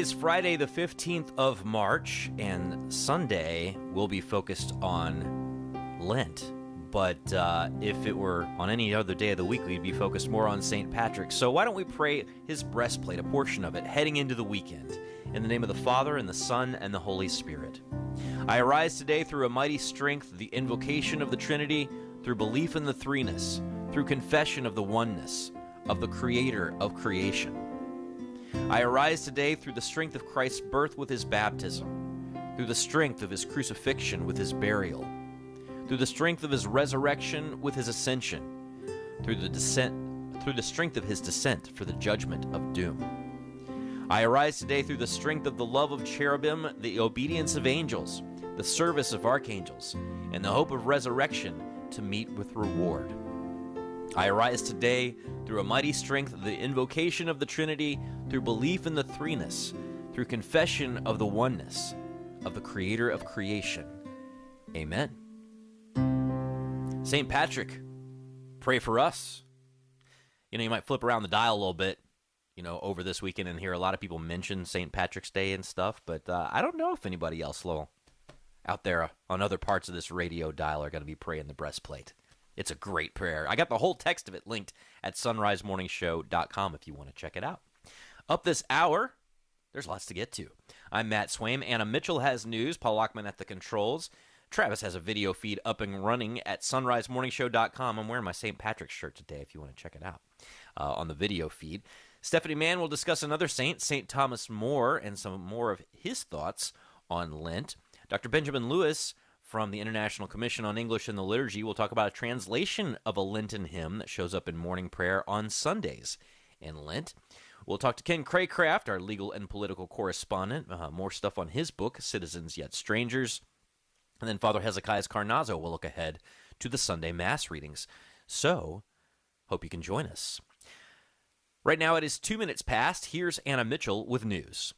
is Friday, the 15th of March, and Sunday will be focused on Lent. But uh, if it were on any other day of the week, we'd be focused more on St. Patrick. So why don't we pray his breastplate, a portion of it, heading into the weekend? In the name of the Father, and the Son, and the Holy Spirit. I arise today through a mighty strength, the invocation of the Trinity, through belief in the threeness, through confession of the oneness, of the Creator of creation. I arise today through the strength of Christ's birth with his baptism, through the strength of his crucifixion with his burial, through the strength of his resurrection with his ascension, through the descent through the strength of his descent for the judgment of doom. I arise today through the strength of the love of cherubim, the obedience of angels, the service of archangels, and the hope of resurrection to meet with reward. I arise today through a mighty strength the invocation of the Trinity, through belief in the threeness, through confession of the oneness of the Creator of creation. Amen. St. Patrick, pray for us. You know, you might flip around the dial a little bit, you know, over this weekend and hear a lot of people mention St. Patrick's Day and stuff, but uh, I don't know if anybody else will out there on other parts of this radio dial are going to be praying the breastplate. It's a great prayer. I got the whole text of it linked at sonrisemorningshow.com if you want to check it out. Up this hour, there's lots to get to. I'm Matt Swaim. Anna Mitchell has news. Paul Lockman at the controls. Travis has a video feed up and running at sonrisemorningshow.com. I'm wearing my St. Patrick's shirt today if you want to check it out uh, on the video feed. Stephanie Mann will discuss another saint, St. Thomas More, and some more of his thoughts on Lent. Dr. Benjamin Lewis from the International Commission on English in the Liturgy We'll talk about a translation of a Lenten hymn that shows up in morning prayer on Sundays in Lent. We'll talk to Ken Craycraft, our legal and political correspondent. Uh, more stuff on his book, Citizens Yet Strangers. And then Father Hezekias Carnazzo will look ahead to the Sunday Mass readings. So, hope you can join us. Right now it is two minutes past. Here's Anna Mitchell with news.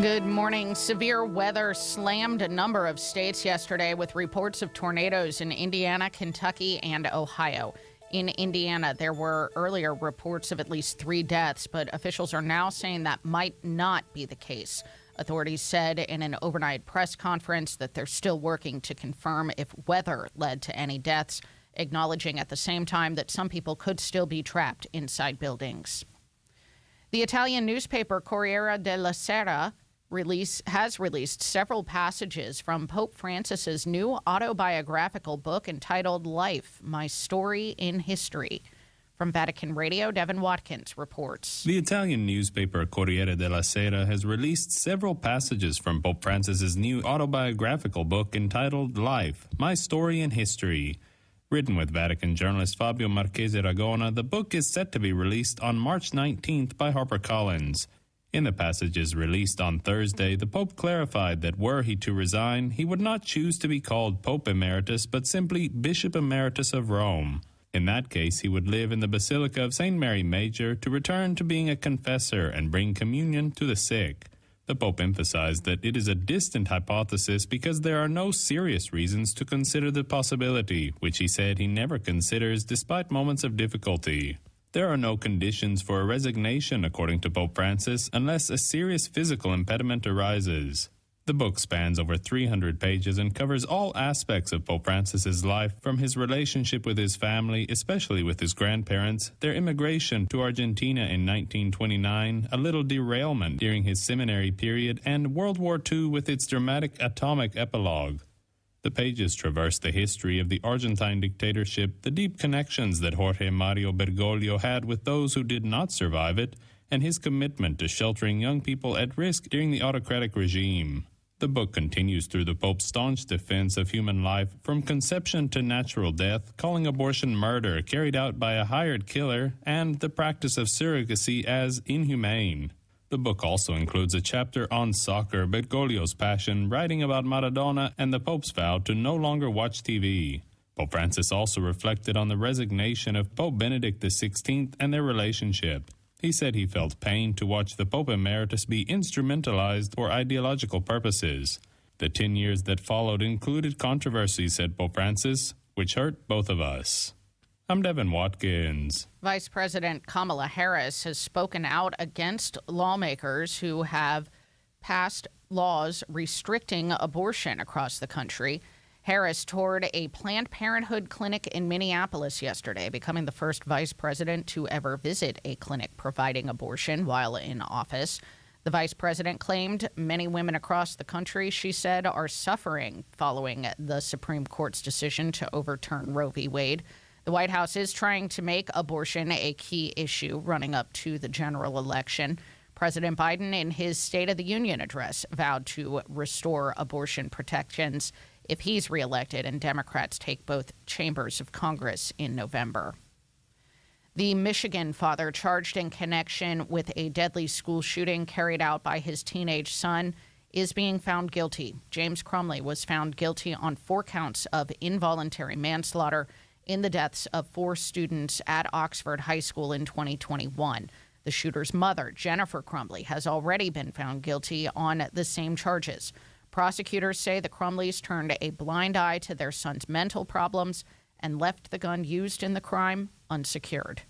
Good morning. Severe weather slammed a number of states yesterday with reports of tornadoes in Indiana, Kentucky, and Ohio. In Indiana, there were earlier reports of at least three deaths, but officials are now saying that might not be the case. Authorities said in an overnight press conference that they're still working to confirm if weather led to any deaths, acknowledging at the same time that some people could still be trapped inside buildings. The Italian newspaper Corriere della Sera release has released several passages from Pope Francis's new autobiographical book entitled Life: My Story in History. From Vatican Radio, Devin Watkins reports. The Italian newspaper Corriere della Sera has released several passages from Pope Francis's new autobiographical book entitled Life: My Story in History. Written with Vatican journalist Fabio Marchese Ragona, the book is set to be released on March 19th by HarperCollins. In the passages released on Thursday, the Pope clarified that were he to resign, he would not choose to be called Pope Emeritus, but simply Bishop Emeritus of Rome. In that case, he would live in the Basilica of St. Mary Major to return to being a confessor and bring communion to the sick. The Pope emphasized that it is a distant hypothesis because there are no serious reasons to consider the possibility, which he said he never considers despite moments of difficulty. There are no conditions for a resignation, according to Pope Francis, unless a serious physical impediment arises. The book spans over 300 pages and covers all aspects of Pope Francis's life, from his relationship with his family, especially with his grandparents, their immigration to Argentina in 1929, a little derailment during his seminary period, and World War II with its dramatic atomic epilogue. The pages traverse the history of the Argentine dictatorship, the deep connections that Jorge Mario Bergoglio had with those who did not survive it, and his commitment to sheltering young people at risk during the autocratic regime. The book continues through the Pope's staunch defense of human life from conception to natural death, calling abortion murder carried out by a hired killer and the practice of surrogacy as inhumane. The book also includes a chapter on soccer, Bergoglio's passion, writing about Maradona, and the Pope's vow to no longer watch TV. Pope Francis also reflected on the resignation of Pope Benedict XVI and their relationship. He said he felt pain to watch the Pope Emeritus be instrumentalized for ideological purposes. The 10 years that followed included controversy, said Pope Francis, which hurt both of us. I'm Devin Watkins. Vice President Kamala Harris has spoken out against lawmakers who have passed laws restricting abortion across the country. Harris toured a Planned Parenthood clinic in Minneapolis yesterday, becoming the first vice president to ever visit a clinic providing abortion while in office. The vice president claimed many women across the country, she said, are suffering following the Supreme Court's decision to overturn Roe v. Wade. The White House is trying to make abortion a key issue running up to the general election. President Biden, in his State of the Union address, vowed to restore abortion protections if he's reelected and Democrats take both chambers of Congress in November. The Michigan father charged in connection with a deadly school shooting carried out by his teenage son is being found guilty. James Crumbley was found guilty on four counts of involuntary manslaughter in the deaths of four students at Oxford High School in 2021. The shooter's mother, Jennifer Crumbley, has already been found guilty on the same charges. Prosecutors say the Crumbleys turned a blind eye to their son's mental problems and left the gun used in the crime unsecured.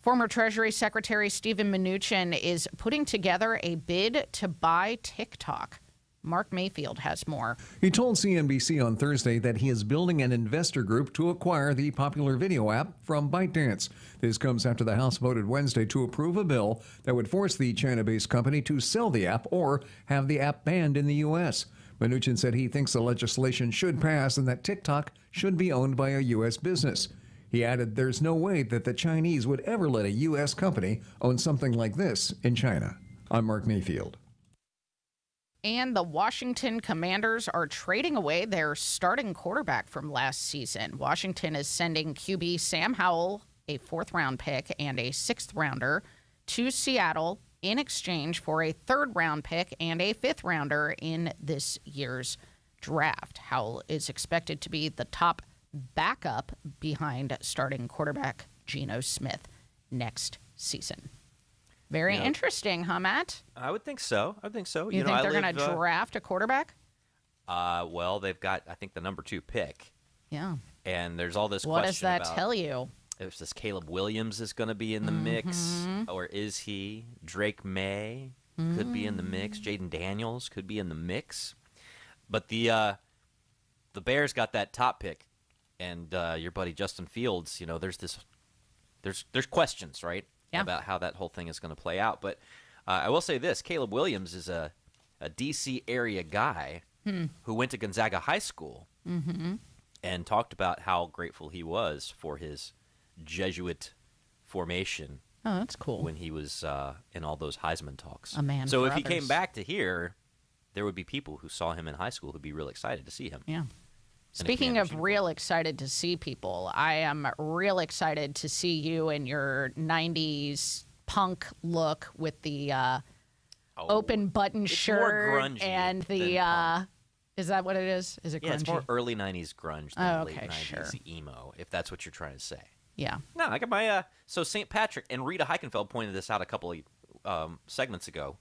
Former Treasury Secretary Steven Mnuchin is putting together a bid to buy TikTok. Mark Mayfield has more. He told CNBC on Thursday that he is building an investor group to acquire the popular video app from ByteDance. This comes after the House voted Wednesday to approve a bill that would force the China based company to sell the app or have the app banned in the U.S. Mnuchin said he thinks the legislation should pass and that TikTok should be owned by a U.S. business. He added there's no way that the Chinese would ever let a U.S. company own something like this in China. I'm Mark Mayfield. And the Washington Commanders are trading away their starting quarterback from last season. Washington is sending QB Sam Howell, a fourth round pick, and a sixth rounder to Seattle in exchange for a third round pick and a fifth rounder in this year's draft. Howell is expected to be the top backup behind starting quarterback Geno Smith next season. Very Yeah. interesting, huh, Matt? I would think so. I would think so. You, know, think I they're going to uh, draft a quarterback? Uh, well, they've got I think the number two pick, Yeah. and there's all this. What does that about tell you? If this Caleb Williams is going to be in the mix, or is he? Drake Maye could be in the mix. Jayden Daniels could be in the mix, but the uh, the Bears got that top pick, and uh, your buddy Justin Fields. You know, there's this, there's there's questions, right, Yeah. about how that whole thing is going to play out. But uh, I will say this: Caleb Williams is a a DC area guy who went to Gonzaga High School and talked about how grateful he was for his Jesuit formation Oh, that's cool. when he was uh, in all those Heisman talks. A man So if he came back to here, there would be people who saw him in high school who'd be real excited to see him. yeah. Speaking of real excited to see people, I am real excited to see you in your 90s punk look with the uh, Oh, open button shirt grungy and the uh, is that what it is? Is it Yeah, it's more early '90s grunge than Oh, late '90s sure. emo, if that's what you're trying to say. yeah. No, I got my uh, so St. Patrick and Rita Heikenfeld pointed this out a couple of um, segments ago.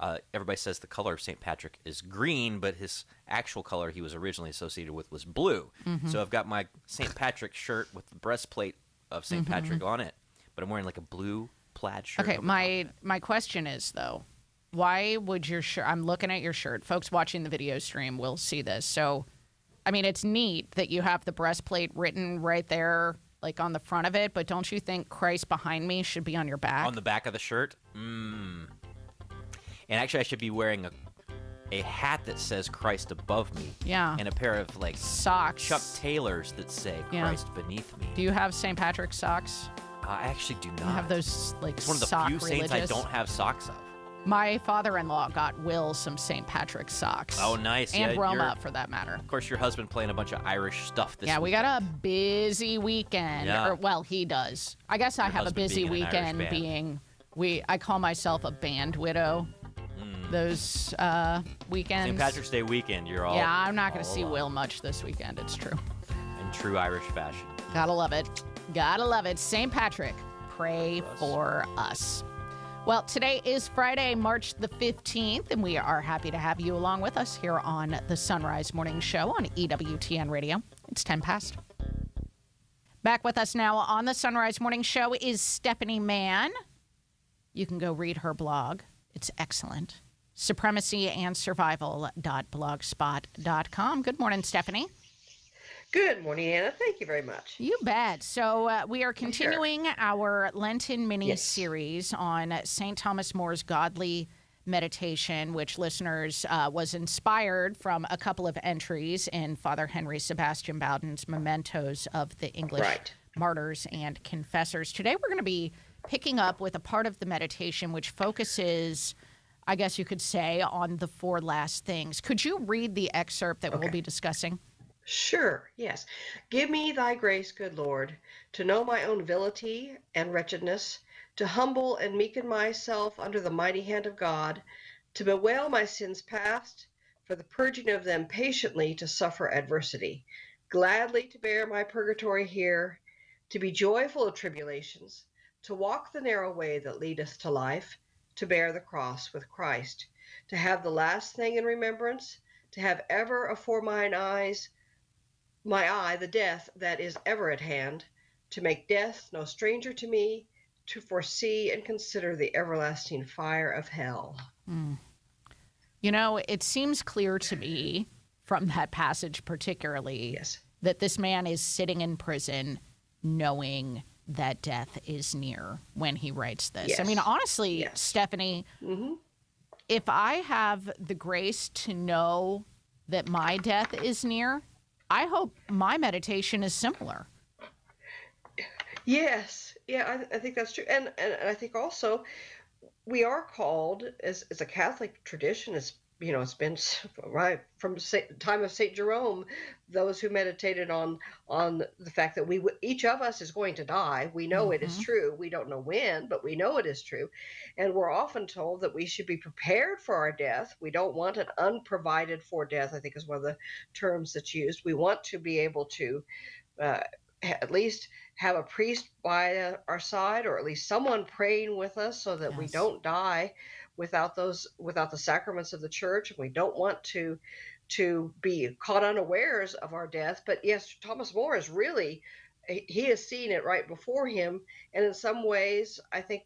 Uh, everybody says the color of St. Patrick is green, but his actual color he was originally associated with was blue. Mm-hmm. So I've got my St. Patrick shirt with the breastplate of saint Patrick on it, but I'm wearing like a blue plaid shirt. Mm-hmm. Okay, my my question is though, why would your shirt? I'm looking at your shirt. Folks watching the video stream will see this. So, I mean, it's neat that you have the breastplate written right there, like on the front of it. But don't you think Christ behind me should be on your back? on the back of the shirt. Mm. And actually, I should be wearing a a hat that says Christ above me. Yeah. And a pair of like Socks. Chuck Taylors that say Yeah. Christ beneath me. Do you have St. Patrick's socks? I actually do not. You have those like It's one of the few saints I don't have socks of. My father-in-law got Will some St. Patrick's socks. Oh, nice. And Yeah, Roma, for that matter. Of course, your husband playing a bunch of Irish stuff this yeah, we weekend. got a busy weekend. Yeah. Or well, he does. I guess I have a busy being in an Irish weekend being we I call myself a band widow. Those uh weekends. St. Patrick's Day weekend. You're all yeah, I'm not going to see alone. Will much this weekend. It's true. in true Irish fashion. Gotta love it. Gotta love it. St. Patrick, pray for us. Well, today is Friday, March the 15th, and we are happy to have you along with us here on the Son Rise Morning Show on EWTN Radio. It's 10 past. Back with us now on the Son Rise Morning Show is Stephanie Mann. You can go read her blog, it's excellent. Supremacy and survival.blogspot.com. Good morning, Stephanie. Good morning, Anna. Thank you very much. You bet. So, uh, we are continuing sure. our Lenten mini yes. series on St. Thomas More's Godly meditation, which listeners uh, was inspired from a couple of entries in Father Henry Sebastian Bowden's Mementos of the English right. Martyrs and Confessors. Today, we're going to be picking up with a part of the meditation which focuses, I guess you could say, on the four last things. Could you read the excerpt that okay. we'll be discussing? Sure, yes. Give me thy grace, good Lord, to know my own vility and wretchedness to humble and meeken myself under the mighty hand of God, to bewail my sins past, for the purging of them patiently to suffer adversity, gladly to bear my purgatory here, to be joyful of tribulations, to walk the narrow way that leadeth to life, to bear the cross with Christ, to have the last thing in remembrance, to have ever afore mine eyes my eye the death that is ever at hand, to make death no stranger to me, to foresee and consider the everlasting fire of hell. Mm. You know, it seems clear to me from that passage, particularly, yes. that this man is sitting in prison knowing that death is near when he writes this. Yes. I mean, honestly, yes. Stephanie, mm-hmm. if I have the grace to know that my death is near, I hope my meditation is similar. Yes, yeah, I, I think that's true, and, and I think also we are called as as a Catholic tradition. It's you know it's been right from the time of Saint Jerome, those who meditated on on the fact that we each of us is going to die. We know mm-hmm. it is mm-hmm. true. We don't know when, but we know it is true, and we're often told that we should be prepared for our death. We don't want an unprovided for death. I think is one of the terms that's used. We want to be able to. Uh, at least have a priest by our side or at least someone praying with us so that yes. we don't die without those without the sacraments of the church and we don't want to to be caught unawares of our death. But yes thomas more is really he has seen it right before him and in some ways i think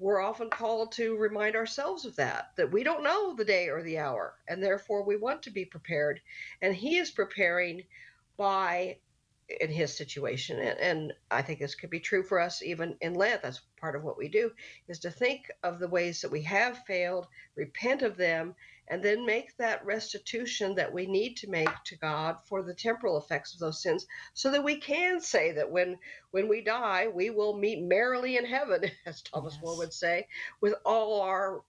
we're often called to remind ourselves of that that we don't know the day or the hour and therefore we want to be prepared. And he is preparing by in his situation and, and, i think this could be true for us even in lent that's part of what we do is to think of the ways that we have failed repent of them and then make that restitution that we need to make to god for the temporal effects of those sins so that we can say that when when we die we will meet merrily in heaven as thomas yes. more would say with all our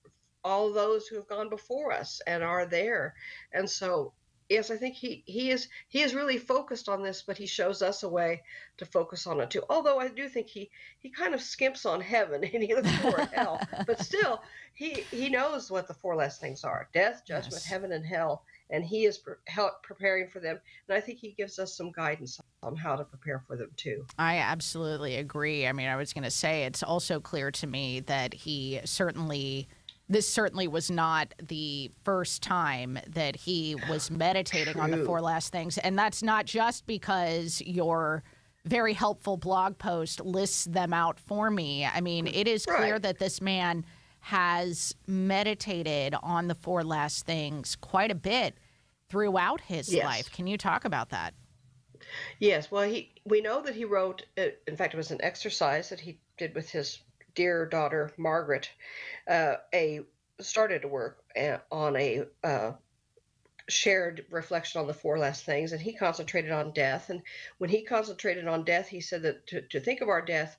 all those who have gone before us and are there and so yes, I think he he is he is really focused on this, but he shows us a way to focus on it too. Although I do think he he kind of skimps on heaven and he looks for hell, but still he he knows what the four last things are: death, judgment, yes. heaven, and hell, and he is pre- preparing for them. And I think he gives us some guidance on how to prepare for them too. I absolutely agree. I mean, I was going to say it's also clear to me that he certainly this certainly was not the first time that he was meditating True. on the four last things. And that's not just because your very helpful blog post lists them out for me. I mean, it is right. clear that this man has meditated on the four last things quite a bit throughout his yes. life. Can you talk about that? Yes. Well, he we know that he wrote. Uh, in fact, it was an exercise that he did with his dear daughter Margaret, uh, a started to work uh, on a uh, shared reflection on the four last things, and he concentrated on death. And when he concentrated on death, he said that to, to think of our death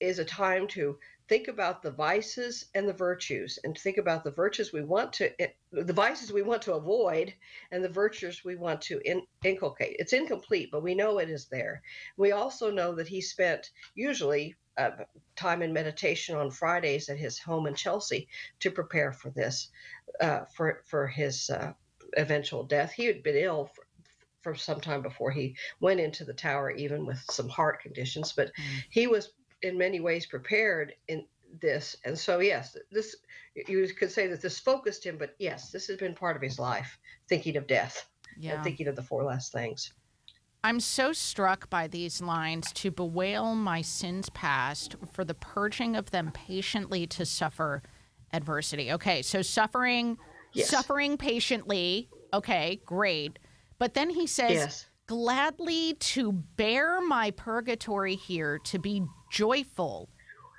is a time to think about the vices and the virtues and think about the virtues we want to eh, the vices we want to avoid and the virtues we want to in, inculcate it's incomplete but we know it is there we also know that he spent usually uh, time in meditation on Fridays at his home in Chelsea to prepare for this, uh, for for his uh, eventual death. He had been ill for, for, some time before he went into the tower, even with some heart conditions. But mm. he was in many ways prepared in this, and so yes, this you could say that this focused him. But yes, this has been part of his life, thinking of death yeah. and thinking of the four last things. I'm so struck by these lines to bewail my sins past for the purging of them patiently to suffer adversity. Okay, so suffering Yes. suffering patiently. Okay, great. But then he says Yes. gladly to bear my purgatory here to be joyful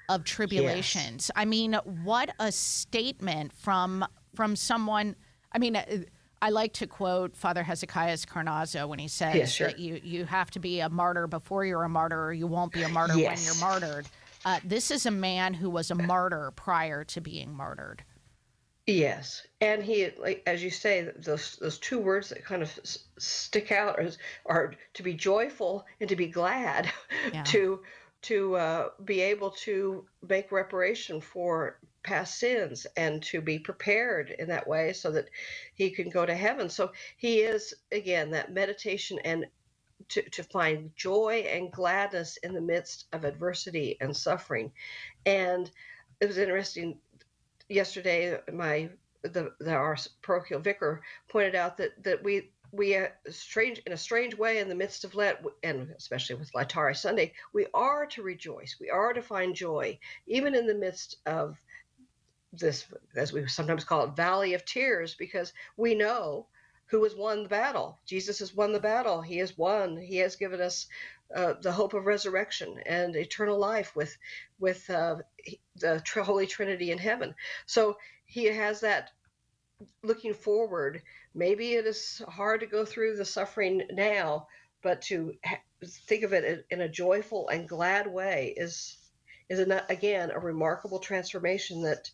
of tribulations. I mean, what a statement from from someone. I mean, I like to quote Father Hezekias Carnazzo when he says Yeah, sure. that you you have to be a martyr before you're a martyr, or you won't be a martyr when you're martyred. Uh, this is a man who was a martyr prior to being martyred. Yes, and he, like as you say, those those two words that kind of s- stick out are, are to be joyful and to be glad, Yeah. to to uh, be able to make reparation for past sins and to be prepared in that way so that he can go to heaven. So he is again that meditation and to, to find joy and gladness in the midst of adversity and suffering. And it was interesting yesterday my the, the our parochial vicar pointed out that that we we uh, strange in a strange way in the midst of Lent and especially with Laetare Sunday we are to rejoice. We are to find joy even in the midst of this as we sometimes call it valley of tears because we know who has won the battle. Jesus has won the battle. He has won. He has given us uh, the hope of resurrection and eternal life with with uh, the Holy Trinity in heaven. So he has that looking forward. Maybe it is hard to go through the suffering now, but to ha- think of it in a joyful and glad way is is an, again a remarkable transformation that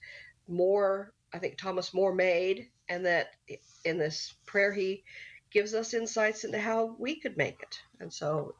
more I think Thomas More made, and that in this prayer he gives us insights into how we could make it. And so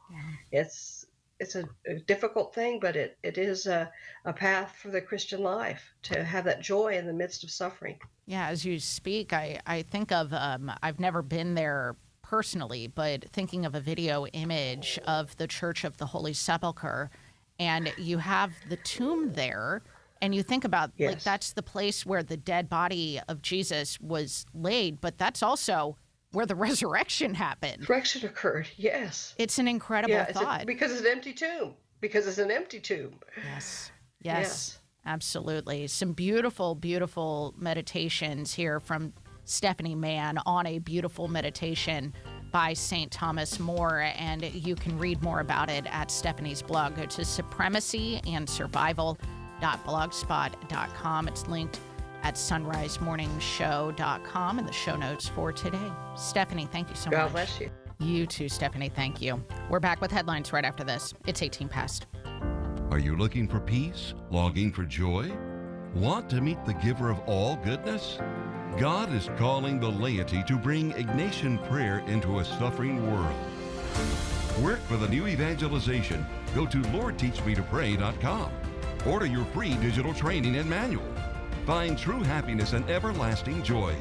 it's it's a, a difficult thing, but it, it is a, a path for the Christian life to have that joy in the midst of suffering. Yeah, as you speak, I, I think of, um, I've never been there personally, but thinking of a video image of the Church of the Holy Sepulchre, and you have the tomb there, and you think about like that's the place where the dead body of Jesus was laid, but that's also where the resurrection happened. Correction occurred, yes. It's an incredible Yeah, it's a- because it's an empty tomb. Because it's an empty tomb. Yes. Yes. Yes. Absolutely. Some beautiful, beautiful meditations here from Stephanie Mann on a beautiful meditation by St. Thomas More. And you can read more about it at Stephanie's blog. Go to supremacyandsurvival.blogspot.com. It's linked at sonrisemorningshow.com in the show notes for today. Stephanie, thank you so God much. God bless you. You too, Stephanie. Thank you. We're back with headlines right after this. It's 18 past. Are you looking for peace? Longing for joy? Want to meet the giver of all goodness? God is calling the laity to bring Ignatian prayer into a suffering world. Work for the new evangelization. Go to LordTeachMeToPray.com. Order your free digital training and manual. Find true happiness and everlasting joy.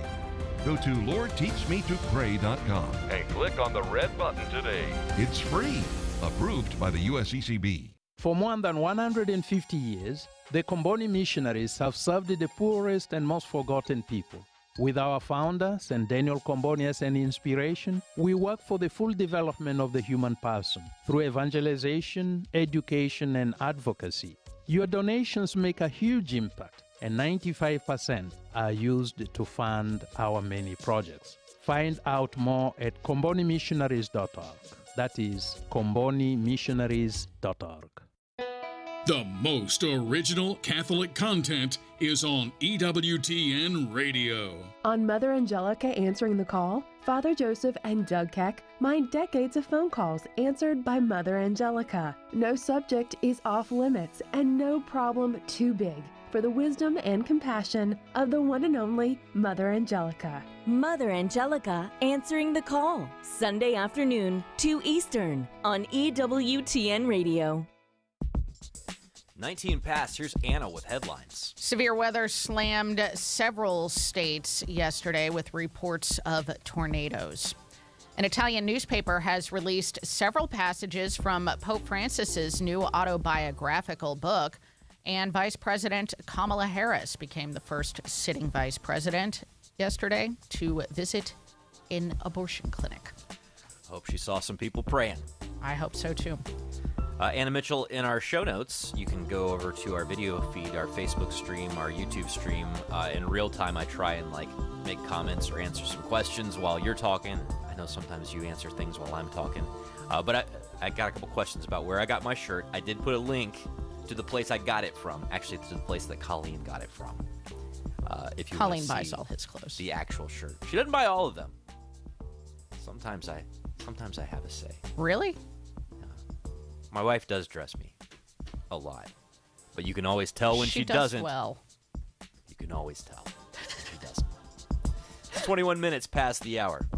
Go to LordTeachMeToPray.com and click on the red button today. It's free. Approved by the USCCB. For more than 150 years, the Comboni missionaries have served the poorest and most forgotten people. With our founder, St. Daniel Comboni as an inspiration, we work for the full development of the human person through evangelization, education, and advocacy. Your donations make a huge impact, and 95% are used to fund our many projects. Find out more at combonimissionaries.org. That is combonimissionaries.org. The most original Catholic content is on E EWTN Radio. On Mother Angelica Answering the Call, Father Joseph and Doug Keck mind decades of phone calls answered by Mother Angelica. No subject is off limits and no problem too big for the wisdom and compassion of the one and only Mother Angelica. Mother Angelica answering the call. Sunday afternoon, 2 Eastern on E EWTN Radio. 19 past. Here's Anna with headlines. Severe weather slammed several states yesterday with reports of tornadoes. An Italian newspaper has released several passages from Pope Francis's new autobiographical book, and Vice President Kamala Harris became the first sitting vice president yesterday to visit an abortion clinic. Hope she saw some people praying. I hope so too. Uh, Anna Mitchell, in our show notes, you can go over to our video feed, our Facebook stream, our YouTube stream. Uh, in real time, I try and like make comments or answer some questions while you're talking. I know sometimes you answer things while I'm talking, uh, but I, I got a couple questions about where I got my shirt. I did put a link to the place I got it from, actually to the place that Colleen got it from. Uh, if you Colleen buys see all his clothes. the actual shirt, she doesn't buy all of them. Sometimes I, sometimes I have a say. Really? My wife does dress me a lot, but you can always tell when she, does doesn't. well. You can always tell when she doesn't. It's 21 minutes past the hour.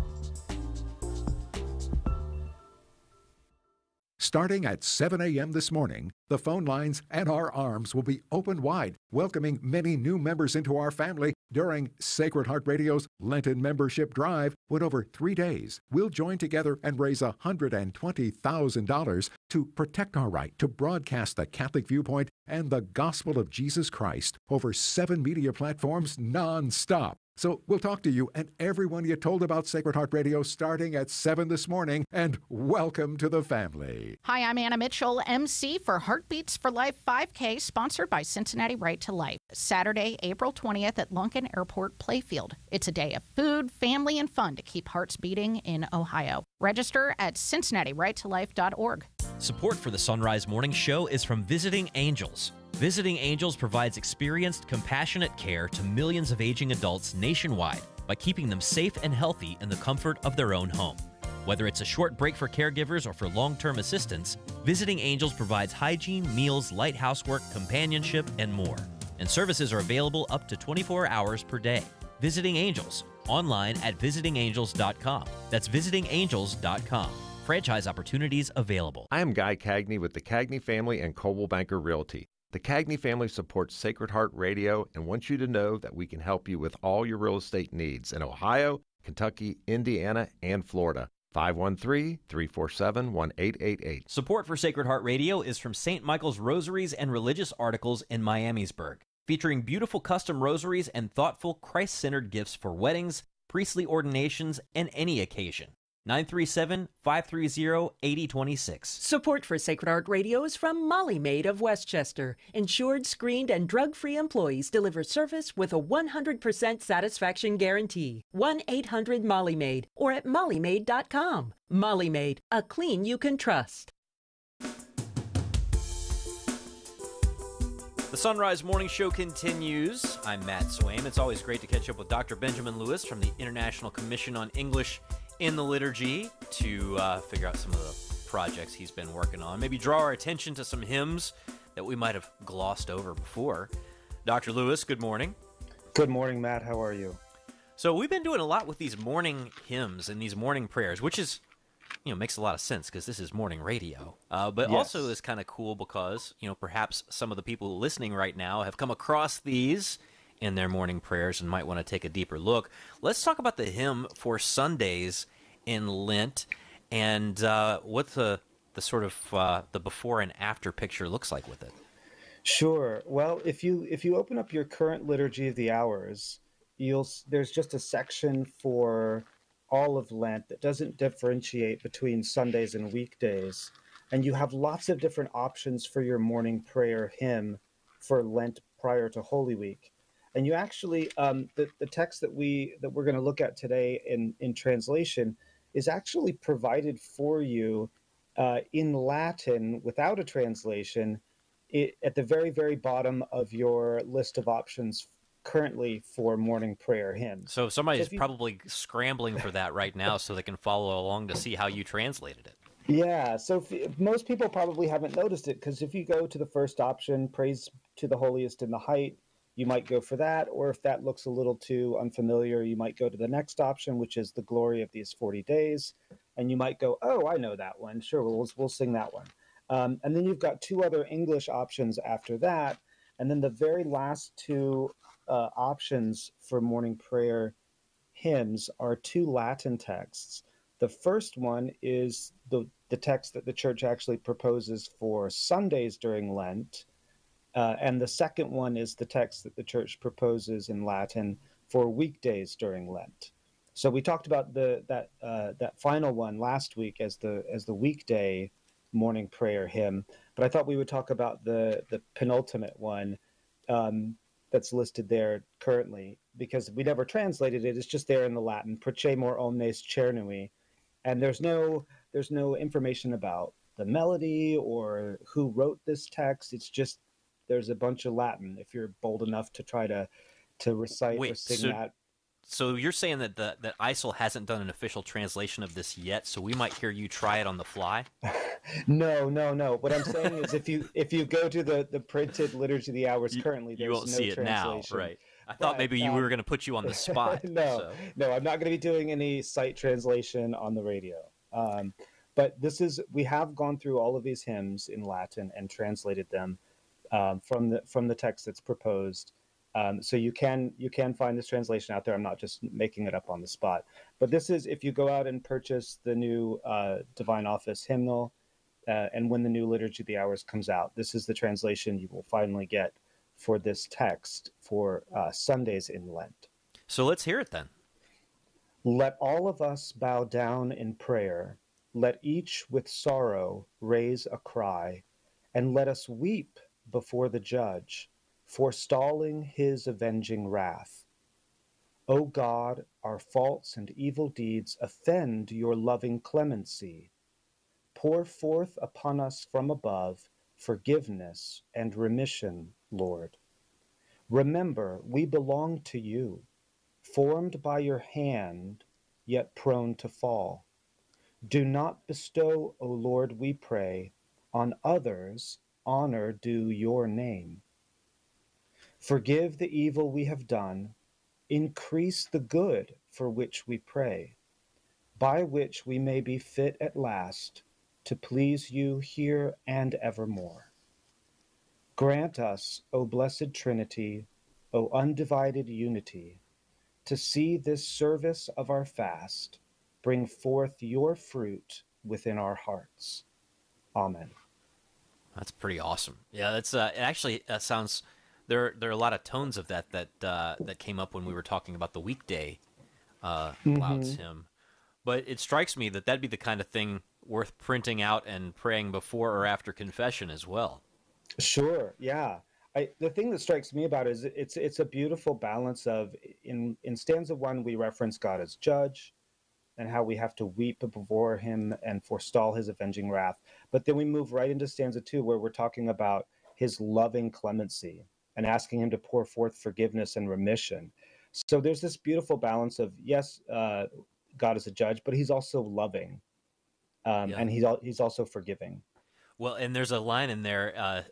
Starting at 7 a.m. this morning, the phone lines and our arms will be open wide, welcoming many new members into our family during Sacred Heart Radio's Lenten membership drive. When over three days, we'll join together and raise $120,000 to protect our right to broadcast the Catholic viewpoint and the gospel of Jesus Christ over seven media platforms nonstop. So we'll talk to you and everyone you told about Sacred Heart Radio starting at 7 this morning, and welcome to the family. Hi, I'm Anna Mitchell, MC for Heartbeats for Life 5K, sponsored by Cincinnati Right to Life. Saturday, April 20th at Lunken Airport Playfield. It's a day of food, family, and fun to keep hearts beating in Ohio. Register at cincinnatirighttolife.org. Support for the Son Rise Morning Show is from Visiting Angels. Visiting Angels provides experienced, compassionate care to millions of aging adults nationwide by keeping them safe and healthy in the comfort of their own home. Whether it's a short break for caregivers or for long term assistance, Visiting Angels provides hygiene, meals, light housework, companionship, and more. And services are available up to 24 hours per day. Visiting Angels, online at visitingangels.com. That's visitingangels.com. Franchise opportunities available. I am Guy Cagney with the Cagney family and Coldwell Banker Realty. The Cagney family supports Sacred Heart Radio and wants you to know that we can help you with all your real estate needs in Ohio, Kentucky, Indiana, and Florida. 513 347 1888. Support for Sacred Heart Radio is from St. Michael's Rosaries and Religious Articles in Miamisburg, featuring beautiful custom rosaries and thoughtful Christ centered gifts for weddings, priestly ordinations, and any occasion. 937 530 8026. Support for Sacred Heart Radio is from Molly Maid of Westchester. Insured, screened, and drug free employees deliver service with a 100% satisfaction guarantee. 1 800 Molly Maid or at mollymaid.com. Molly Maid, a clean you can trust. The Son Rise Morning Show continues. I'm Matt Swaim. It's always great to catch up with Dr. Benjamin Lewis from the International Commission on English in the Liturgy to uh, figure out some of the projects he's been working on. Maybe draw our attention to some hymns that we might have glossed over before. Dr. Lewis, good morning. Good morning, Matt. How are you? So we've been doing a lot with these morning hymns and these morning prayers, which is, you know, makes a lot of sense because this is morning radio. Uh, but Yes. also is kind of cool because you know perhaps some of the people listening right now have come across these in their morning prayers and might want to take a deeper look. Let's talk about the hymn for Sundays in Lent and uh, what the the sort of uh, the before and after picture looks like with it. Sure. Well, if you if you open up your current liturgy of the hours, you'll there's just a section for all of Lent that doesn't differentiate between Sundays and weekdays, and you have lots of different options for your morning prayer hymn for Lent prior to Holy Week. And you actually um, the the text that we that we're going to look at today in in translation is actually provided for you uh, in Latin without a translation it, at the very, very bottom of your list of options currently for morning prayer hymns. So somebody's you- probably scrambling for that right now so they can follow along to see how you translated it. Yeah, so if, if most people probably haven't noticed it because if you go to the first option, praise to the holiest in the height, you might go for that. Or if that looks a little too unfamiliar, you might go to the next option, which is the glory of these 40 days. And you might go, oh, I know that one. Sure, we'll, we'll sing that one. Um, and then you've got two other English options after that. And then the very last two uh, options for morning prayer hymns are two Latin texts. The first one is the, the text that the church actually proposes for Sundays during Lent. Uh, and the second one is the text that the church proposes in Latin for weekdays during Lent. So we talked about the that uh, that final one last week as the as the weekday morning prayer hymn, but I thought we would talk about the the penultimate one um, that's listed there currently because we never translated it. It's just there in the Latin, Precemur omnes cernui, and there's no there's no information about the melody or who wrote this text. It's just there's a bunch of Latin. If you're bold enough to try to to recite Wait, or sing so- that, So you're saying that the, that ICEL hasn't done an official translation of this yet, so we might hear you try it on the fly? No, no, no. What I'm saying is, if you if you go to the the printed Liturgy of the Hours currently, there's You won't no see it now, translation. right? I thought But, maybe you um, were going to put you on the spot. no, so. no, I'm not going to be doing any site translation on the radio. Um, but this is we have gone through all of these hymns in Latin and translated them um, from the from the text that's proposed. Um, so you can you can find this translation out there. I'm not just making it up on the spot. But this is if you go out and purchase the new uh, Divine Office hymnal, uh, and when the new Liturgy of the Hours comes out, this is the translation you will finally get for this text for uh, Sundays in Lent. So let's hear it then. Let all of us bow down in prayer. Let each with sorrow raise a cry, and let us weep before the judge, forestalling his avenging wrath. O God, our faults and evil deeds offend your loving clemency. Pour forth upon us from above forgiveness and remission, Lord. Remember, we belong to you formed by your hand, yet prone to fall. Do not bestow, O Lord, we pray, on others honor due your name. Forgive the evil we have done, increase the good for which we pray, by which we may be fit at last to please you here and evermore. Grant us, O blessed Trinity, O undivided unity, to see this service of our fast bring forth your fruit within our hearts. Amen. That's pretty awesome. Yeah, that's uh, it actually uh, sounds there. There are a lot of tones of that that uh, that came up when we were talking about the weekday uh, Mhm. hymn. But it strikes me that that'd be the kind of thing worth printing out and praying before or after confession as well. Sure, yeah. I, the thing that strikes me about it is it's it's a beautiful balance of in in stanza one we reference God as judge and how we have to weep before him and forestall his avenging wrath. But then we move right into stanza two where we're talking about his loving clemency and asking him to pour forth forgiveness and remission. So there's this beautiful balance of yes, uh, God is a judge, but he's also loving, um, Yeah. and he's al- he's also forgiving. Well, and there's a line in there uh,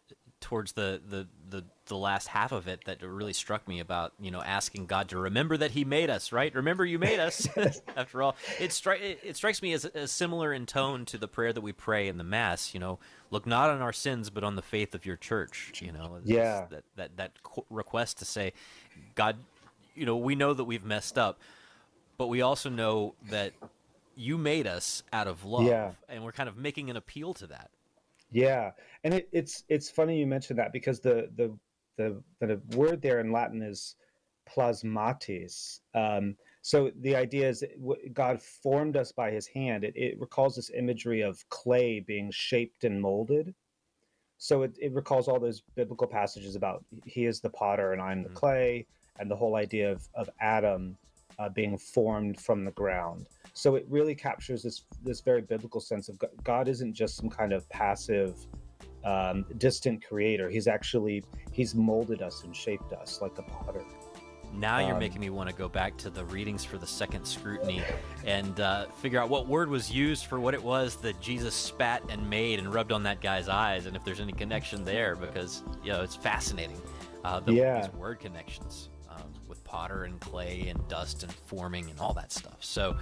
towards the, the, the, the last half of it that really struck me about you know asking God to remember that He made us, right? Remember you made us. After all, it, stri- it, it strikes me as, as similar in tone to the prayer that we pray in the Mass. You know, look not on our sins, but on the faith of Your Church. You know, Yeah. that that that qu- request to say, God, you know, we know that we've messed up, but we also know that you made us out of love, Yeah. and we're kind of making an appeal to that. Yeah, and it, it's it's funny you mentioned that because the the the the word there in Latin is plasmatis. Um, so the idea is that God formed us by His hand. It, it recalls this imagery of clay being shaped and molded. So it, it recalls all those biblical passages about He is the potter and I'm the clay, and the whole idea of of Adam uh, being formed from the ground. So it really captures this this very biblical sense of Go- God isn't just some kind of passive, um, distant creator. He's actually he's molded us and shaped us like a potter. Now you're Um, making me want to go back to the readings for the second scrutiny and uh, figure out what word was used for what it was that Jesus spat and made and rubbed on that guy's eyes, and if there's any connection there, because you know it's fascinating. Uh, the, Yeah. these word connections um, with potter and clay and dust and forming and all that stuff. So,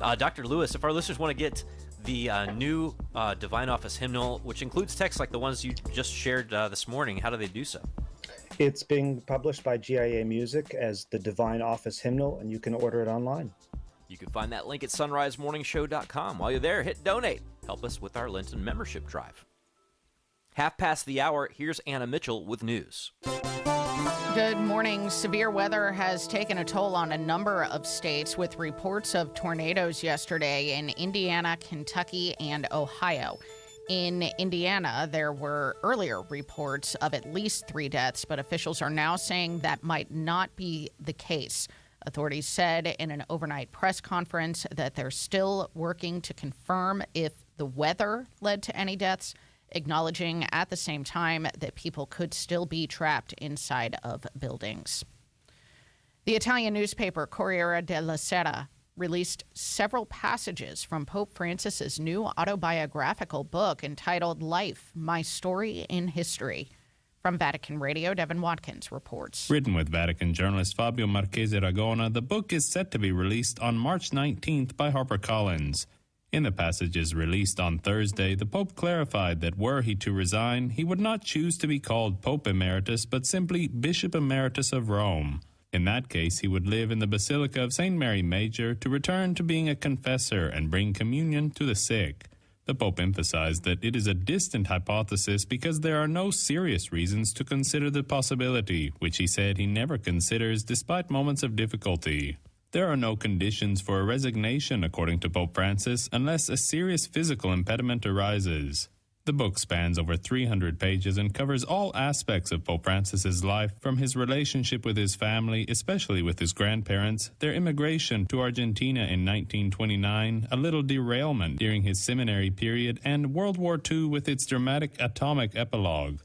uh, Dr. Lewis, if our listeners want to get the uh, new uh, Divine Office hymnal, which includes texts like the ones you just shared uh, this morning, how do they do so? It's being published by GIA Music as the Divine Office Hymnal, and you can order it online. You can find that link at sonrisemorningshow.com. While you're there, hit donate. Help us with our Lenten membership drive. Half past the hour, here's Anna Mitchell with news. Good morning. Severe weather has taken a toll on a number of states with reports of tornadoes yesterday in Indiana, Kentucky, and Ohio. In Indiana, there were earlier reports of at least three deaths, but officials are now saying that might not be the case. Authorities said in an overnight press conference that they're still working to confirm if the weather led to any deaths, acknowledging at the same time that people could still be trapped inside of buildings. The Italian newspaper Corriere della Sera released several passages from Pope Francis's new autobiographical book entitled Life My Story in History. From Vatican Radio, Devin Watkins reports. Written with Vatican journalist Fabio Marchese Ragona, the book is set to be released on March 19th by HarperCollins. In the passages released on Thursday, the Pope clarified that were he to resign, he would not choose to be called Pope Emeritus, but simply Bishop Emeritus of Rome. In that case, he would live in the Basilica of St. Mary Major to return to being a confessor and bring communion to the sick. The Pope emphasized that it is a distant hypothesis because there are no serious reasons to consider the possibility, which he said he never considers despite moments of difficulty. There are no conditions for a resignation, according to Pope Francis, unless a serious physical impediment arises. The book spans over 300 pages and covers all aspects of Pope Francis's life, from his relationship with his family, especially with his grandparents, their immigration to Argentina in 1929, a little derailment during his seminary period, and World War II with its dramatic atomic epilogue.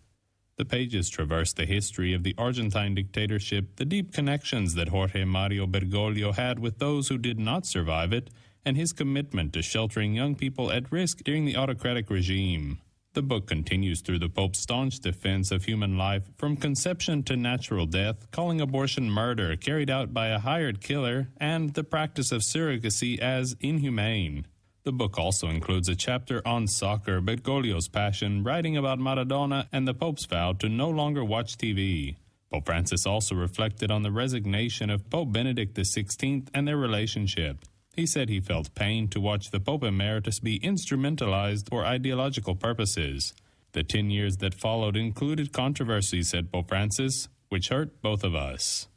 The pages traverse the history of the Argentine dictatorship, the deep connections that Jorge Mario Bergoglio had with those who did not survive it, and his commitment to sheltering young people at risk during the autocratic regime. The book continues through the Pope's staunch defense of human life from conception to natural death, calling abortion murder carried out by a hired killer and the practice of surrogacy as inhumane. The book also includes a chapter on soccer, Bergoglio's passion, writing about Maradona and the Pope's vow to no longer watch TV. Pope Francis also reflected on the resignation of Pope Benedict XVI and their relationship. He said he felt pain to watch the Pope Emeritus be instrumentalized for ideological purposes. The 10 years that followed included controversies, said Pope Francis, which hurt both of us.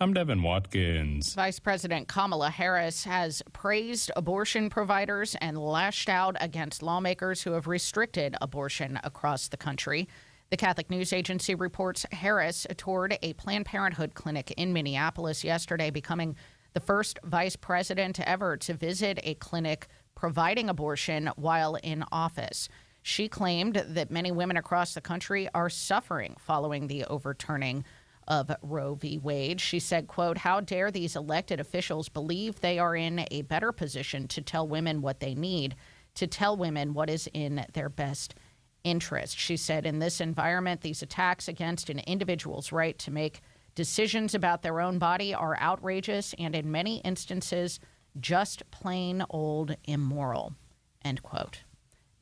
I'm Devin Watkins. Vice President Kamala Harris has praised abortion providers and lashed out against lawmakers who have restricted abortion across the country. The Catholic News Agency reports Harris toured a Planned Parenthood clinic in Minneapolis yesterday, becoming the first vice president ever to visit a clinic providing abortion while in office. She claimed that many women across the country are suffering following the overturning of Roe v. Wade. She said, quote, "How dare these elected officials believe they are in a better position to tell women what they need, to tell women what is in their best interest." She said, "In this environment, these attacks against an individual's right to make Decisions about their own body are outrageous and, in many instances, just plain old immoral. End quote.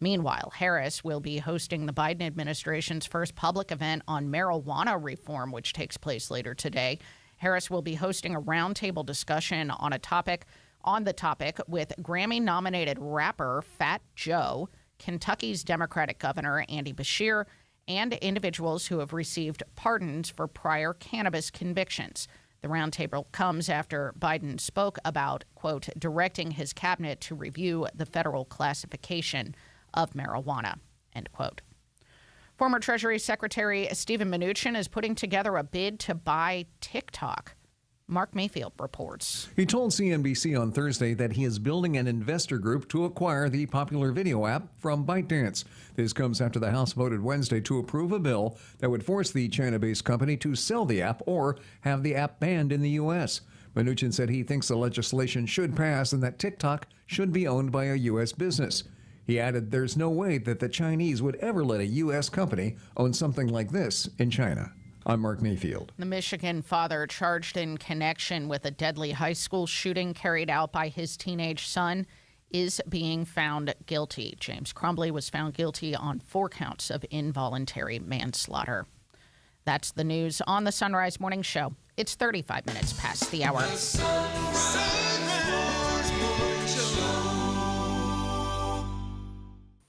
Meanwhile, Harris will be hosting the Biden administration's first public event on marijuana reform, which takes place later today. Harris will be hosting a roundtable discussion on a topic on the topic with Grammy nominated rapper Fat Joe, Kentucky's Democratic Governor Andy Beshear, and individuals who have received pardons for prior cannabis convictions. The roundtable comes after Biden spoke about, quote, directing his cabinet to review the federal classification of marijuana, end quote. Former Treasury Secretary Steven Mnuchin is putting together a bid to buy TikTok. Mark Mayfield reports. He told CNBC on Thursday that he is building an investor group to acquire the popular video app from ByteDance. This comes after the House voted Wednesday to approve a bill that would force the China based company to sell the app or have the app banned in the U.S. Mnuchin said he thinks the legislation should pass and that TikTok should be owned by a U.S. business. He added there's no way that the Chinese would ever let a U.S. company own something like this in China. I'm Mark Mayfield. The Michigan father charged in connection with a deadly high school shooting carried out by his teenage son is being found guilty. James Crumbley was found guilty on four counts of involuntary manslaughter. That's the news on the Son Rise Morning Show. It's 35 minutes past the hour.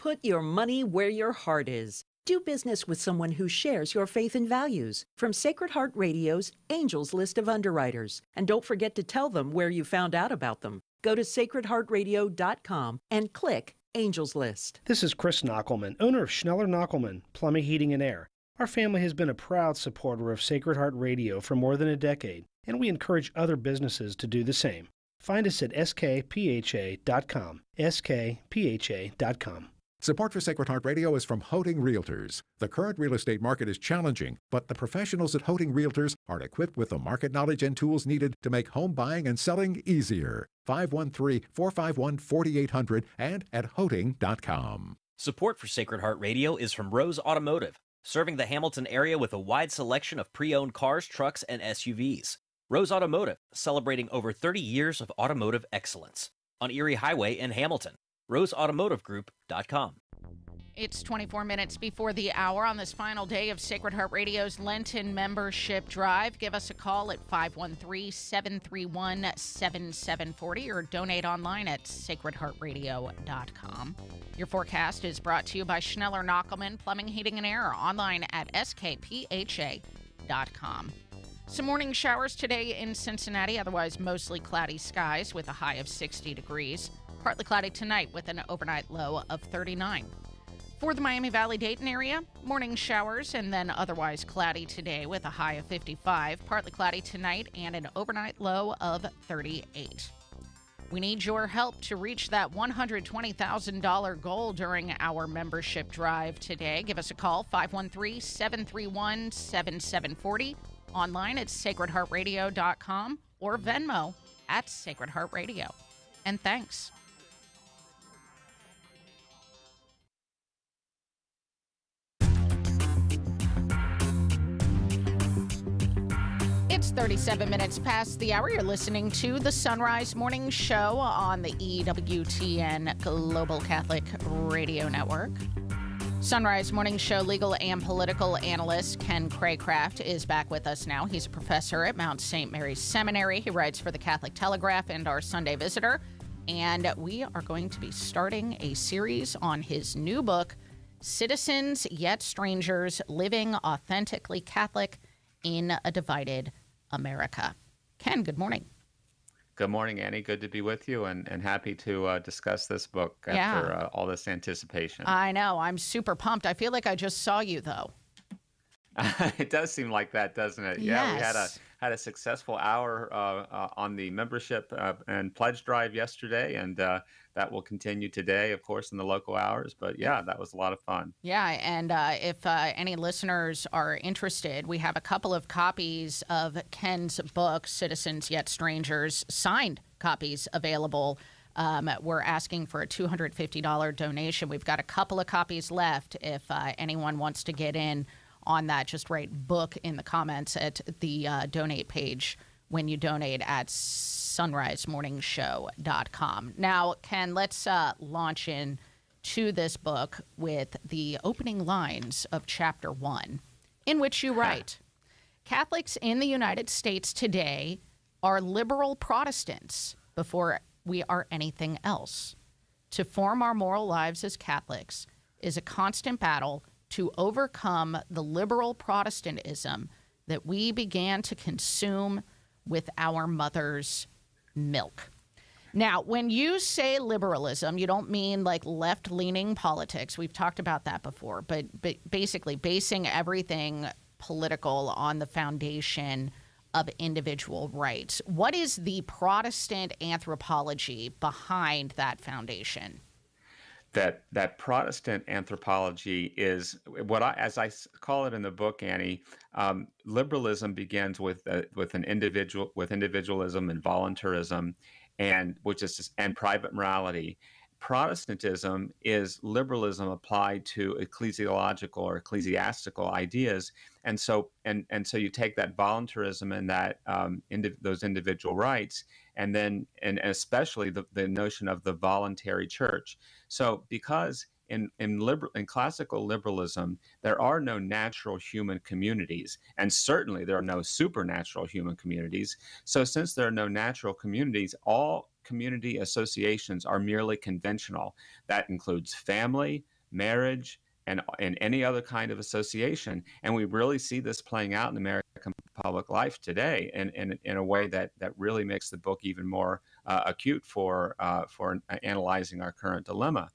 Put your money where your heart is. Do business with someone who shares your faith and values. From Sacred Heart Radio's Angels List of Underwriters. And don't forget to tell them where you found out about them. Go to sacredheartradio.com and click Angels List. This is Chris Knockelman, owner of Schneller Knockelman, Plumbing, Heating, and Air. Our family has been a proud supporter of Sacred Heart Radio for more than a decade, and we encourage other businesses to do the same. Find us at skpha.com. skpha.com. Support for Sacred Heart Radio is from Hoeting Realtors. The current real estate market is challenging, but the professionals at Hoeting Realtors are equipped with the market knowledge and tools needed to make home buying and selling easier. 513 451 4800 and at Hoeting.com. Support for Sacred Heart Radio is from Rose Automotive, serving the Hamilton area with a wide selection of pre owned cars, trucks, and SUVs. Rose Automotive, celebrating over 30 years of automotive excellence on Erie Highway in Hamilton roseautomotivegroup.com. It's 24 minutes before the hour on this final day of Sacred Heart Radio's Lenten membership drive. Give us a call at 513 731 7740 or donate online at sacredheartradio.com. Your forecast is brought to you by Schneller Knockelman Plumbing, Heating, and Air online at skpha.com. Some morning showers today in Cincinnati, otherwise mostly cloudy skies with a high of 60 degrees. Partly cloudy tonight with an overnight low of 39. For the Miami Valley Dayton area, morning showers and then otherwise cloudy today with a high of 55. Partly cloudy tonight and an overnight low of 38. We need your help to reach that $120,000 goal during our membership drive today. Give us a call, 513 731 7740, online at sacredheartradio.com or Venmo at Sacred Heart Radio. And thanks. It's 37 minutes past the hour. You're listening to the Son Rise Morning Show on the EWTN Global Catholic Radio Network. Son Rise Morning Show legal and political analyst Ken Craycraft is back with us now. He's a professor at Mount St. Mary's Seminary. He writes for the Catholic Telegraph and our Sunday Visitor. And we are going to be starting a series on his new book, Citizens Yet Strangers Living Authentically Catholic in a Divided America. Ken, good morning. Good morning, Annie. Good to be with you and, and happy to uh, discuss this book after Yeah. uh, all this anticipation. I know. I'm super pumped. I feel like I just saw you, though. it does seem like that, doesn't it? Yeah, we had a Yes. Had a successful hour uh, uh, on the membership uh, and pledge drive yesterday, and uh, that will continue today, of course, in the local hours. But yeah, that was a lot of fun. Yeah, and if any listeners are interested, we have a couple of copies of Ken's book, Citizens Yet Strangers, signed copies available. Um, we're asking for a $250 donation. We've got a couple of copies left. If uh, anyone wants to get in on that, just write book in the comments at the uh, donate page when you donate at sonrisemorningshow.com. Now, Ken, let's uh, launch in to this book with the opening lines of chapter one, in which you write Catholics in the United States today are liberal Protestants before we are anything else. To form our moral lives as Catholics is a constant battle to overcome the liberal Protestantism that we began to consume with our mother's milk. Now, when you say liberalism, you don't mean like left leaning politics. We've talked about that before, but, but basically basing everything political on the foundation of individual rights. What is the Protestant anthropology behind that foundation? That that Protestant anthropology is what I, as I call it in the book, Annie. Um, liberalism begins with uh, with an individual with individualism and voluntarism, and which is and private morality. Protestantism is liberalism applied to ecclesiological or ecclesiastical ideas, and so and and so you take that voluntarism and that um, indi- those individual rights, and then and especially the, the notion of the voluntary church. So because in in liberal in classical liberalism, there are no natural human communities, and certainly there are no supernatural human communities. So since there are no natural communities, all community associations are merely conventional. That includes family, marriage, and and any other kind of association. And we really see this playing out in American public life today, in in, in a way that that really makes the book even more acute for uh, for analyzing our current dilemma.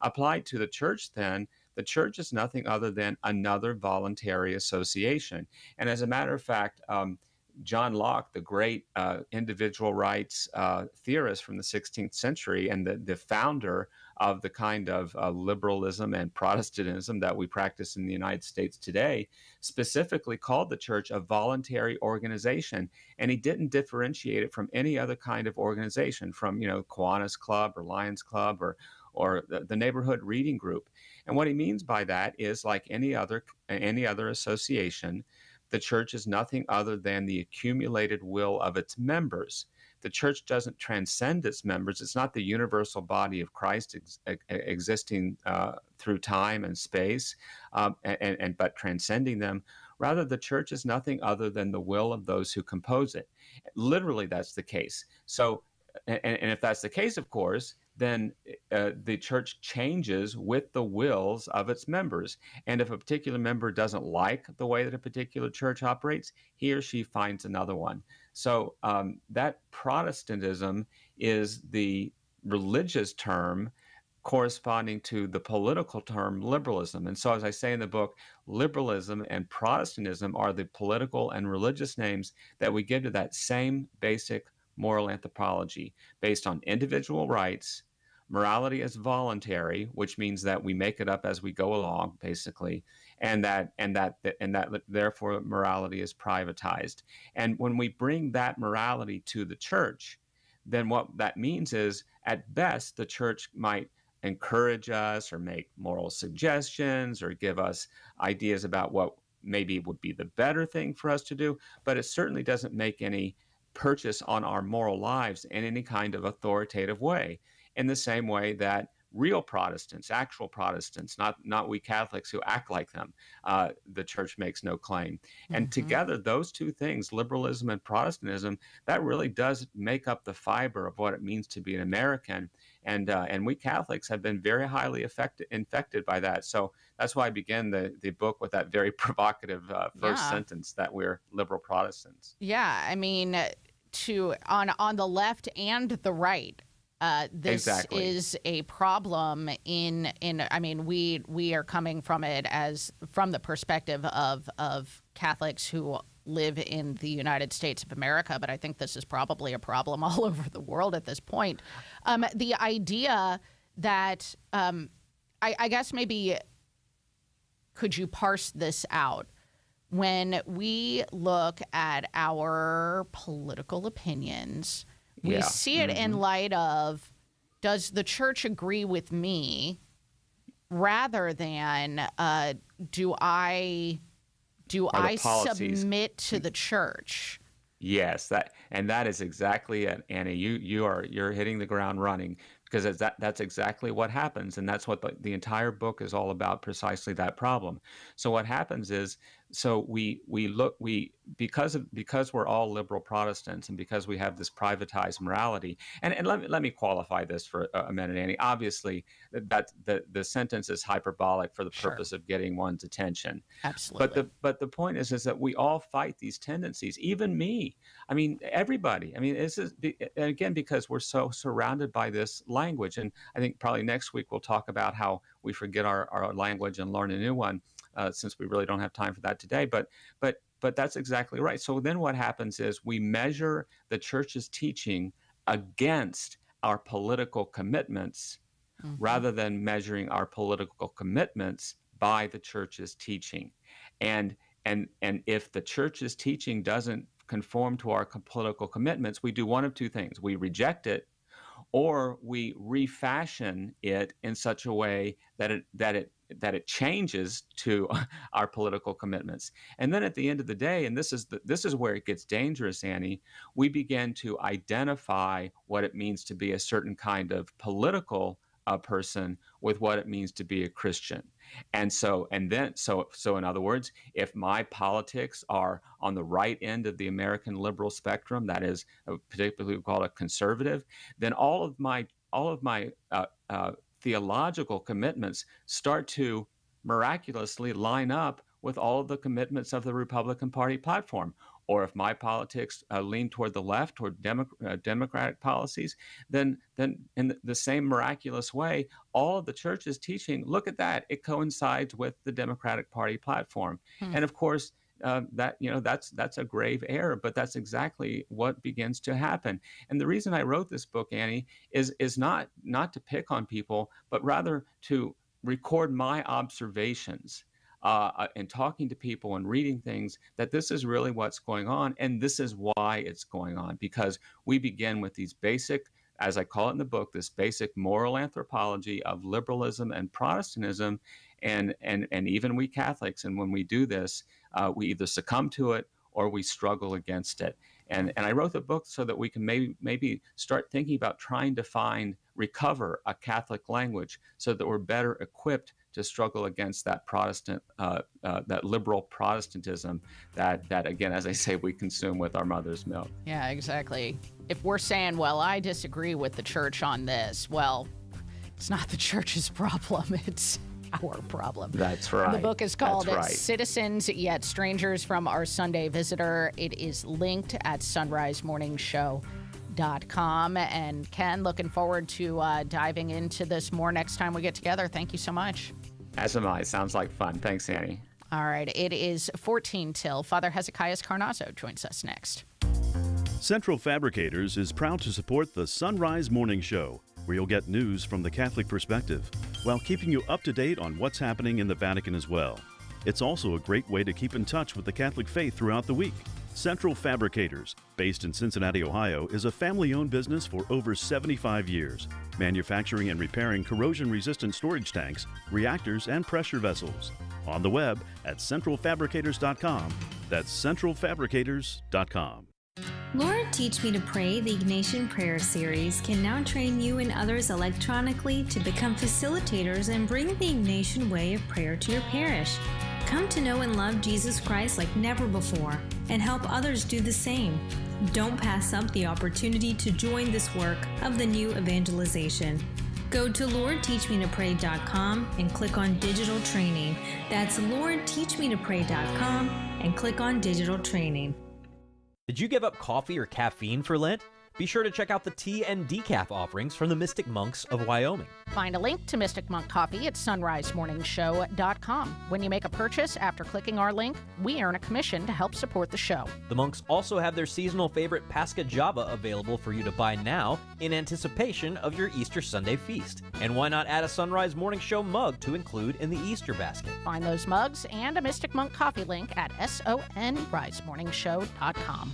Applied to the church, then, the church is nothing other than another voluntary association. And as a matter of fact, um, John Locke, the great uh, individual rights uh, theorist from the 16th century and the, the founder of the kind of uh, liberalism and Protestantism that we practice in the United States today, specifically called the church a voluntary organization. And he didn't differentiate it from any other kind of organization, from, you know, Kiwanis Club or Lions Club or, or the, the neighborhood reading group. And what he means by that is like any other any other association, the church is nothing other than the accumulated will of its members. The church doesn't transcend its members. It's not the universal body of Christ ex- existing uh, through time and space, um, and, and but transcending them. Rather, the church is nothing other than the will of those who compose it. Literally, that's the case. So, and, and if that's the case, of course, then uh, the church changes with the wills of its members. And if a particular member doesn't like the way that a particular church operates, he or she finds another one. So um, that Protestantism is the religious term corresponding to the political term liberalism. And so, as I say in the book, liberalism and Protestantism are the political and religious names that we give to that same basic moral anthropology based on individual rights morality is voluntary which means that we make it up as we go along basically and that and that and that therefore morality is privatized. And when we bring that morality to the church then what that means is at best the church might encourage us or make moral suggestions or give us ideas about what maybe would be the better thing for us to do but it certainly doesn't make any purchase on our moral lives in any kind of authoritative way. In the same way that real Protestants, actual Protestants, not not we Catholics who act like them. Uh, the church makes no claim. And mm-hmm. together, those two things, liberalism and Protestantism, that really does make up the fiber of what it means to be an American. And uh, and we Catholics have been very highly affected infected by that. So that's why I began the the book with that very provocative uh, first yeah. sentence that we're liberal Protestants. Yeah, I mean. To on on the left and the right, uh, this exactly. is a problem in in I mean we we are coming from it as from the perspective of of Catholics who live in the United States of America, but I think this is probably a problem all over the world at this point. Um, the idea that um, I, I guess maybe could you parse this out? When we look at our political opinions, we yeah. see it mm-hmm. in light of does the church agree with me rather than uh, do I do I submit to the church? Yes, that and that is exactly it, Annie. You you are you're hitting the ground running because that that's exactly what happens, and that's what the, the entire book is all about. Precisely that problem. So what happens is so we we look we because of because we're all liberal Protestants and because we have this privatized morality and, and let me let me qualify this for a, minute Annie. Obviously that the the sentence is hyperbolic for the sure. purpose of getting one's attention. Absolutely. but the but the point is is that we all fight these tendencies even me. I mean everybody. I mean this is again because we're so surrounded by this language and I think probably next week we'll talk about how we forget our, our language and learn a new one uh, since we really don't have time for that today. But but but that's exactly right. So then what happens is we measure the church's teaching against our political commitments mm-hmm. rather than measuring our political commitments by the church's teaching. And and and if the church's teaching doesn't conform to our political commitments, we do one of two things. We reject it or we refashion it in such a way that it that it that it changes to our political commitments. And then at the end of the day, and this is the, this is where it gets dangerous, Annie, we begin to identify what it means to be a certain kind of political uh, person with what it means to be a Christian. And so, and then, so, so in other words, if my politics are on the right end of the American liberal spectrum, that is uh, particularly called a conservative, then all of my all of my uh, uh, theological commitments start to miraculously line up with all of the commitments of the Republican Party platform. Or if my politics uh, lean toward the left, toward Demo- uh, democratic policies, then then in the same miraculous way, all of the church is teaching. Look at that; it coincides with the Democratic Party platform. Hmm. And of course, uh, that you know that's that's a grave error, but that's exactly what begins to happen. And the reason I wrote this book, Annie, is is not not to pick on people, but rather to record my observations uh, uh, and talking to people and reading things that this is really what's going on, and this is why it's going on because we begin with these basic. As I call it in the book, this basic moral anthropology of liberalism and Protestantism, and and and even we Catholics. And when we do this, uh, we either succumb to it or we struggle against it. And and I wrote the book so that we can maybe maybe start thinking about trying to find recover a Catholic language so that we're better equipped to struggle against that Protestant uh, uh, that liberal Protestantism that that again, as I say, we consume with our mother's milk. Yeah, exactly. If we're saying, well, I disagree with the church on this, well, it's not the church's problem. It's our problem. That's right. The book is called right. Citizens Yet Strangers from Our Sunday Visitor. It is linked at sonrisemorningshow.com. And Ken, looking forward to uh, diving into this more next time we get together. Thank you so much. As am I. Sounds like fun. Thanks, Annie. All right, it is 14 till. Father Hezekias Carnazzo joins us next. Central Fabricators is proud to support the Son Rise Morning Show, where you'll get news from the Catholic perspective, while keeping you up to date on what's happening in the Vatican as well. It's also a great way to keep in touch with the Catholic faith throughout the week. Central Fabricators, based in Cincinnati, Ohio, is a family owned business for over 75 years, manufacturing and repairing corrosion resistant storage tanks, reactors, and pressure vessels. On the web at centralfabricators.com. That's centralfabricators.com. Lord Teach Me to Pray, the Ignatian Prayer Series, can now train you and others electronically to become facilitators and bring the Ignatian way of prayer to your parish. Come to know and love Jesus Christ like never before and help others do the same. Don't pass up the opportunity to join this work of the new evangelization. Go to LordTeachMeToPray.com and click on Digital Training. That's LordTeachMeToPray.com and click on Digital Training. Did you give up coffee or caffeine for Lent? Be sure to check out the tea and decaf offerings from the Mystic Monks of Wyoming. Find a link to Mystic Monk Coffee at sonrisemorningshow.com. When you make a purchase after clicking our link, we earn a commission to help support the show. The monks also have their seasonal favorite Pasca Java available for you to buy now in anticipation of your Easter Sunday feast. And why not add a Son Rise Morning Show mug to include in the Easter basket? Find those mugs and a Mystic Monk Coffee link at sonrisemorningshow.com.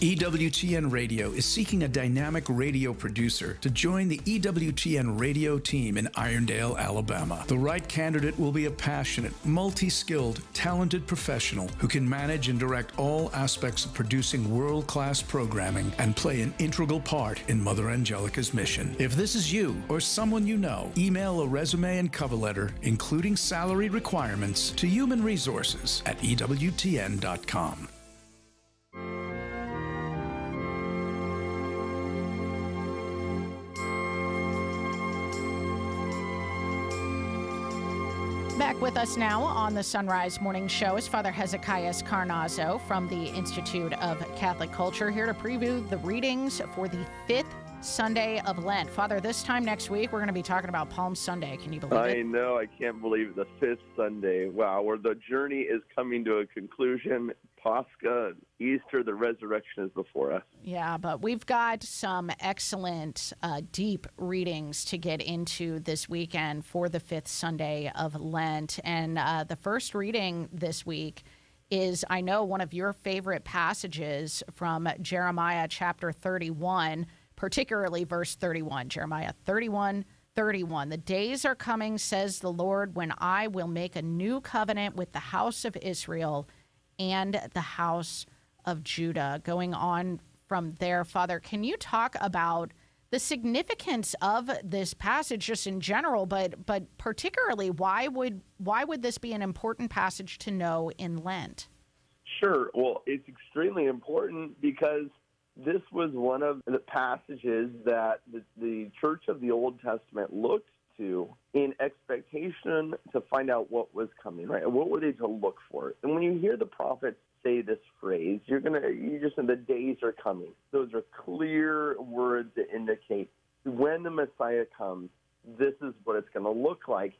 EWTN Radio is seeking a dynamic radio producer to join the EWTN radio team in Irondale, Alabama. The right candidate will be a passionate, multi skilled, talented professional who can manage and direct all aspects of producing world class programming and play an integral part in Mother Angelica's mission. If this is you or someone you know, email a resume and cover letter, including salary requirements, to human resources at EWTN.com. Back with us now on the Son Rise Morning Show is Father Hezekias Carnazzo from the Institute of Catholic Culture here to preview the readings for the fifth Sunday of Lent. Father, this time next week, we're going to be talking about Palm Sunday. Can you believe I it? I know. I can't believe the fifth Sunday. Wow, where the journey is coming to a conclusion. Pascha, Easter, the resurrection is before us. Yeah, but we've got some excellent, uh, deep readings to get into this weekend for the fifth Sunday of Lent. And uh, the first reading this week is, I know, one of your favorite passages from Jeremiah chapter 31, particularly verse 31. Jeremiah 31. 31. The days are coming, says the Lord, when I will make a new covenant with the house of Israel and the house of Judah. Going on from there, Father, can you talk about the significance of this passage just in general, but but particularly why would why would this be an important passage to know in Lent? Sure. Well, it's extremely important because this was one of the passages that the, the Church of the Old Testament looked to in expectation to find out what was coming, right? And what were they to look for? And when you hear the prophets say this phrase, you're gonna you just the days are coming. Those are clear words that indicate when the Messiah comes, this is what it's going to look like.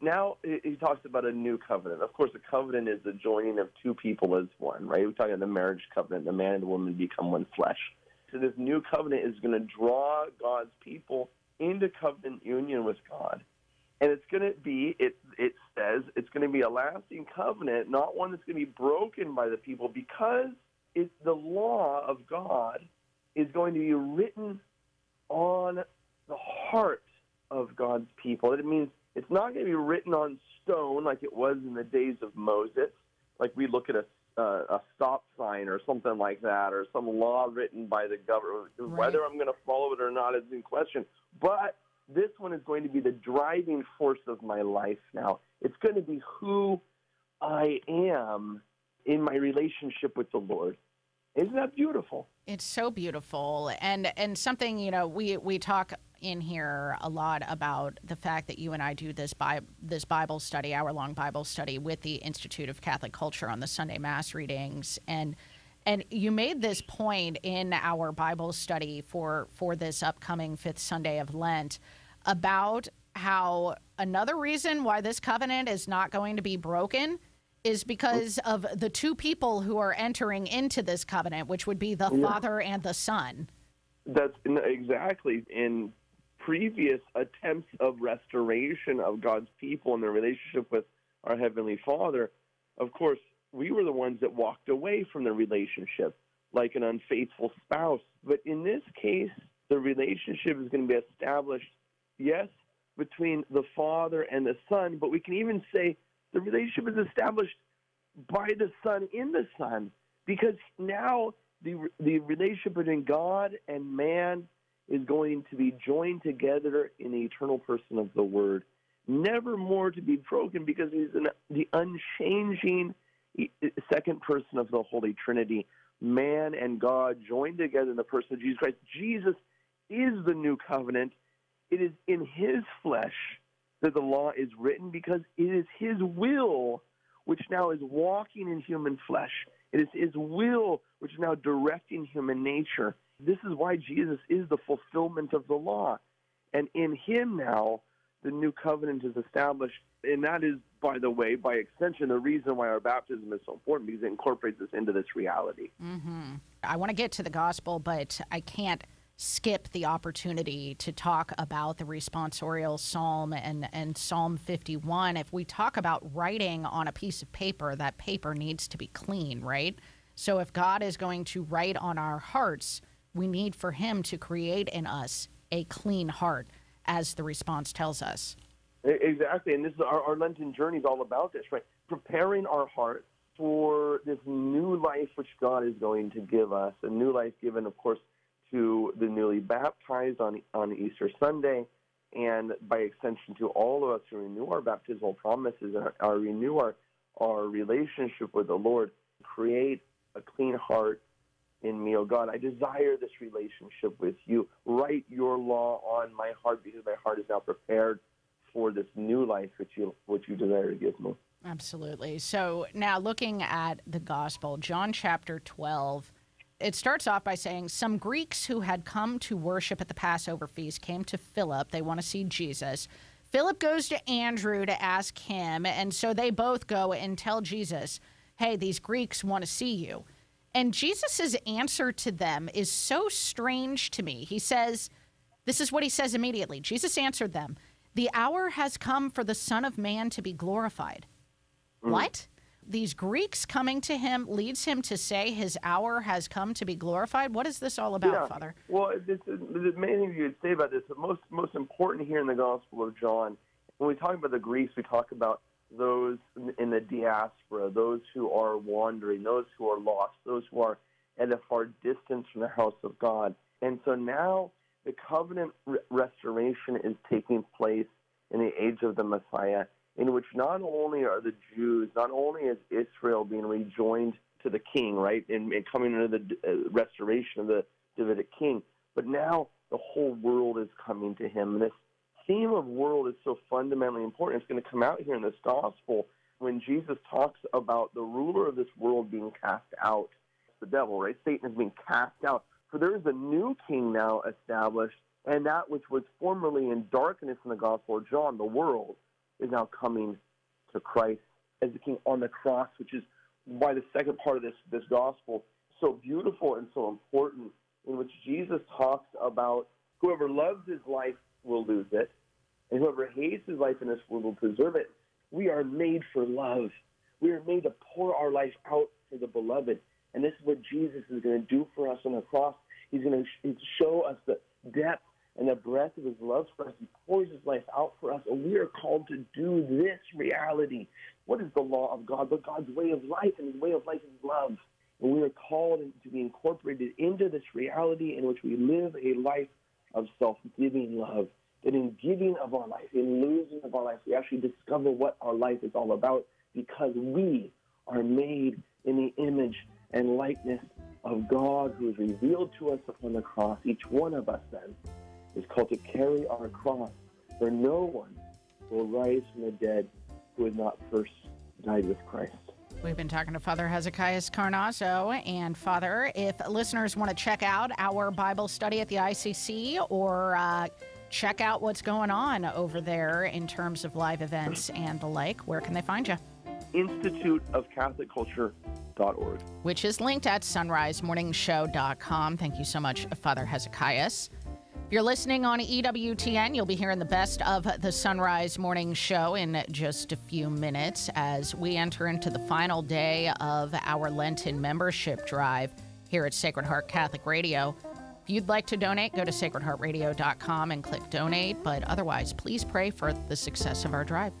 Now he talks about a new covenant. Of course, a covenant is the joining of two people as one, right? We're talking about the marriage covenant. The man and the woman become one flesh. So this new covenant is going to draw God's people into covenant union with God. And it's going to be, it, it says, it's going to be a lasting covenant, not one that's going to be broken by the people because it's the law of God is going to be written on the heart of God's people. It means it's not going to be written on stone like it was in the days of Moses, like we look at a uh, a stop sign or something like that, or some law written by the government. Right. Whether I'm going to follow it or not is in question. But this one is going to be the driving force of my life now. It's going to be who I am in my relationship with the Lord. Isn't that beautiful? It's so beautiful, and and something you know we we talk in here a lot about the fact that you and I do this Bi- this Bible study, hour long Bible study with the Institute of Catholic Culture on the Sunday Mass readings, and and you made this point in our Bible study for for this upcoming fifth Sunday of Lent about how another reason why this covenant is not going to be broken is because of the two people who are entering into this covenant, which would be the yeah. Father and the Son. That's exactly in previous attempts of restoration of God's people and their relationship with our Heavenly Father. Of course, we were the ones that walked away from the relationship like an unfaithful spouse. But in this case, the relationship is going to be established, yes, between the Father and the Son, but we can even say the relationship is established by the Son in the Son because now the, the relationship between God and man is going to be joined together in the eternal person of the Word, never more to be broken because he's the unchanging second person of the Holy Trinity. Man and God joined together in the person of Jesus Christ. Jesus is the new covenant. It is in his flesh that the law is written because it is his will which now is walking in human flesh. It is his will which is now directing human nature. This is why Jesus is the fulfillment of the law. And in him now, the new covenant is established. And that is, by the way, by extension, the reason why our baptism is so important because it incorporates us into this reality. Mm-hmm. I want to get to the gospel, but I can't skip the opportunity to talk about the responsorial psalm and, and Psalm 51. If we talk about writing on a piece of paper, that paper needs to be clean, right? So if God is going to write on our hearts, we need for Him to create in us a clean heart, as the response tells us. Exactly. And this is our, our Lenten journey is all about this, right? Preparing our hearts for this new life which God is going to give us, a new life given, of course, to the newly baptized on, on Easter Sunday, and by extension to all of us who renew our baptismal promises and our, renew our, our relationship with the Lord, create a clean heart in me, O oh God. I desire this relationship with you. Write your law on my heart because my heart is now prepared for this new life which you which you desire to give me. Absolutely. So now looking at the gospel, John chapter 12 it starts off by saying some Greeks who had come to worship at the Passover feast came to Philip. They want to see Jesus. Philip goes to Andrew to ask him, and so they both go and tell Jesus, Hey, these Greeks want to see you. And Jesus' answer to them is so strange to me. He says, This is what he says immediately. Jesus answered them, The hour has come for the Son of Man to be glorified. Mm. What? these Greeks coming to him leads him to say his hour has come to be glorified. What is this all about, yeah. Father? Well, this, the main thing you would say about this, the most most important here in the Gospel of John, when we talk about the Greeks, we talk about those in the diaspora, those who are wandering, those who are lost, those who are at a far distance from the house of God. And so now the covenant re- restoration is taking place in the age of the Messiah in which not only are the Jews, not only is Israel being rejoined to the king, right, and, and coming under the uh, restoration of the Davidic king, but now the whole world is coming to him. This theme of world is so fundamentally important. It's going to come out here in this gospel when Jesus talks about the ruler of this world being cast out. The devil, right? Satan is being cast out. For there is a new king now established, and that which was formerly in darkness in the gospel of John, the world, is now coming to Christ as the king on the cross, which is why the second part of this, this gospel so beautiful and so important, in which Jesus talks about whoever loves his life will lose it, and whoever hates his life in this world will preserve it. We are made for love. We are made to pour our life out for the beloved. And this is what Jesus is going to do for us on the cross. He's going to show us the depth and the breadth of his love for us. He pours his life out for us, and we are called to do this reality. What is the law of God? But God's way of life, and his way of life is love. And we are called to be incorporated into this reality in which we live a life of self giving love. That in giving of our life, in losing of our life, we actually discover what our life is all about because we are made in the image and likeness of God who is revealed to us upon the cross. Each one of us then is called to carry our cross, for no one will rise from the dead who has not first died with Christ. We've been talking to Father Hezekias Carnazzo. And Father, if listeners want to check out our Bible study at the ICC or uh, check out what's going on over there in terms of live events and the like, where can they find you? Institute of Catholic Culture.org. Which is linked at sonrisemorningshow.com. Thank you so much, Father Hezekias. You're listening on EWTN, you'll be hearing the best of the Son Rise Morning Show in just a few minutes as we enter into the final day of our Lenten membership drive here at Sacred Heart Catholic Radio. If you'd like to donate, go to sacredheartradio.com and click donate. But otherwise, please pray for the success of our drive.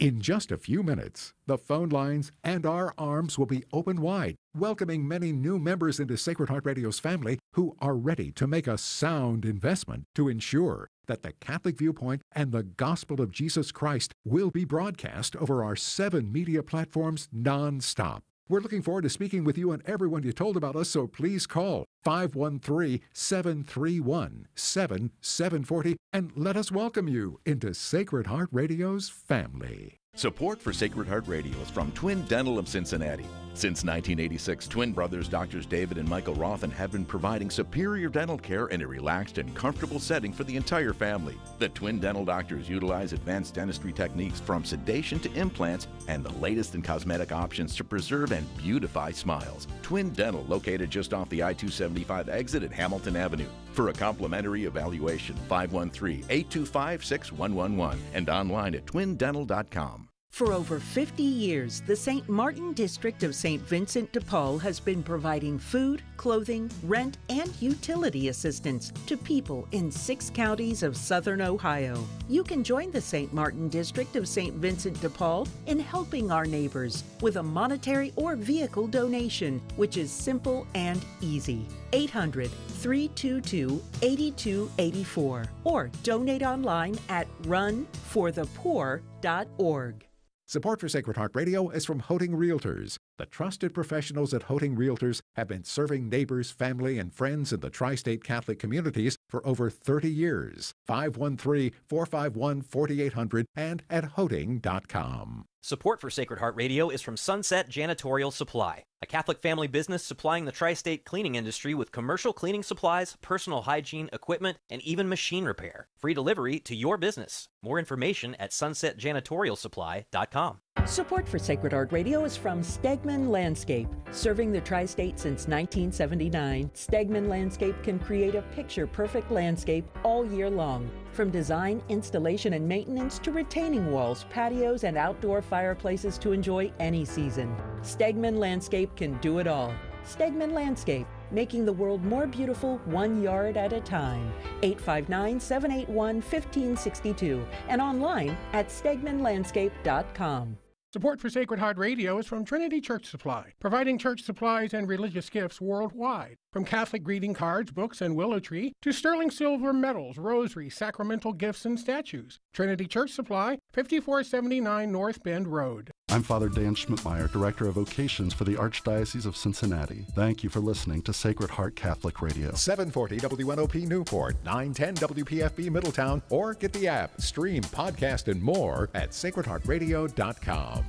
In just a few minutes, the phone lines and our arms will be open wide, welcoming many new members into Sacred Heart Radio's family who are ready to make a sound investment to ensure that the Catholic viewpoint and the gospel of Jesus Christ will be broadcast over our seven media platforms nonstop. We're looking forward to speaking with you and everyone you told about us, so please call 513 731 7740 and let us welcome you into Sacred Heart Radio's family. Support for Sacred Heart Radio is from Twin Dental of Cincinnati. Since 1986, twin brothers Doctors David and Michael Rothen have been providing superior dental care in a relaxed and comfortable setting for the entire family. The twin dental doctors utilize advanced dentistry techniques from sedation to implants and the latest in cosmetic options to preserve and beautify smiles. Twin Dental, located just off the I 275 exit at Hamilton Avenue. For a complimentary evaluation, 513 825 6111 and online at twindental.com. For over 50 years, the St. Martin District of St. Vincent de Paul has been providing food, clothing, rent, and utility assistance to people in six counties of southern Ohio. You can join the St. Martin District of St. Vincent de Paul in helping our neighbors with a monetary or vehicle donation, which is simple and easy. 800 322 8284 or donate online at runforthepoor.org. Support for Sacred Heart Radio is from Hoeting Realtors. The trusted professionals at Hoeting Realtors have been serving neighbors, family, and friends in the tri state Catholic communities for over 30 years. 513 451 4800 and at Hoeting.com. Support for Sacred Heart Radio is from Sunset Janitorial Supply, a Catholic family business supplying the tri state cleaning industry with commercial cleaning supplies, personal hygiene, equipment, and even machine repair. Free delivery to your business. More information at sunsetjanitorialsupply.com. Support for Sacred Heart Radio is from Stegman Landscape. Serving the tri state since 1979, Stegman Landscape can create a picture perfect landscape all year long. From design, installation, and maintenance to retaining walls, patios, and outdoor fireplaces to enjoy any season. Stegman Landscape can do it all. Stegman Landscape, making the world more beautiful one yard at a time. 859 781 1562 and online at stegmanlandscape.com. Support for Sacred Heart Radio is from Trinity Church Supply, providing church supplies and religious gifts worldwide. From Catholic greeting cards, books, and willow tree to sterling silver medals, rosary, sacramental gifts, and statues. Trinity Church Supply, 5479 North Bend Road. I'm Father Dan Schmitmeyer, Director of Vocations for the Archdiocese of Cincinnati. Thank you for listening to Sacred Heart Catholic Radio. 740 WNOP Newport, 910 WPFB Middletown, or get the app, stream, podcast, and more at sacredheartradio.com.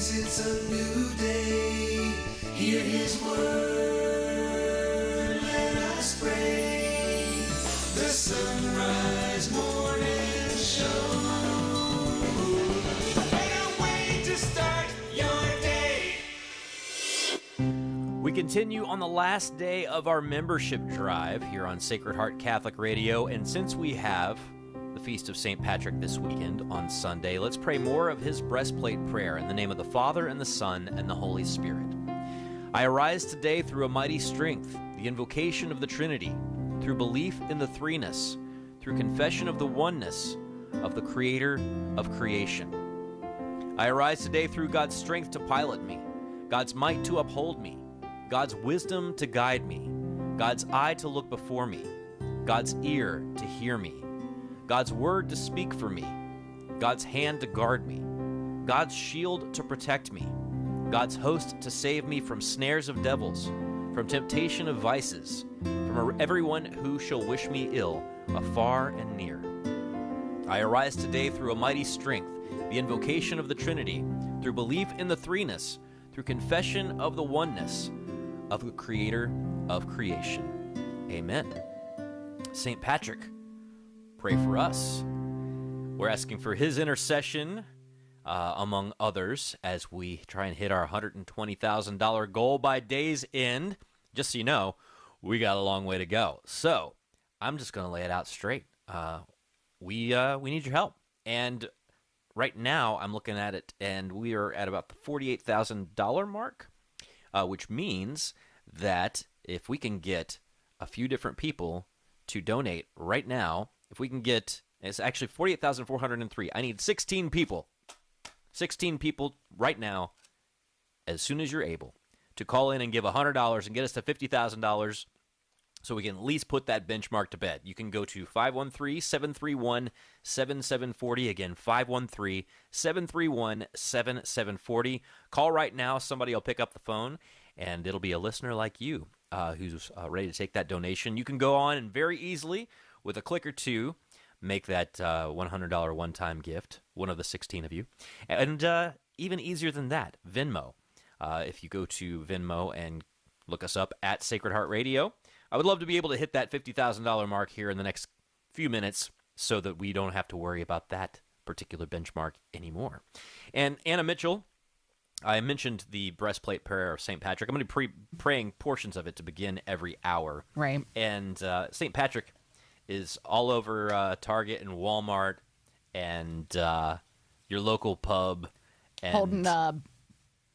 Arise, Hear his word, let us pray. The sunrise morning show. Better way to start your day. We continue on the last day of our membership drive here on Sacred Heart Catholic Radio, and since we have the Feast of St. Patrick this weekend on Sunday, let's pray more of his breastplate prayer in the name of the Father, and the Son, and the Holy Spirit. I arise today through a mighty strength, the invocation of the Trinity, through belief in the threeness, through confession of the oneness of the Creator of creation. I arise today through God's strength to pilot me, God's might to uphold me, God's wisdom to guide me, God's eye to look before me, God's ear to hear me, God's word to speak for me, God's hand to guard me, God's shield to protect me, God's host to save me from snares of devils, from temptation of vices, from er, everyone who shall wish me ill, afar and near. I arise today through a mighty strength, the invocation of the Trinity, through belief in the threeness, through confession of the oneness of the Creator of creation. Amen. St. Patrick, pray for us. We're asking for his intercession, uh, among others, as we try and hit our $120,000 goal by day's end. Just so you know, we got a long way to go. So I'm just going to lay it out straight. Uh, we uh, we need your help, and right now I'm looking at it, and we are at about the forty-eight thousand dollar mark, uh, which means that if we can get a few different people to donate right now, if we can get it's actually forty-eight thousand four hundred and three. I need sixteen people, sixteen people right now, as soon as you're able, to call in and give hundred dollars and get us to fifty thousand dollars so we can at least put that benchmark to bed. You can go to 513 731 7740. Again, 513 731 7740. Call right now. Somebody will pick up the phone, and it'll be a listener like you uh, who's uh, ready to take that donation. You can go on and very easily, with a click or two, make that uh, $100 one time gift, one of the 16 of you. And uh, even easier than that, Venmo. Uh, if you go to Venmo and look us up at Sacred Heart Radio, I would love to be able to hit that $50,000 mark here in the next few minutes so that we don't have to worry about that particular benchmark anymore. And Anna Mitchell, I mentioned the breastplate prayer of St. Patrick. I'm going to be pre- praying portions of it to begin every hour. Right. And uh, St. Patrick is all over uh, Target and Walmart and uh, your local pub. And holding uh,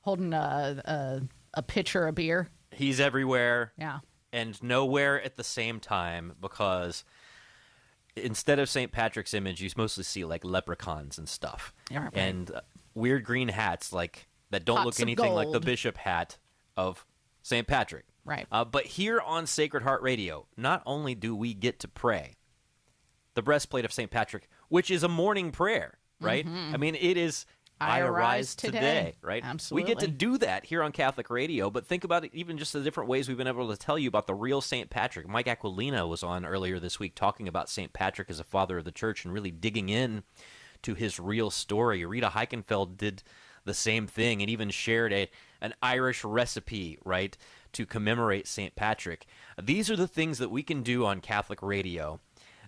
holding a, a a pitcher of beer. He's everywhere. Yeah. And nowhere at the same time because instead of St. Patrick's image, you mostly see like leprechauns and stuff. Yeah, right. And uh, weird green hats like that don't look anything like the bishop hat of St. Patrick. Right. Uh, but here on Sacred Heart Radio, not only do we get to pray the breastplate of St. Patrick, which is a morning prayer, right? Mhm. I mean, it is I I, arise arise today." today, right? Absolutely. We get to do that here on Catholic Radio, but think about it, even just the different ways we've been able to tell you about the real St. Patrick. Mike Aquilina was on earlier this week talking about St. Patrick as a father of the church and really digging in to his real story. Rita Heikenfeld did the same thing and even shared a an Irish recipe, right, to commemorate St. Patrick. These are the things that we can do on Catholic radio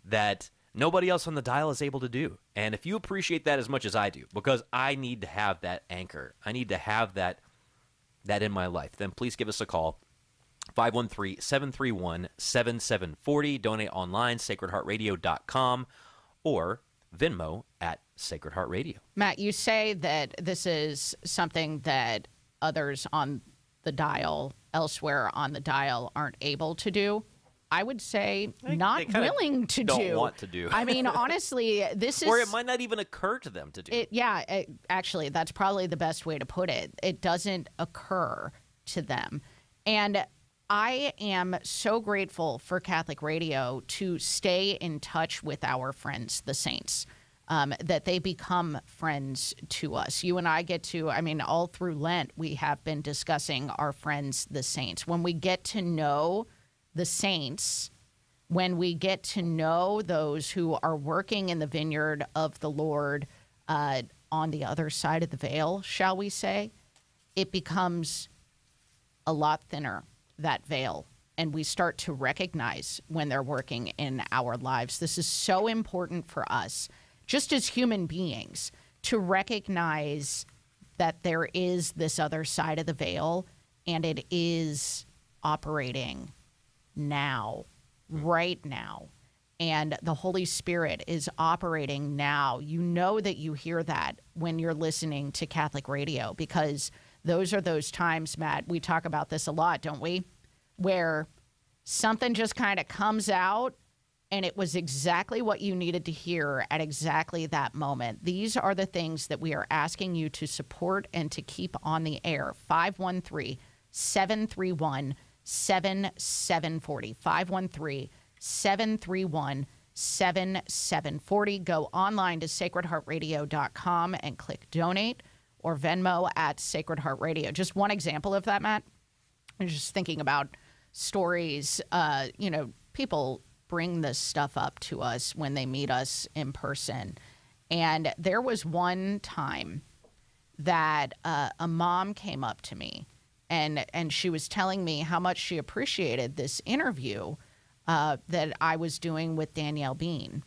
that nobody else on the dial is able to do. And if you appreciate that as much as I do, because I need to have that anchor, I need to have that that in my life, then please give us a call. 513-731-7740. Donate online, sacredheartradio.com, or Venmo at Sacred Heart Radio. Matt, you say that this is something that others on the dial, elsewhere on the dial, aren't able to do. I would say think not willing to don't do. want to do. I mean, honestly, this is or it might not even occur to them to do. it. Yeah, it, actually, that's probably the best way to put it. It doesn't occur to them, and I am so grateful for Catholic Radio to stay in touch with our friends, the saints. Um, that they become friends to us. You and I get to, I mean, all through Lent, we have been discussing our friends, the saints. When we get to know the saints, when we get to know those who are working in the vineyard of the Lord uh, on the other side of the veil, shall we say, it becomes a lot thinner, that veil. And we start to recognize when they're working in our lives. This is so important for us, just as human beings, to recognize that there is this other side of the veil and it is operating now, right now. And the Holy Spirit is operating now. You know that you hear that when you're listening to Catholic radio because those are those times, Matt. We talk about this a lot, don't we? Where something just kind of comes out and it was exactly what you needed to hear at exactly that moment. These are the things that we are asking you to support and to keep on the air. 513 731 7740. 513 731 7740. Go online to sacredheartradio.com and click donate or Venmo at Sacred Heart Radio. Just one example of that, Matt. I'm just thinking about stories. Uh, you know, people bring this stuff up to us when they meet us in person. And there was one time that uh, a mom came up to me and and she was telling me how much she appreciated this interview uh, that I was doing with Danielle Bean.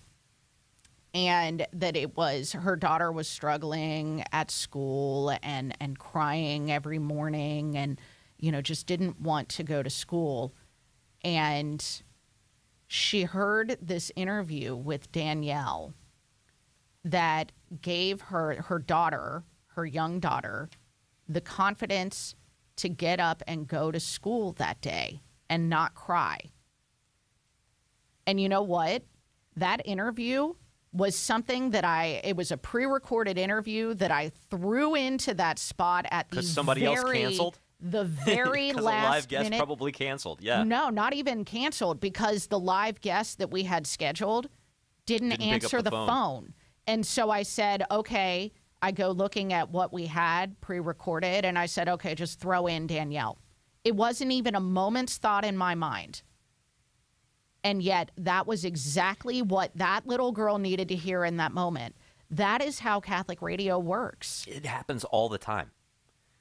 And that it was her daughter was struggling at school and and crying every morning and you know just didn't want to go to school and she heard this interview with Danielle that gave her her daughter, her young daughter, the confidence to get up and go to school that day and not cry. And you know what? That interview was something that I it was a pre-recorded interview that I threw into that spot at the somebody else canceled? The very last live guest minute. probably canceled. Yeah. No, not even canceled because the live guest that we had scheduled didn't, Didn't answer the the, phone. phone. And so I said, okay, I go looking at what we had pre recorded and I said, okay, just throw in Danielle. It wasn't even a moment's thought in my mind. And yet, that was exactly what that little girl needed to hear in that moment. That is how Catholic radio works. It happens all the time.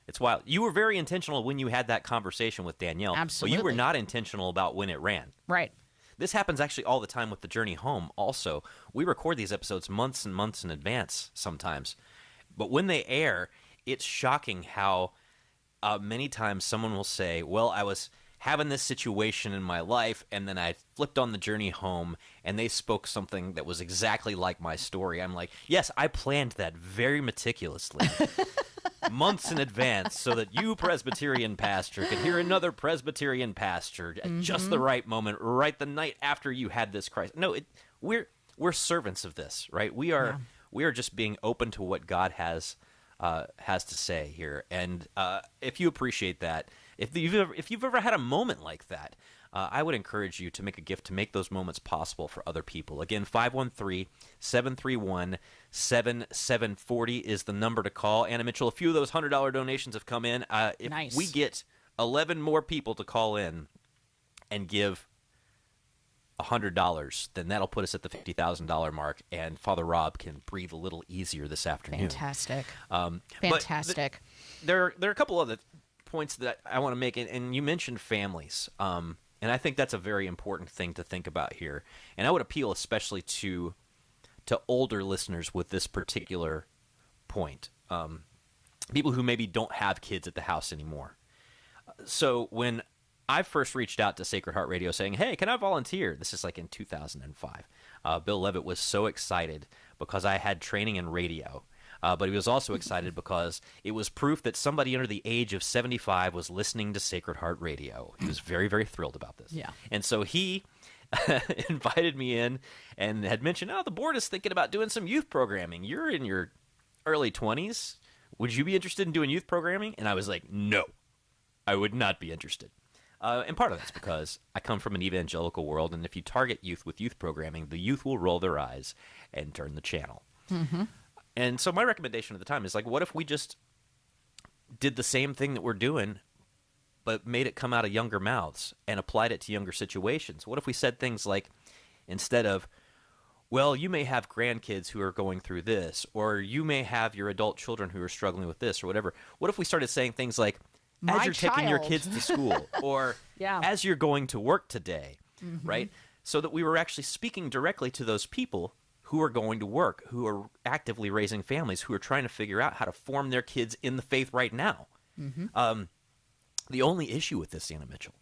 It's wild. You were very intentional when you had that conversation with Danielle. Absolutely. But you were not intentional about when it ran. Right. This happens actually all the time with the journey home. Also, we record these episodes months and months in advance sometimes, but when they air, it's shocking how uh, many times someone will say, "Well, I was having this situation in my life, and then I flipped on the journey home, and they spoke something that was exactly like my story." I'm like, "Yes, I planned that very meticulously." months in advance so that you presbyterian pastor could hear another presbyterian pastor at just the Mhm. right moment right the night after you had this crisis no it, we're we're servants of this right we are we are just being open to what god has uh, has to say here and uh, if you appreciate that if you've ever, if you've ever had a moment like that uh, I would encourage you to make a gift to make those moments possible for other people. Again, 513 731 7740 is the number to call. Anna Mitchell, a few of those $100 donations have come in. Uh, if Nice. we get 11 more people to call in and give $100, then that'll put us at the $50,000 mark, and Father Rob can breathe a little easier this afternoon. Fantastic. Um, but th- Fantastic. there are, there are a couple other points that I want to make, and, and you mentioned families, um, and I think that's a very important thing to think about here. And I would appeal especially to to older listeners with this particular point, um, people who maybe don't have kids at the house anymore. So when I first reached out to Sacred Heart Radio saying, "Hey, can I volunteer?" This is like in 2005. Uh, Bill Levitt was so excited because I had training in radio. Uh, but he was also excited because it was proof that somebody under the age of 75 was listening to Sacred Heart Radio. He was very, very thrilled about this. Yeah. And so he invited me in and had mentioned, oh, the board is thinking about doing some youth programming. You're in your early 20s. Would you be interested in doing youth programming? And I was like, no, I would not be interested. Uh, and part of that's because I come from an evangelical world, and if you target youth with youth programming, the youth will roll their eyes and turn the channel. Mm-hmm. And so my recommendation at the time is like, what if we just did the same thing that we're doing, but made it come out of younger mouths and applied it to younger situations? What if we said things like, instead of, well, you may have grandkids who are going through this, or you may have your adult children who are struggling with this, or whatever. What if we started saying things like, as you're taking your kids to school, or Yeah. as you're going to work today, Mhm. right? So that we were actually speaking directly to those people who are going to work, who are actively raising families, who are trying to figure out how to form their kids in the faith right now. Mhm. Um, the only issue with this, Anna Mitchell,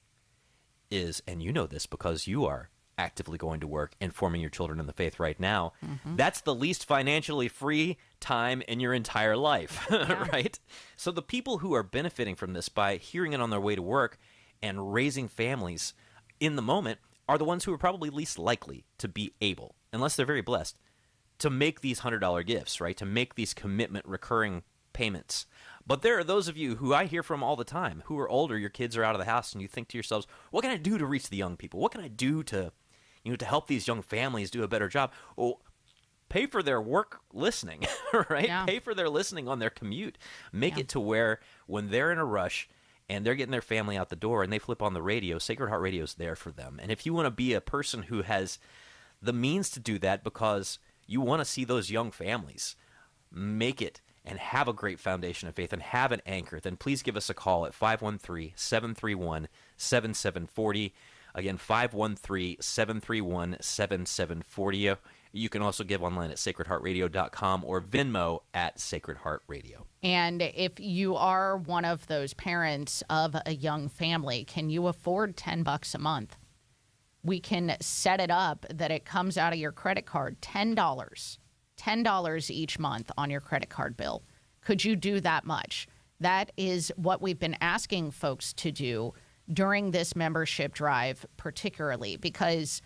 is, and you know this because you are actively going to work and forming your children in the faith right now, Mhm. that's the least financially free time in your entire life, right? So the people who are benefiting from this by hearing it on their way to work and raising families in the moment are the ones who are probably least likely to be able, unless they're very blessed, to make these $100 gifts, right? To make these commitment recurring payments. But there are those of you who I hear from all the time who are older, your kids are out of the house, and you think to yourselves, what can I do to reach the young people? What can I do to, you know, to help these young families do a better job? Well, pay for their work listening, right? Yeah. Pay for their listening on their commute. Make it to where when they're in a rush and they're getting their family out the door and they flip on the radio, Sacred Heart Radio is there for them. And if you want to be a person who has the means to do that because you want to see those young families make it and have a great foundation of faith and have an anchor, then please give us a call at 513 731 7740. Again, 513 731 7740. You can also give online at sacredheartradio.com or Venmo at Sacred Heart Radio. And if you are one of those parents of a young family, can you afford 10 bucks a month? We can set it up that it comes out of your credit card, $10. $10 each month on your credit card bill. Could you do that much? That is what we've been asking folks to do during this membership drive, particularly because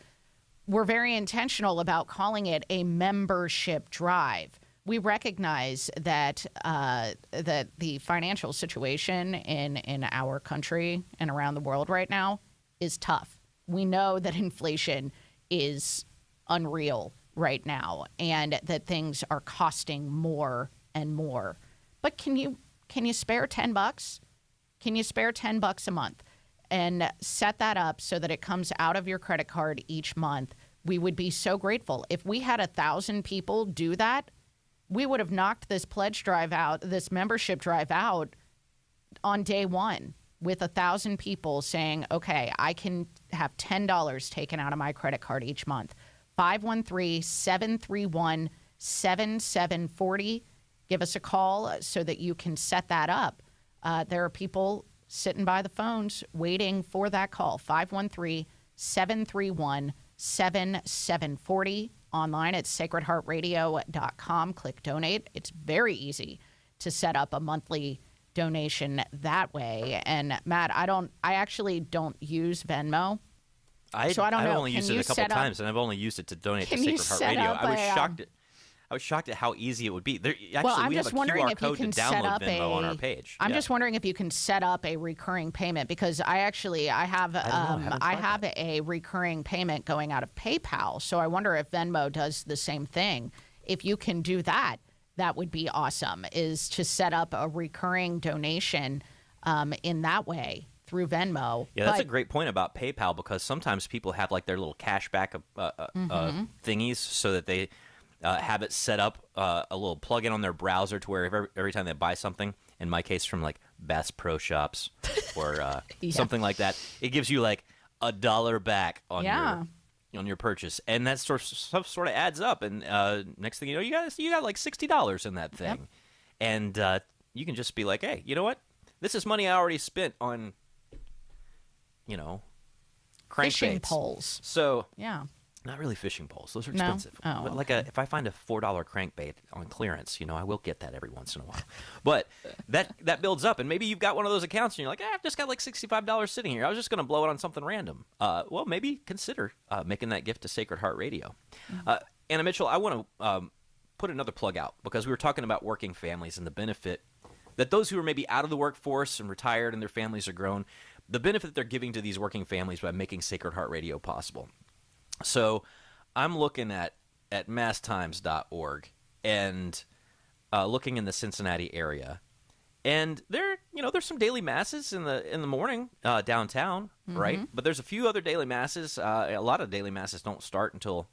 we're very intentional about calling it a membership drive. We recognize that uh, that the financial situation in in our country and around the world right now is tough. We know that inflation is unreal right now, and that things are costing more and more. But can you can you spare ten bucks? Can you spare 10 bucks a month and set that up so that it comes out of your credit card each month? We would be so grateful. If we had a thousand people do that, we would have knocked this pledge drive out, this membership drive out on day one with a thousand people saying, okay, I can have $10 taken out of my credit card each month. 513 731 7740. Give us a call so that you can set that up. Uh, there are people sitting by the phones waiting for that call. 513 731 7740. Online at sacredheartradio.com. Click donate. It's very easy to set up a monthly donation that way. And Matt, I don't, I actually don't use Venmo. I, So I don't I've know. only Can used it a couple set up- times, and I've only used it to donate to Sacred Heart Radio. I was um, shocked at I was shocked at how easy it would be. There, actually, well, I'm we just have a wondering QR if you code to can set download up Venmo a. on our page. I'm Yeah. just wondering if you can set up a recurring payment because I actually I have. I um, I have a recurring payment going out of PayPal. So I wonder if Venmo does the same thing. If you can do that, that would be awesome. Is to set up a recurring donation um, in that way through Venmo. Yeah, that's But- a great point about PayPal because sometimes people have like their little cashback uh, uh, uh, Mhm. thingies so that they uh, have it set up uh, a little plug-in on their browser to where every, every time they buy something, in my case from like Bass Pro Shops or uh, Yeah. something like that, it gives you like a dollar back on Yeah. your on your purchase, and that sort of stuff sort of adds up. And uh, next thing you know, you got you got like sixty dollars in that thing, and uh, you can just be like, hey, you know what? This is money I already spent on, you know, Fishing poles. So Yeah. Not really fishing poles. Those are No? expensive. Oh, But like a, if I find a four dollar crankbait on clearance, you know, I will get that every once in a while. But that that builds up, and maybe you've got one of those accounts, and you're like, ah, I've just got like sixty five dollars sitting here. I was just going to blow it on something random. Uh, well, maybe consider uh, making that gift to Sacred Heart Radio. Uh, Anna Mitchell, I want to um, put another plug out because we were talking about working families and the benefit that those who are maybe out of the workforce and retired and their families are grown, the benefit they're giving to these working families by making Sacred Heart Radio possible. So I'm looking at at masstimes.org and uh, looking in the Cincinnati area, and there you know there's some daily masses in the in the morning uh, downtown, right? Mhm. But there's a few other daily masses. Uh, a lot of daily masses don't start until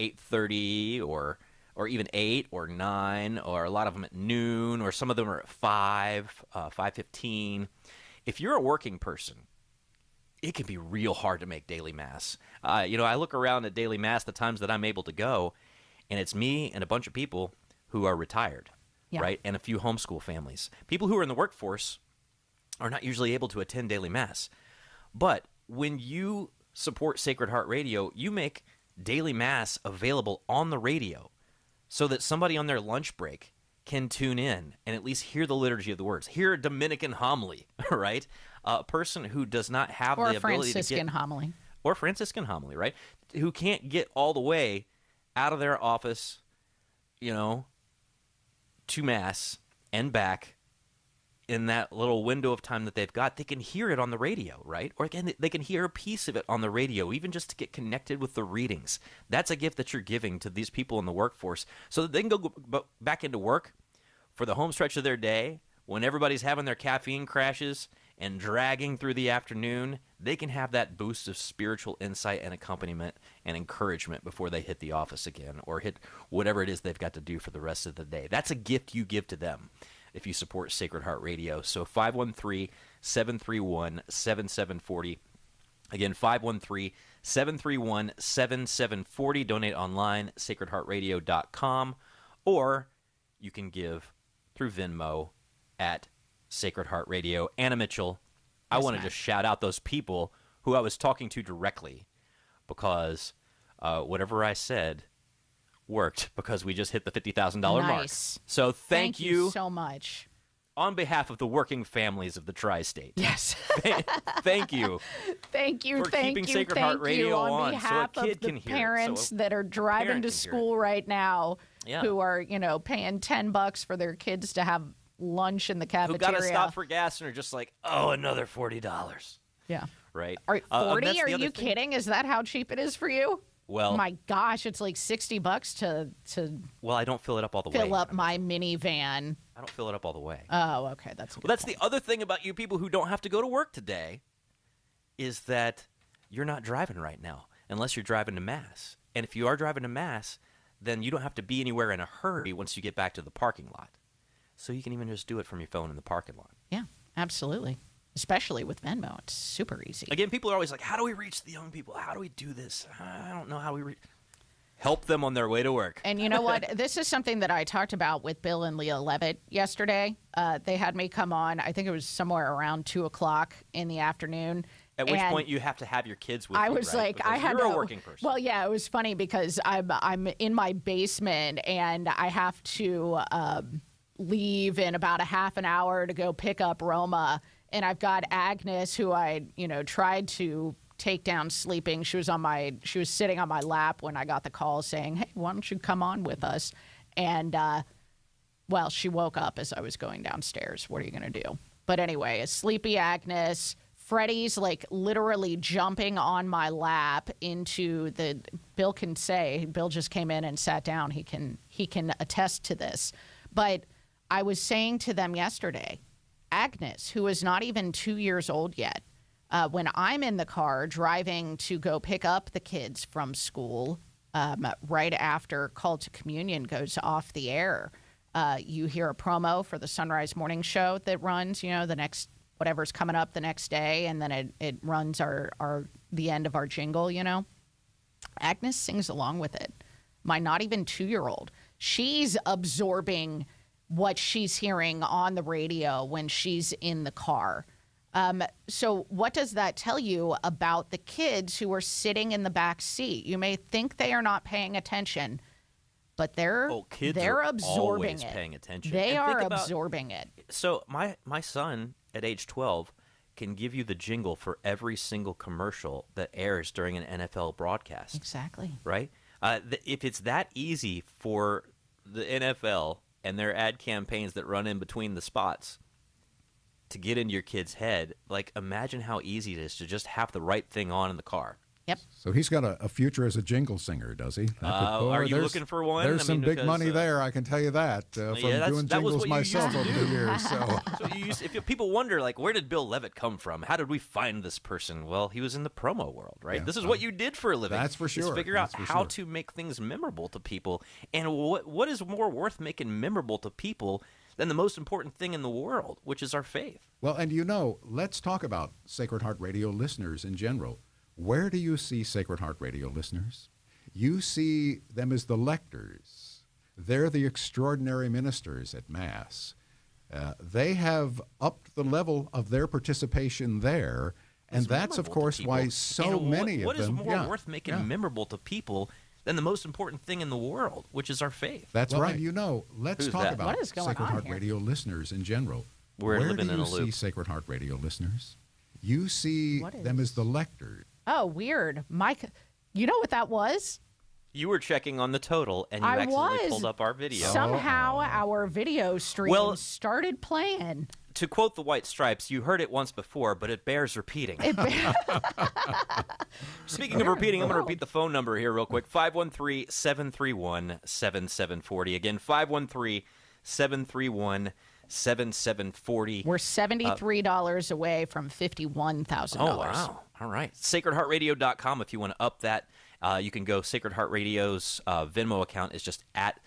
eight thirty or or even eight or nine, or a lot of them at noon, or some of them are at five, uh, five fifteen. If you're a working person, it can be real hard to make daily mass. Uh, you know, I look around at daily mass the times that I'm able to go, and it's me and a bunch of people who are retired, Yeah. right, and a few homeschool families. People who are in the workforce are not usually able to attend daily mass. But when you support Sacred Heart Radio, you make daily mass available on the radio so that somebody on their lunch break can tune in and at least hear the liturgy of the words, hear a Dominican homily, right? A person who does not have or the ability Franciscan to get, homily. or Franciscan homily, right? Who can't get all the way out of their office, you know, to mass and back in that little window of time that they've got, they can hear it on the radio, right? Or again, they can hear a piece of it on the radio, even just to get connected with the readings. That's a gift that you're giving to these people in the workforce so that they can go go back into work for the home stretch of their day when everybody's having their caffeine crashes and dragging through the afternoon. They can have that boost of spiritual insight and accompaniment and encouragement before they hit the office again or hit whatever it is they've got to do for the rest of the day. That's a gift you give to them if you support Sacred Heart Radio. So 513 731 7740. Again, 513 731 7740. Donate online, sacredheartradio.com, or you can give through Venmo at Sacred Heart Radio. Anna Mitchell, I want to just shout out those people who I was talking to directly because uh, whatever I said worked because we just hit the $50,000 mark. So thank, you you so much. on behalf of the working families of the tri-state. Yes. thank you. Thank you, For thank keeping you, Sacred thank Heart you Radio on, on so a behalf kid of the hear so parents that are driving to can hear it. school right now, Yeah. who are you know paying ten bucks for their kids to have lunch in the cafeteria. Who got to stop for gas and are just like, oh, another $40. yeah. Right? Are Uh, forty? that's are you thing. kidding? Is that how cheap it is for you? Well- my gosh, it's like sixty bucks to to Well, I don't fill it up all the way. fill up my minivan. I don't fill it up all the way. Oh, okay, that's Well, that's the other thing about you people who don't have to go to work today is that you're not driving right now unless you're driving to Mass. And if you are driving to Mass, then you don't have to be anywhere in a hurry once you get back to the parking lot. So you can even just do it from your phone in the parking lot. yeah, absolutely. Especially with Venmo, it's super easy. Again, people are always like, "How do we reach the young people? How do we do this? I don't know how we re-. help them on their way to work." And you know what? this is something that I talked about with Bill and Leah Levitt yesterday. Uh, they had me come on. I think it was somewhere around two o'clock in the afternoon. At which point you have to have your kids with I you, was right? like, I Because had you're to, a working person. Well, yeah, it was funny because I'm I'm in my basement and I have to um, leave in about a half an hour to go pick up Roma, and I've got Agnes, who I you know tried to take down sleeping. She was on my she was sitting on my lap when I got the call saying, "Hey, why don't you come on with us?" And uh, well, she woke up as I was going downstairs. What are you going to do? But anyway, a sleepy Agnes. Freddie's like literally jumping on my lap into the Bill can say Bill just came in and sat down. He can he can attest to this. But I was saying to them yesterday, Agnes, who is not even two years old yet, uh, when I'm in the car driving to go pick up the kids from school, um, right after call to communion goes off the air, uh, you hear a promo for the Son Rise Morning Show that runs, you know, the next whatever's coming up the next day, and then it, it runs our, our the end of our jingle, you know. Agnes sings along with it. My not even two year old. She's absorbing what she's hearing on the radio when she's in the car. Um, so, what does that tell you about the kids who are sitting in the back seat? You may think they are not paying attention, but they're Oh, kids they're absorbing it. paying attention. They And are about- absorbing it. So my my son at age 12 can give you the jingle for every single commercial that airs during an NFL broadcast. Exactly. Right? Uh, th- if it's that easy for the NFL and their ad campaigns that run in between the spots to get into your kid's head, like imagine how easy it is to just have the right thing on in the car. Yep. So he's got a, a future as a jingle singer, does he? Could- Uh, are you there's- looking for one? There's I some mean, big because, money uh, there, I can tell you that, uh, from yeah, doing that was jingles what you used myself to over do. the years. So So you used, if people wonder, like, where did Bill Levitt come from? How did we find this person? Well, he was in the promo world, right? Yeah, this is uh, what you did for a living. that's for is sure. figure out That's for how sure. to make things memorable to people, and what what is more worth making memorable to people than the most important thing in the world, which is our faith. Well, and you know, let's talk about Sacred Heart Radio listeners in general. Where do you see Sacred Heart Radio listeners? You see them as the lectors. They're the extraordinary ministers at Mass. Uh, they have upped the level of their participation there, and It's that's, of course, why so And what- many What of is them. more yeah, worth making yeah. memorable to people than the most important thing in the world, which is our faith? That's right. you know, let's Who's talk that? about What is going Sacred Heart here? Radio listeners in general. We're Where living do in you a see. Sacred Heart Radio listeners? You see them as the lectors. Oh, weird. Mike, you know what that was? You were checking on the total, and you I accidentally was. pulled up our video. Somehow our video stream Well- started playing. to quote the White Stripes, you heard it once before, but it bears repeating. Speaking of repeating, I'm going to repeat the phone number here real quick 513 731 7740. Again, 513 731 7740. We're $73 away from $51,000. Oh, wow. All right. SacredHeartRadio.com if you want to up that. Uh, you can go Sacred Heart Radio's uh, Venmo account is just at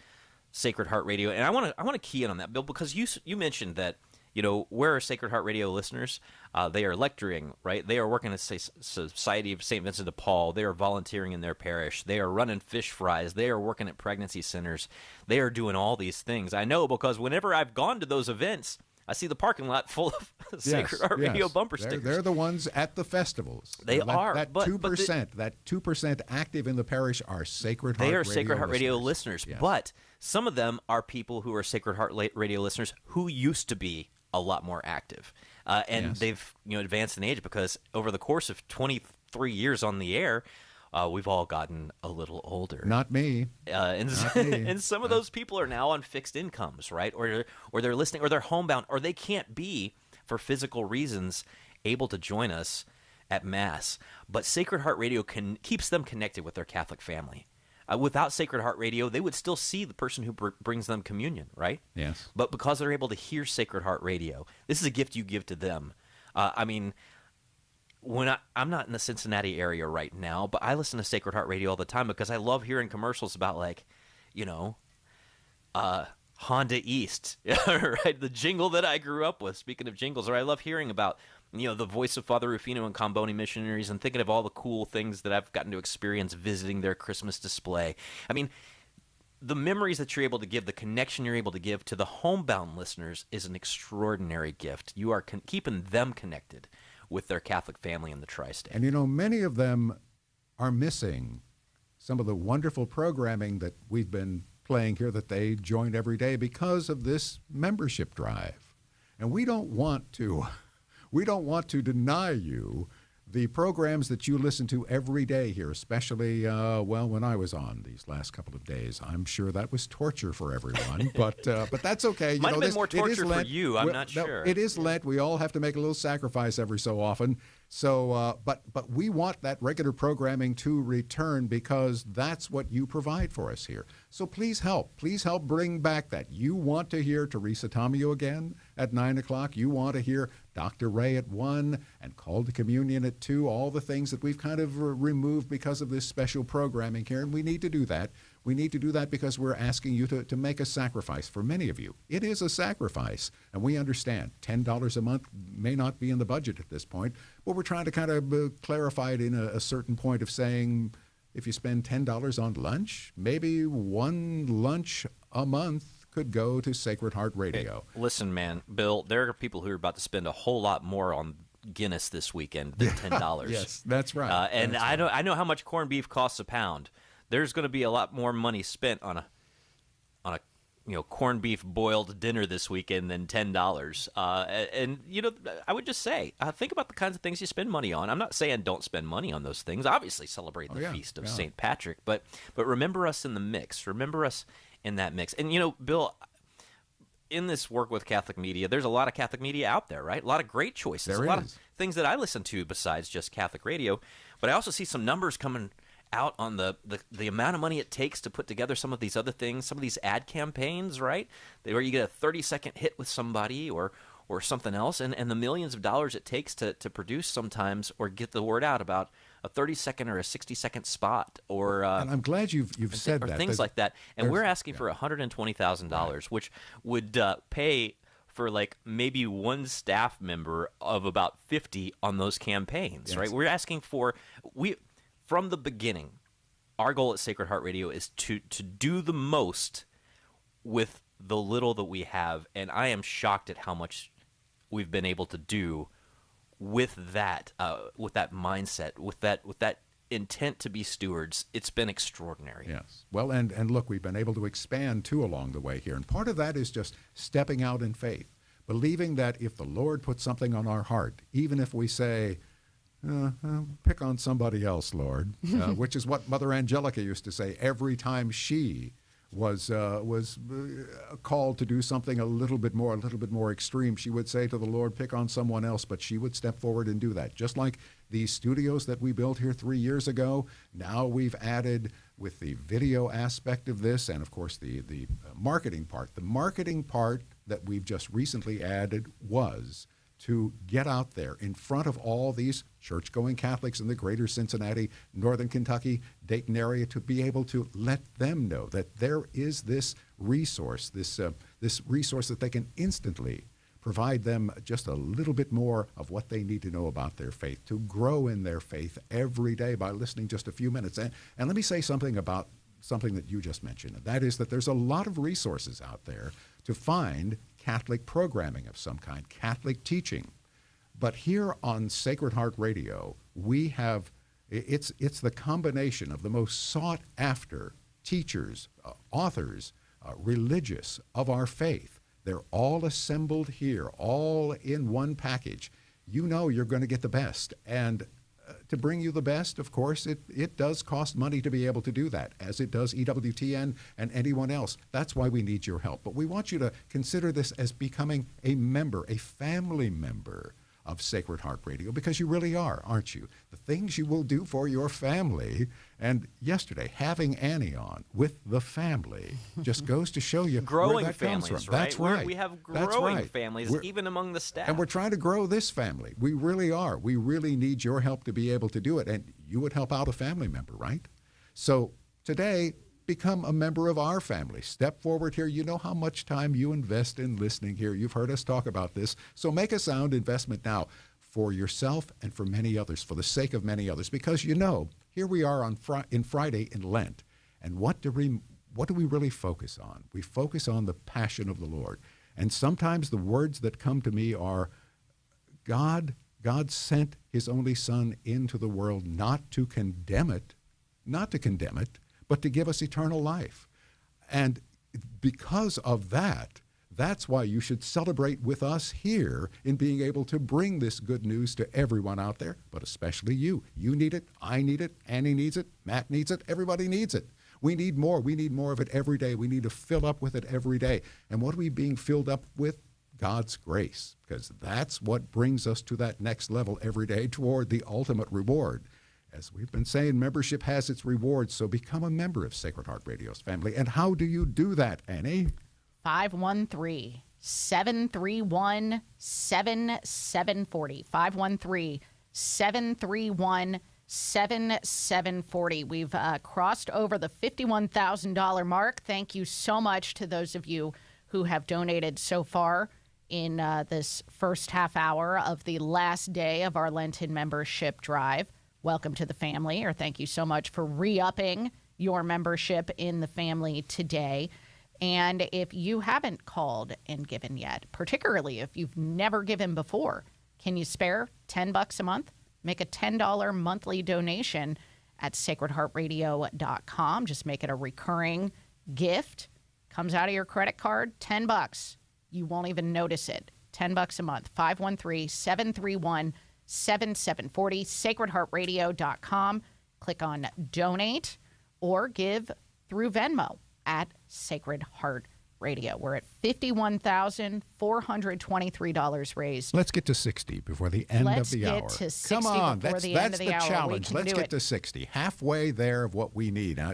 Sacred Heart Radio. And I want to I want to key in on that, Bill, because you you mentioned that you know where are Sacred Heart Radio listeners? Uh, they are lecturing, right? They are working at Society of St. Vincent de Paul. They are volunteering in their parish. They are running fish fries. They are working at pregnancy centers. They are doing all these things. I know because whenever I've gone to those events, I see the parking lot full of Sacred Heart Radio yes. bumper They're- stickers. They're, the ones at the festivals. They that, are, That but- two percent, that two percent active in the parish are Sacred Heart. They are Radio Sacred Heart Radio listeners. listeners, but some of them are people who are Sacred Heart Radio listeners who used to be a lot more active, uh, and Yes. they've you know advanced in age because over the course of 23 years on the air, uh, we've all gotten a little older. Not me. Uh, and, Not me. and some of those people are now on fixed incomes, right? Or they're, or they're listening, or they're homebound, or they can't be for physical reasons able to join us at mass. But Sacred Heart Radio can keeps them connected with their Catholic family. Uh, without Sacred Heart Radio, they would still see the person who br- brings them communion, right? Yes. But because they're able to hear Sacred Heart Radio, this is a gift you give to them. Uh, I mean, when I, I'm not in the Cincinnati area right now, but I listen to Sacred Heart Radio all the time because I love hearing commercials about like, you know, uh, Honda East, right? The jingle that I grew up with. Speaking of jingles, or I love hearing about you know the voice of Father Rufino and Comboni missionaries, and thinking of all the cool things that I've gotten to experience visiting their Christmas display. I mean, the memories that you're able to give, the connection you're able to give to the homebound listeners is an extraordinary gift. You are con- keeping them connected with their Catholic family in the tri-state. And you know, many of them are missing some of the wonderful programming that we've been playing here that they join every day because of this membership drive. And we don't want to we don't want to deny you the programs that you listen to every day here, especially uh, well when I was on these last couple of days. I'm sure that was torture for everyone, but uh, but that's okay. You Might know, have been this- more torture for you. I'm Well, not no, sure. It is Lent. We all have to make a little sacrifice every so often. So, uh, but but we want that regular programming to return because that's what you provide for us here. So please help. Please help bring back that. You want to hear Teresa Tomeo again at nine o'clock. You want to hear Dr. Ray at one and called to Communion at two. All the things that we've kind of re- removed because of this special programming here, and we need to do that. We need to do that because we're asking you to, to make a sacrifice for many of you. It is a sacrifice, and we understand $10 a month may not be in the budget at this point, but we're trying to kind of uh, clarify it in a, a certain point of saying if you spend $10 on lunch, maybe one lunch a month could go to Sacred Heart Radio. Listen, man, Bill, there are people who are about to spend a whole lot more on Guinness this weekend than ten dollars. yes, that's right. Uh, and That's I know I know how much corned beef costs a pound. There's going to be a lot more money spent on a on a you know corned beef boiled dinner this weekend than ten dollars. Uh, and, and, you know I would just say uh, think about the kinds of things you spend money on. I'm not saying don't spend money on those things. Obviously celebrate the Oh, yeah, feast of yeah. Saint Patrick, but but remember us in the mix. Remember us in that mix. And you know Bill. In this work with Catholic media, there's a lot of Catholic media out there, right? A lot of great choices. There a lot of things that I listen to besides just Catholic radio. But I also see some numbers coming out on the, the, the amount of money it takes to put together some of these other things, some of these ad campaigns, right? Where you get a 30 second hit with somebody or or something else, and, and the millions of dollars it takes to, to produce sometimes or get the word out about a 30 second or a 60 second spot or uh, and I'm glad you've you've said or that. things There's- like that. And we're asking for $120,000, which would uh, pay for like maybe one staff member of about 50 on those campaigns, Yes. right? We're asking for we from the beginning. Our goal at Sacred Heart Radio is to to do the most with the little that we have, and I am shocked at how much we've been able to do with that uh, with that mindset, with that with that intent to be stewards. It's been extraordinary. Yes. Well, and and look, we've been able to expand too along the way here, and part of that is just stepping out in faith, believing that if the Lord puts something on our heart, even if we say. Uh, uh, pick on somebody else, Lord, uh, which is what Mother Angelica used to say every time she was uh, was uh, called to do something a little bit more, a little bit more extreme. She would say to the Lord, "Pick on someone else," but she would step forward and do that. Just like the studios that we built here three years ago, now we've added with the video aspect of this, and of course the the uh, marketing part. The marketing part that we've just recently added was to get out there in front of all these church going Catholics in the greater Cincinnati, Northern Kentucky, Dayton area to be able to let them know that there is this resource, this, uh, this resource that they can instantly provide them just a little bit more of what they need to know about their faith, to grow in their faith every day by listening just a few minutes. And, and let me say something about something that you just mentioned, and that is that there's a lot of resources out there to find Catholic programming of some kind, Catholic teaching. But here on Sacred Heart Radio, we have it's it's the combination of the most sought after teachers, uh, authors, uh, religious of our faith. They're all assembled here, all in one package. You know you're going to get the best, and to bring you the best, of course, it, it does cost money to be able to do that, as it does EWTN and anyone else. That's why we need your help. But we want you to consider this as becoming a member, a family member of Sacred Heart Radio, because you really are, aren't you? The things you will do for your family. And yesterday, having Annie on with the family just goes to show you growing families, comes from. right? That's We're- right. We have That's growing right. families, We're- even among the staff. and we're trying to grow this family. We really are. We really need your help to be able to do it. And you would help out a family member, right? So today, become a member of our family. Step forward here. You know how much time you invest in listening here. You've heard us talk about this. So make a sound investment now for yourself and for many others, for the sake of many others. Because you know, here we are on Fri- in Friday in Lent. And what do we what do we really focus on? We focus on the passion of the Lord. And sometimes the words that come to me are God God sent his only son into the world not to condemn it, not to condemn it, but to give us eternal life. And because of that, that's why you should celebrate with us here in being able to bring this good news to everyone out there, but especially you. You need it, I need it, Annie needs it, Matt needs it, everybody needs it. We need more. We need more of it every day. We need to fill up with it every day. And what are we being filled up with? God's grace, because that's what brings us to that next level every day toward the ultimate reward. As we've been saying, membership has its rewards, so become a member of Sacred Heart Radio's family. And how do you do that, Annie? 513 731 7740. 513 731 7740. We've uh, crossed over the $51,000 mark. Thank you so much to those of you who have donated so far in uh, this first half hour of the last day of our Lenten membership drive. Welcome to the family, or thank you so much for re upping your membership in the family today. And if you haven't called and given yet, particularly if you've never given before, Can you spare 10 bucks a month? Make a $10 monthly donation at sacredheartradio.com. Just make it a recurring gift. Comes out of your credit card, 10 bucks. You won't even notice it. 10 bucks a month. 513 731 7740. Sacredheartradio.com. Click on donate or give through Venmo at Sacred Heart Radio. We're at $51,423 raised. Let's get to 60 before the end Let's of the get hour. to 60 Come on, before that's, the end that's of the the challenge. Let's get it. to 60. Halfway there of what we need. Now,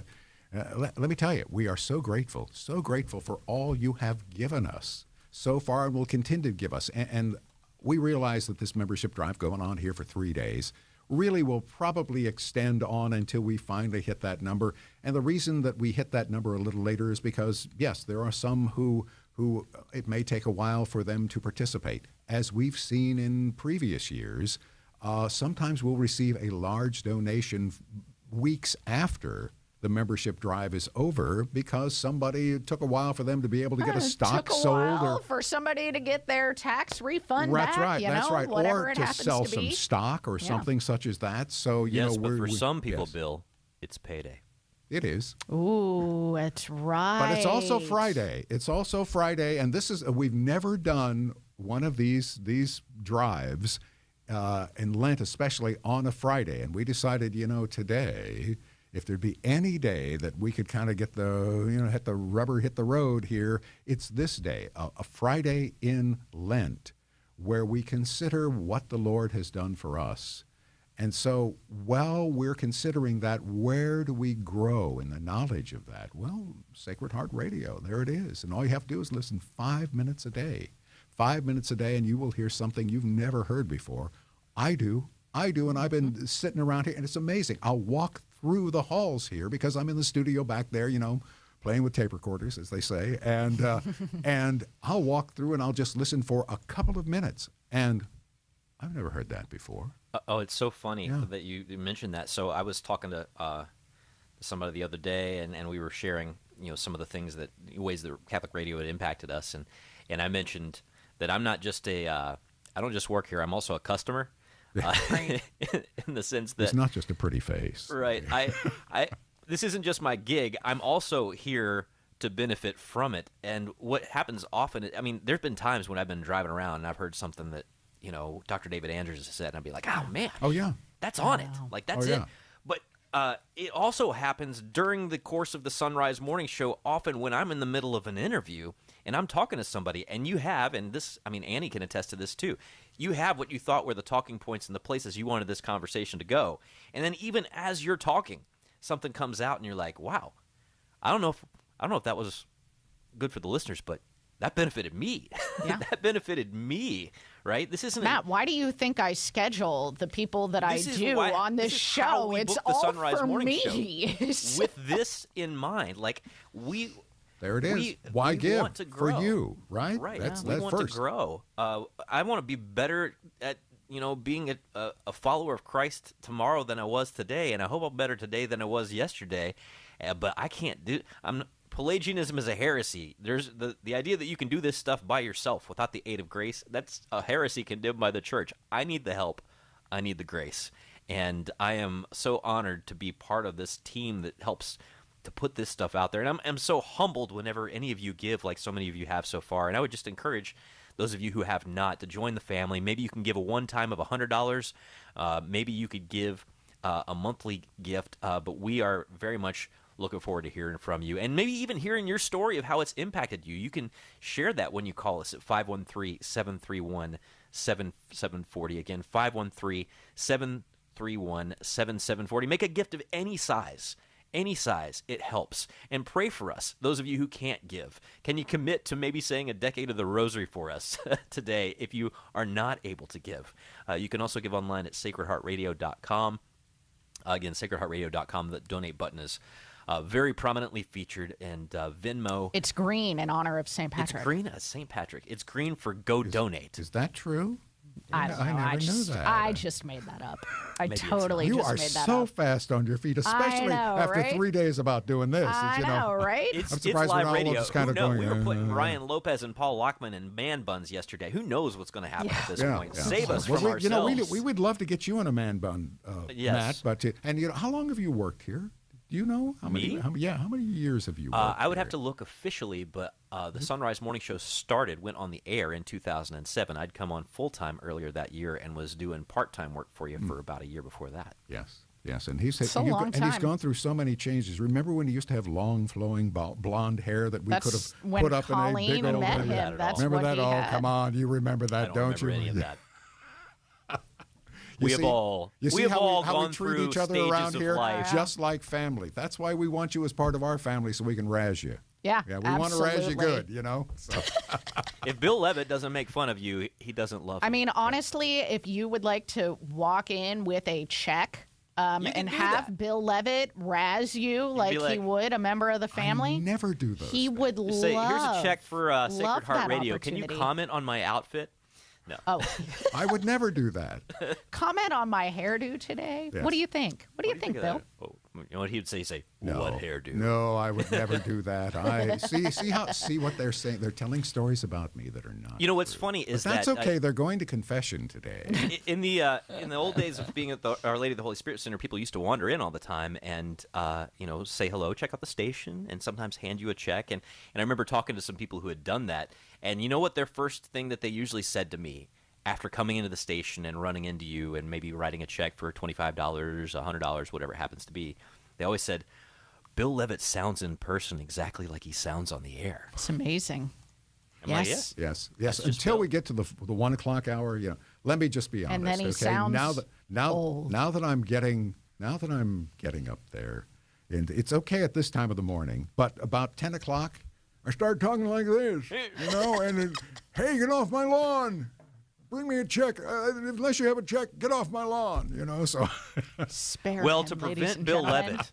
uh, let, let me tell you, we are so grateful, so grateful for all you have given us so far and will continue to give us. And, and we realize that this membership drive going on here for three days really will probably extend on until we finally hit that number. And the reason that we hit that number a little later is because, yes, there are some who who uh, it may take a while for them to participate. As we've seen in previous years, uh, sometimes we'll receive a large donation weeks after the membership drive is over because somebody it took a while for them to be able to get a Uh, stock took a sold while or for somebody to get their tax refund that's back. right you that's know, right or to sell to some stock or Yeah. something such as that so you yes, know but we're, for we- some people, yes. Bill, it's payday. it is Ooh, that's right. But it's also Friday. It's also Friday, and this is we've never done one of these these drives uh, in Lent, especially on a Friday. And we decided, you know, today, if there'd be any day that we could kind of get the you know hit the rubber hit the road here, it's this day, a, a Friday in Lent, where we consider what the Lord has done for us. And so while we're considering that, where do we grow in the knowledge of that? Well, Sacred Heart Radio, there it is. And all you have to do is listen five minutes a day. Five minutes a day, and you will hear something you've never heard before. I do. I do. And I've been sitting around here, and it's amazing. I'll walk through the halls here because I'm in the studio back there, you know, playing with tape recorders, as they say. And, uh, and I'll walk through and I'll just listen for a couple of minutes. And I've never heard that before. Uh, oh, it's so funny that you, you mentioned that. So I was talking to uh, somebody the other day, and, and we were sharing, you know, some of the things that ways that Catholic radio had impacted us, and and I mentioned that I'm not just a, uh, I don't just work here. I'm also a customer, uh, in the sense that It's not just a pretty face. Right. I, I, this isn't just my gig. I'm also here to benefit from it. And what happens often, I mean, there's been times when I've been driving around and I've heard something that, you know, Dr. David Andrews has said, and I'd be like, oh, man. Oh, yeah. That's on it. Like, that's Oh, it. But uh, it also happens during the course of the Son Rise Morning Show, often when I'm in the middle of an interview and I'm talking to somebody, and you have, and this, I mean, Annie can attest to this too. You have what you thought were the talking points and the places you wanted this conversation to go. And then even as you're talking, something comes out and you're like, wow, I don't know if, I don't know if that was good for the listeners, but that benefited me. Yeah. that benefited me, right? This isn't a- Matt, why do you think I schedule the people that I do why- on this, this show? It's all for me. With this in mind. Like we, There it is. we- Why we give want to for you, right? Right. That's we that's want first. to grow. Uh, I want to be better at you know being a, a, a follower of Christ tomorrow than I was today, and I hope I'm better today than I was yesterday. Uh, but I can't do. I'm Pelagianism is a heresy. There's the the idea that you can do this stuff by yourself without the aid of grace. That's a heresy condemned by the church. I need the help. I need the grace, and I am so honored to be part of this team that helps to put this stuff out there. And I'm, I'm so humbled whenever any of you give, like so many of you have so far. And I would just encourage those of you who have not to join the family. Maybe you can give a one time of $100. Uh, maybe you could give uh, a monthly gift. Uh, but we are very much looking forward to hearing from you and maybe even hearing your story of how it's impacted you. You can share that when you call us at 513 731 7740. Again, 513 731 7740. Make a gift of any size any size, it helps. And pray for us, those of you who can't give. Can you commit to maybe saying a decade of the rosary for us today if you are not able to give? Uh, you can also give online at sacredheartradio.com. Uh, again, sacredheartradio.com. The donate button is uh, very prominently featured, and uh, Venmo. It's green in honor of St. Patrick. It's green as St. Patrick. It's green for go donate. Is that true? I don't know. I never just, knew that. I just made that up. I Maybe it's totally you just are made that so up. fast on your feet, especially know, after right? three days about doing this. I you know, right? It's, I'm it's surprised we're live not all radio. just kind Who of knows? going, we were putting uh, Ryan Lopez and Paul Lockman in man buns yesterday. Who knows what's going to happen at this Yeah, point? yeah. Save us Well, from we, ourselves. You know, we, we would love to get you in a man bun, uh, Yes. Matt. But uh, and you know, how long have you worked here? Do you know how many? Me? How, yeah, how many years have you? Uh, I would have to look officially, but uh, the Son Rise Morning Show started, went on the air in 2007. I'd come on full time earlier that year and was doing part time work for you Hmm. for about a year before that. Yes. Yes, and he's It's a you've and he's time. gone through so many changes. Remember when he used to have long, flowing blonde hair that we could have put up in a big old. met him. That's remember what that? he oh, had. come on, you remember that, I don't you? remember any of that. You We have see- all- you we see have how all we, how gone we treat through each other stages around of here, life. just like family. That's why we want you as part of our family, so we can razz you. Yeah, Yeah, we want to razz you good, you know. So. if Bill Levitt doesn't make fun of you, he doesn't love I you. mean, honestly, if you would like to walk in with a check um, and have that. Bill Levitt razz you like, he would a member of the family, never do those. he would Just say, love. here's a check for uh, Sacred Heart Radio. Can you comment on my outfit? No. Oh, I would never do that. comment on my hairdo today. Yes. What do you think? What do you What think, of Bill? Oh, you know what he would say? He'd say, No, "What hairdo?" No, I would never do that. I see. See how see what they're saying. They're telling stories about me that are not. You know what's funny But is that's that okay. they're going to confession today. In the uh, in the old days of being at the Our Lady of the Holy Spirit Center, people used to wander in all the time and uh, you know say hello, check out the station, and sometimes hand you a check. And and I remember talking to some people who had done that, and you know what their first thing that they usually said to me after coming into the station and running into you and maybe writing a check for twenty five dollars, hundred dollars, whatever it happens to be, they always said, "Bill Levitt sounds in person exactly like he sounds on the air." It's amazing. I'm like, yes. Yes, yes. That's Until Bill. we get to the the one o'clock hour, you know. Let me just be honest. And then he okay? sounds now that now old. now that I'm getting now that I'm getting up there, and it's okay at this time of the morning, but about ten o'clock, I start talking like this, you know, and then, hey, get off my lawn. Bring me a check. Uh, unless you have a check, get off my lawn. You know, so Spare Well, him, to prevent Bill gentlemen. Levitt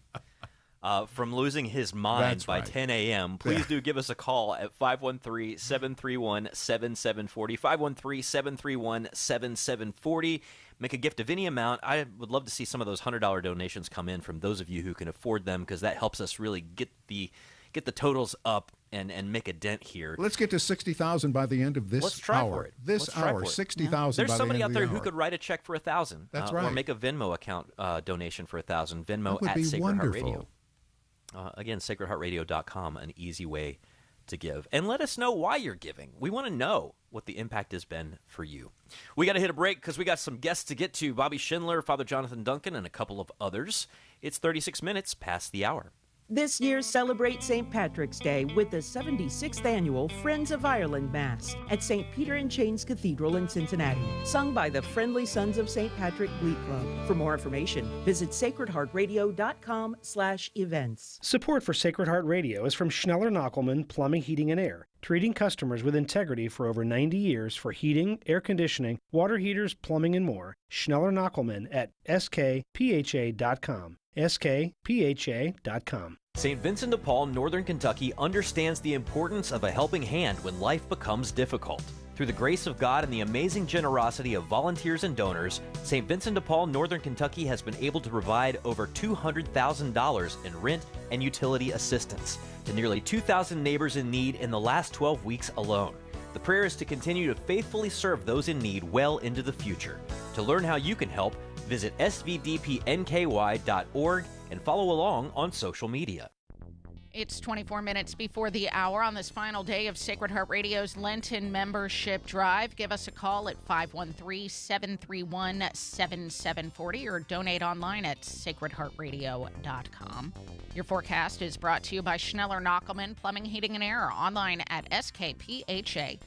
uh, from losing his mind That's by right. 10 a.m., please do give us a call at 513 731 7740. 513 731 7740. Make a gift of any amount. I would love to see some of those $100 donations come in from those of you who can afford them because that helps us really get the get the totals up and, and make a dent here. let's get to sixty thousand by the end of this Let's try hour. for it. This Let's hour, sixty thousand. There's by somebody the out there the who could write a check for a thousand. That's uh, Or make a Venmo account uh, donation for a thousand. Venmo at Sacred Heart Radio. wonderful. Uh, again, sacredheartradio.com, an easy way to give. And let us know why you're giving. We want to know what the impact has been for you. We got to hit a break because we got some guests to get to Bobby Schindler, Father Jonathan Duncan, and a couple of others. It's 36 minutes past the hour. This year, celebrate St. Patrick's Day with the 76th annual Friends of Ireland Mass at St. Peter in Chains Cathedral in Cincinnati, sung by the Friendly Sons of St. Patrick Glee Club. For more information, visit sacredheartradio.com slash events. Support for Sacred Heart Radio is from Schneller Knochelmann Plumbing, Heating, and Air, treating customers with integrity for over 90 years for heating, air conditioning, water heaters, plumbing, and more. Schneller Knochelmann at skpha.com. skpha.com. St. Vincent de Paul, Northern Kentucky understands the importance of a helping hand when life becomes difficult. Through the grace of God and the amazing generosity of volunteers and donors, St. Vincent de Paul, Northern Kentucky has been able to provide over $200,000 in rent and utility assistance to nearly 2,000 neighbors in need in the last 12 weeks alone. The prayer is to continue to faithfully serve those in need well into the future. To learn how you can help, visit svdpnky.org and follow along on social media. It's 24 minutes before the hour on this final day of Sacred Heart Radio's Lenten membership drive. Give us a call at 513 731 7740 or donate online at sacredheartradio.com. Your forecast is brought to you by Schneller Knochelmann Plumbing, Heating, and Air online at skpha.com.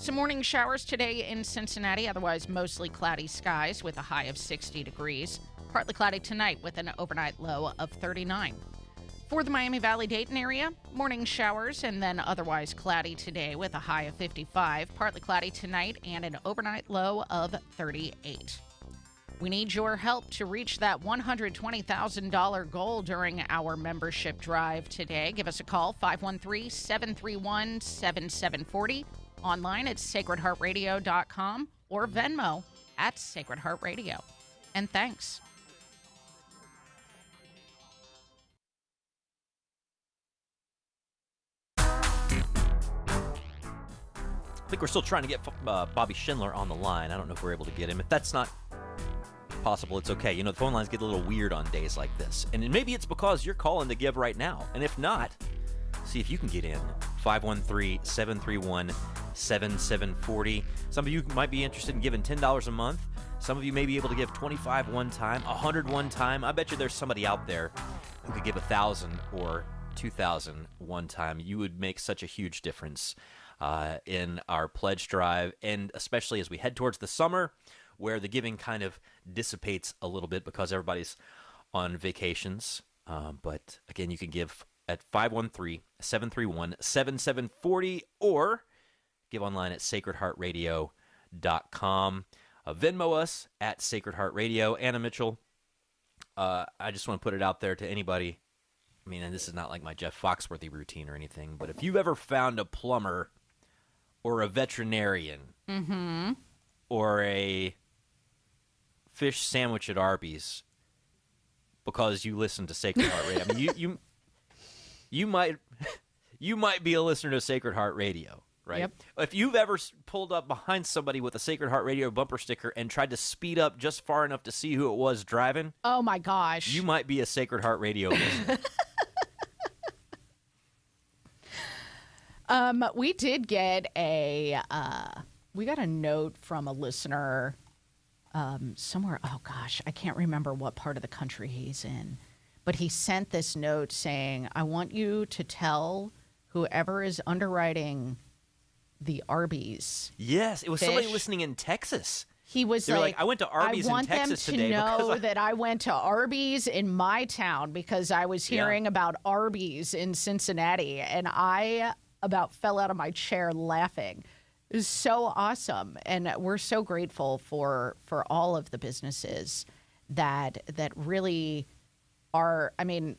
Some morning showers today in Cincinnati, otherwise mostly cloudy skies with a high of 60 degrees. Partly cloudy tonight with an overnight low of 39. For the Miami Valley Dayton area, morning showers and then otherwise cloudy today with a high of 55. Partly cloudy tonight and an overnight low of 38. We need your help to reach that $120,000 goal during our membership drive today. Give us a call, 513 731 7740, online at sacredheartradio.com or Venmo at Sacred Heart Radio. And thanks. I think we're still trying to get uh, Bobby Schindler on the line. I don't know if we're able to get him. If that's not possible, it's okay. You know, the phone lines get a little weird on days like this. And maybe it's because you're calling to give right now. And if not, see if you can get in. 513 731 7740. Some of you might be interested in giving $10 a month. Some of you may be able to give 25 one time, 100 one time. I bet you there's somebody out there who could give a 1000 or 2000 one time. You would make such a huge difference uh, in our pledge drive, and especially as we head towards the summer, where the giving kind of dissipates a little bit because everybody's on vacations. Um, but again, you can give at 513 731 7740 or give online at sacredheartradio.com. Uh, Venmo us at Sacred Heart Radio. Anna Mitchell, uh, I just want to put it out there to anybody. I mean, and this is not like my Jeff Foxworthy routine or anything, but if you've ever found a plumber or a veterinarian Mm-hmm. or a fish sandwich at Arby's because you listen to Sacred Heart Radio. I mean, you you you might you might be a listener to Sacred Heart Radio, right? Yep. If you've ever pulled up behind somebody with a Sacred Heart Radio bumper sticker and tried to speed up just far enough to see who it was driving, Oh my gosh. you might be a Sacred Heart Radio listener. Um, we did get a uh, we got a note from a listener um, somewhere. Oh gosh, I can't remember what part of the country he's in, but he sent this note saying, "I want you to tell whoever is underwriting the Arby's." yes, it was somebody listening in Texas. He was like, like, "I went to Arby's in I want Texas them to today know I-" that I went to Arby's in my town because I was Yeah. hearing about Arby's in Cincinnati, and I about fell out of my chair laughing. It was so awesome, and we're so grateful for for all of the businesses that that really are. I mean.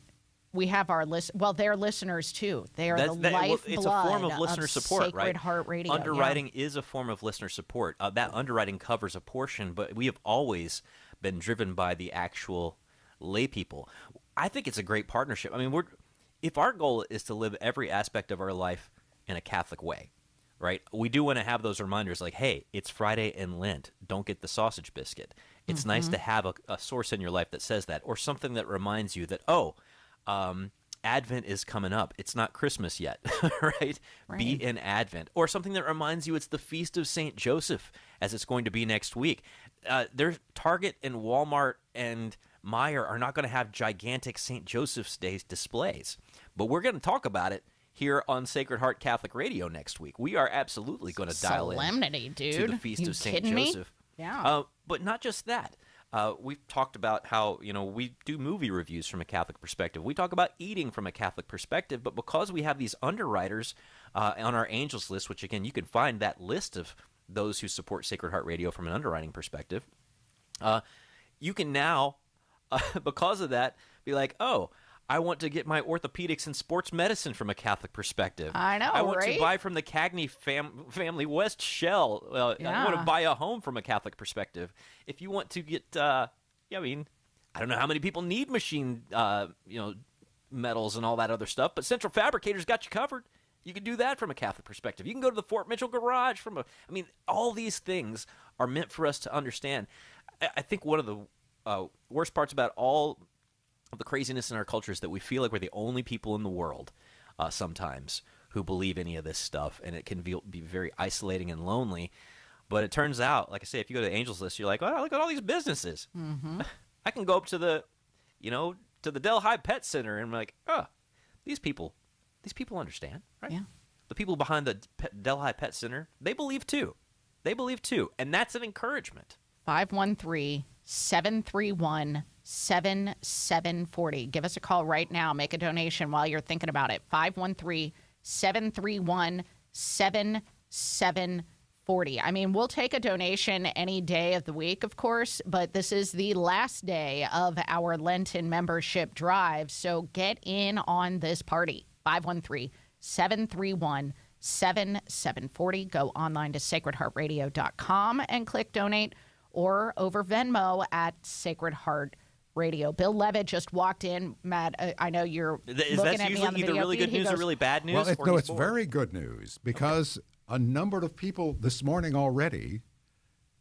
We have our list. Well, they're listeners too. They are That's- the that- well, lifeblood it's a form of listener support, Sacred right? Heart Radio. yeah. Underwriting is a form of listener support. Uh, that underwriting covers a portion, but we have always been driven by the actual lay people. I think it's a great partnership. I mean, we're if our goal is to live every aspect of our life in a Catholic way, right? We do want to have those reminders like, hey, it's Friday in Lent. Don't get the sausage biscuit. It's nice Mm-hmm. Mhm. to have a, a source in your life that says that, or something that reminds you that, oh, um, Advent is coming up. It's not Christmas yet, right? Be in Advent. Or something that reminds you it's the Feast of St. Joseph, as it's going to be next week. Uh, there's Target and Walmart and Meijer are not going to have gigantic St. Joseph's Day displays, but we're going to talk about it here on Sacred Heart Catholic Radio next week. We are absolutely going to dial in Solemnity, to the Feast You of St. Joseph. me? Yeah. Uh, but not just that. Uh, we've talked about how you know we do movie reviews from a Catholic perspective. We talk about eating from a Catholic perspective. But because we have these underwriters uh, on our Angels list, which again you can find that list of those who support Sacred Heart Radio from an underwriting perspective, uh, you can now, because of that, be like, oh. I want to get my orthopedics and sports medicine from a Catholic perspective. I know, I want right? to buy from the Cagney fam- family West Shell. Uh, I want to buy a home from a Catholic perspective. If you want to get, uh, yeah, I mean, I don't know how many people need machine, uh, you know, metals and all that other stuff, but Central Fabricators got you covered. You can do that from a Catholic perspective. You can go to the Fort Mitchell garage from a. I mean, all these things are meant for us to understand. I, I think one of the uh, worst parts about all of the craziness in our culture is that we feel like we're the only people in the world uh, sometimes who believe any of this stuff, and it can be, be very isolating and lonely. But it turns out, like I say, if you go to the Angels list, you're like, oh, look at all these businesses. Mm-hmm. I can go up to the, you know, to the Delhi Pet Center and I'm like, oh, these people, these people understand, right? Yeah. The people behind the Pet, Delhi Pet Center, they believe too. They believe too, and that's an encouragement. 513 731 7740. Give us a call right now. Make a donation while you're thinking about it. 513 731 7740. I mean, we'll take a donation any day of the week, of course, but this is the last day of our Lenten membership drive. So get in on this party. 513 731 7740. Go online to sacredheartradio.com and click donate or over Venmo at Sacred Heart Radio. Bill Levitt just walked in. Matt, uh, I know you're Is looking that at me usually on the either video really feed. good He news or really bad news? Well, it, or no, it's bored? very good news because a number of people this morning already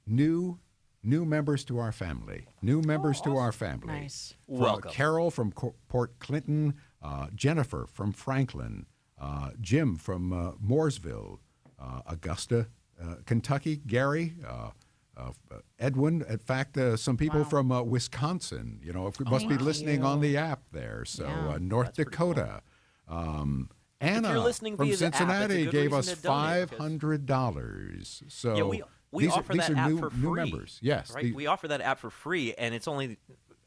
new new members to our family. New members to our family. Nice. From Welcome. Carol from Co- Port Clinton, uh, Jennifer from Franklin, uh, Jim from uh, Mooresville, uh, Augusta, uh, Kentucky, Gary. Uh, uh, Edwin, in fact, uh, some people from uh, Wisconsin, you know, if we must be listening you. on the app there. So Yeah. uh, North Dakota, um, Anna listening from via the app, Cincinnati gave us to donate, five because- hundred dollars. So yeah, we we these offer are, these that are app new, for free. new members. Yes, right. the- we offer that app for free, and it's only.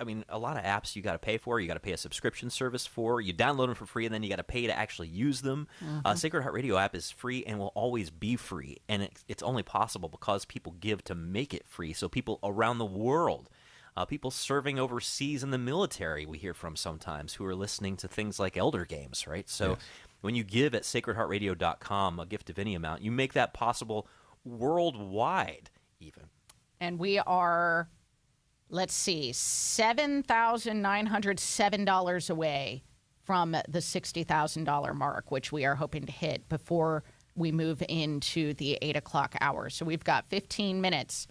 I mean, a lot of apps you got to pay for. You got to pay a subscription service for. You download them for free, and then you got to pay to actually use them. Uh, Sacred Heart Radio app is free and will always be free, and it's, it's only possible because people give to make it free. So people around the world. Uh, people serving overseas in the military, we hear from sometimes, who are listening to things like Elder Games, right? So Yes. when you give at sacredheartradio.com a gift of any amount, you make that possible worldwide, even. and we are, let's see, $7,907 away from the $60,000 mark, which we are hoping to hit before we move into the 8 o'clock hour. So we've got 15 minutes.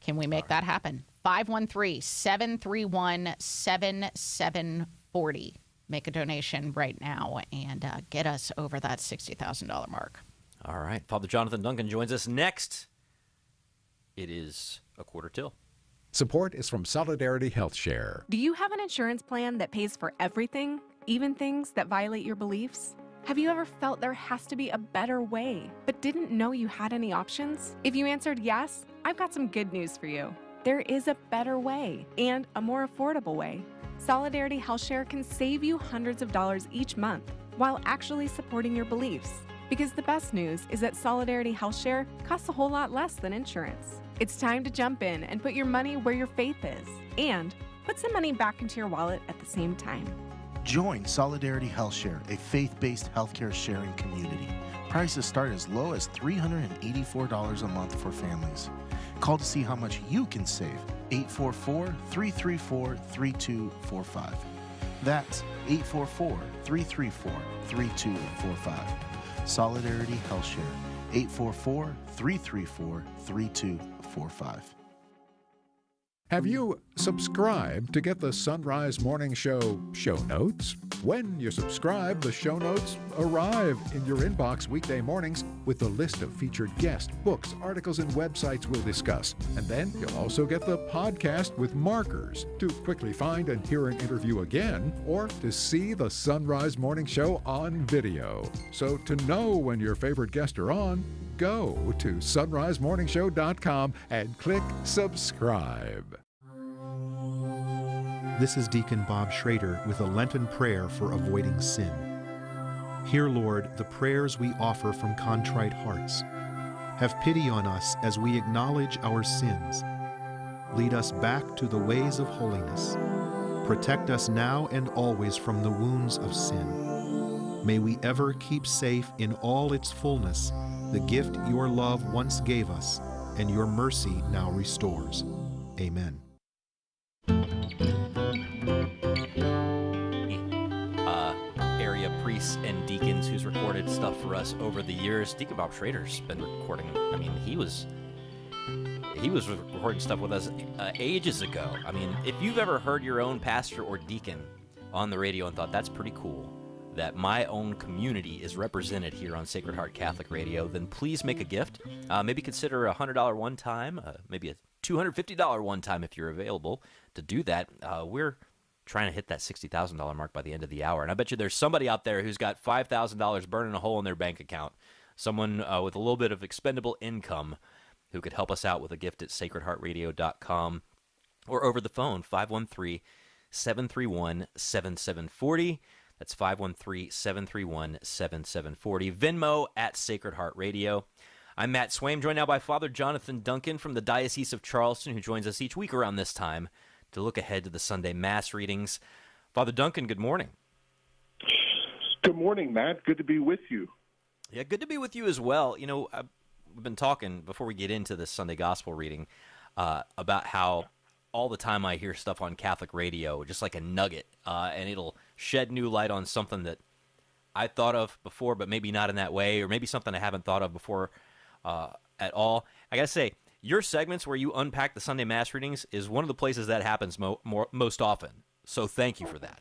Can we make that happen? 513 731 7740. Make a donation right now and uh, get us over that $60,000 mark. All right. Father Jonathan Duncan joins us next. It is a quarter till. Support is from Solidarity Health Share. Do you have an insurance plan that pays for everything, even things that violate your beliefs? Have you ever felt there has to be a better way, but didn't know you had any options? If you answered yes, I've got some good news for you. There is a better way and a more affordable way. Solidarity Health Share can save you hundreds of dollars each month while actually supporting your beliefs. Because the best news is that Solidarity Health Share costs a whole lot less than insurance. It's time to jump in and put your money where your faith is and put some money back into your wallet at the same time. Join Solidarity HealthShare, a faith based healthcare sharing community. Prices start as low as $384 a month for families. Call to see how much you can save. 844 334 3245. That's 844 334 3245. Solidarity HealthShare, 844 334 3245. 445. Have you subscribed to get the Son Rise Morning Show show notes? When you subscribe, the show notes arrive in your inbox weekday mornings with the list of featured guests, books, articles, and websites we'll discuss. And then you'll also get the podcast with markers to quickly find and hear an interview again, or to see the Son Rise Morning Show on video. So to know when your favorite guests are on, go to sonrisemorningshow.com and click subscribe. This is Deacon Bob Schrader with a Lenten prayer for avoiding sin. Hear, Lord, the prayers we offer from contrite hearts. Have pity on us as we acknowledge our sins. Lead us back to the ways of holiness. Protect us now and always from the wounds of sin. May we ever keep safe in all its fullness the gift your love once gave us and your mercy now restores. Amen. Uh, area priests and deacons who's recorded stuff for us over the years. Deacon Bob Schrader's been recording. I mean, he was he was recording stuff with us uh, ages ago. I mean, if you've ever heard your own pastor or deacon on the radio and thought that's pretty cool, that my own community is represented here on Sacred Heart Catholic Radio, then please make a gift. Uh, maybe consider a hundred dollar one time, uh, maybe a two hundred fifty dollar one time if you're available to do that. Uh, we're trying to hit that $60,000 mark by the end of the hour. And I bet you there's somebody out there who's got $5,000 burning a hole in their bank account. Someone uh, with a little bit of expendable income who could help us out with a gift at sacredheartradio.com or over the phone 513 731 7740. That's 513 731 7740. Venmo at Sacred Heart Radio. I'm Matt Swaim, joined now by Father Jonathan Duncan from the Diocese of Charleston, who joins us each week around this time to look ahead to the Sunday Mass readings. Father Duncan, good morning. Good morning, Matt. Good to be with you. Yeah, good to be with you as well. You know, I've, we've been talking before we get into this Sunday gospel reading uh, about how all the time I hear stuff on Catholic radio, just like a nugget, uh, and it'll shed new light on something that I thought of before, but maybe not in that way, or maybe something I haven't thought of before uh, at all. I gotta say, your segments where you unpack the Sunday Mass readings is one of the places that happens mo- more, most often. So thank you for that.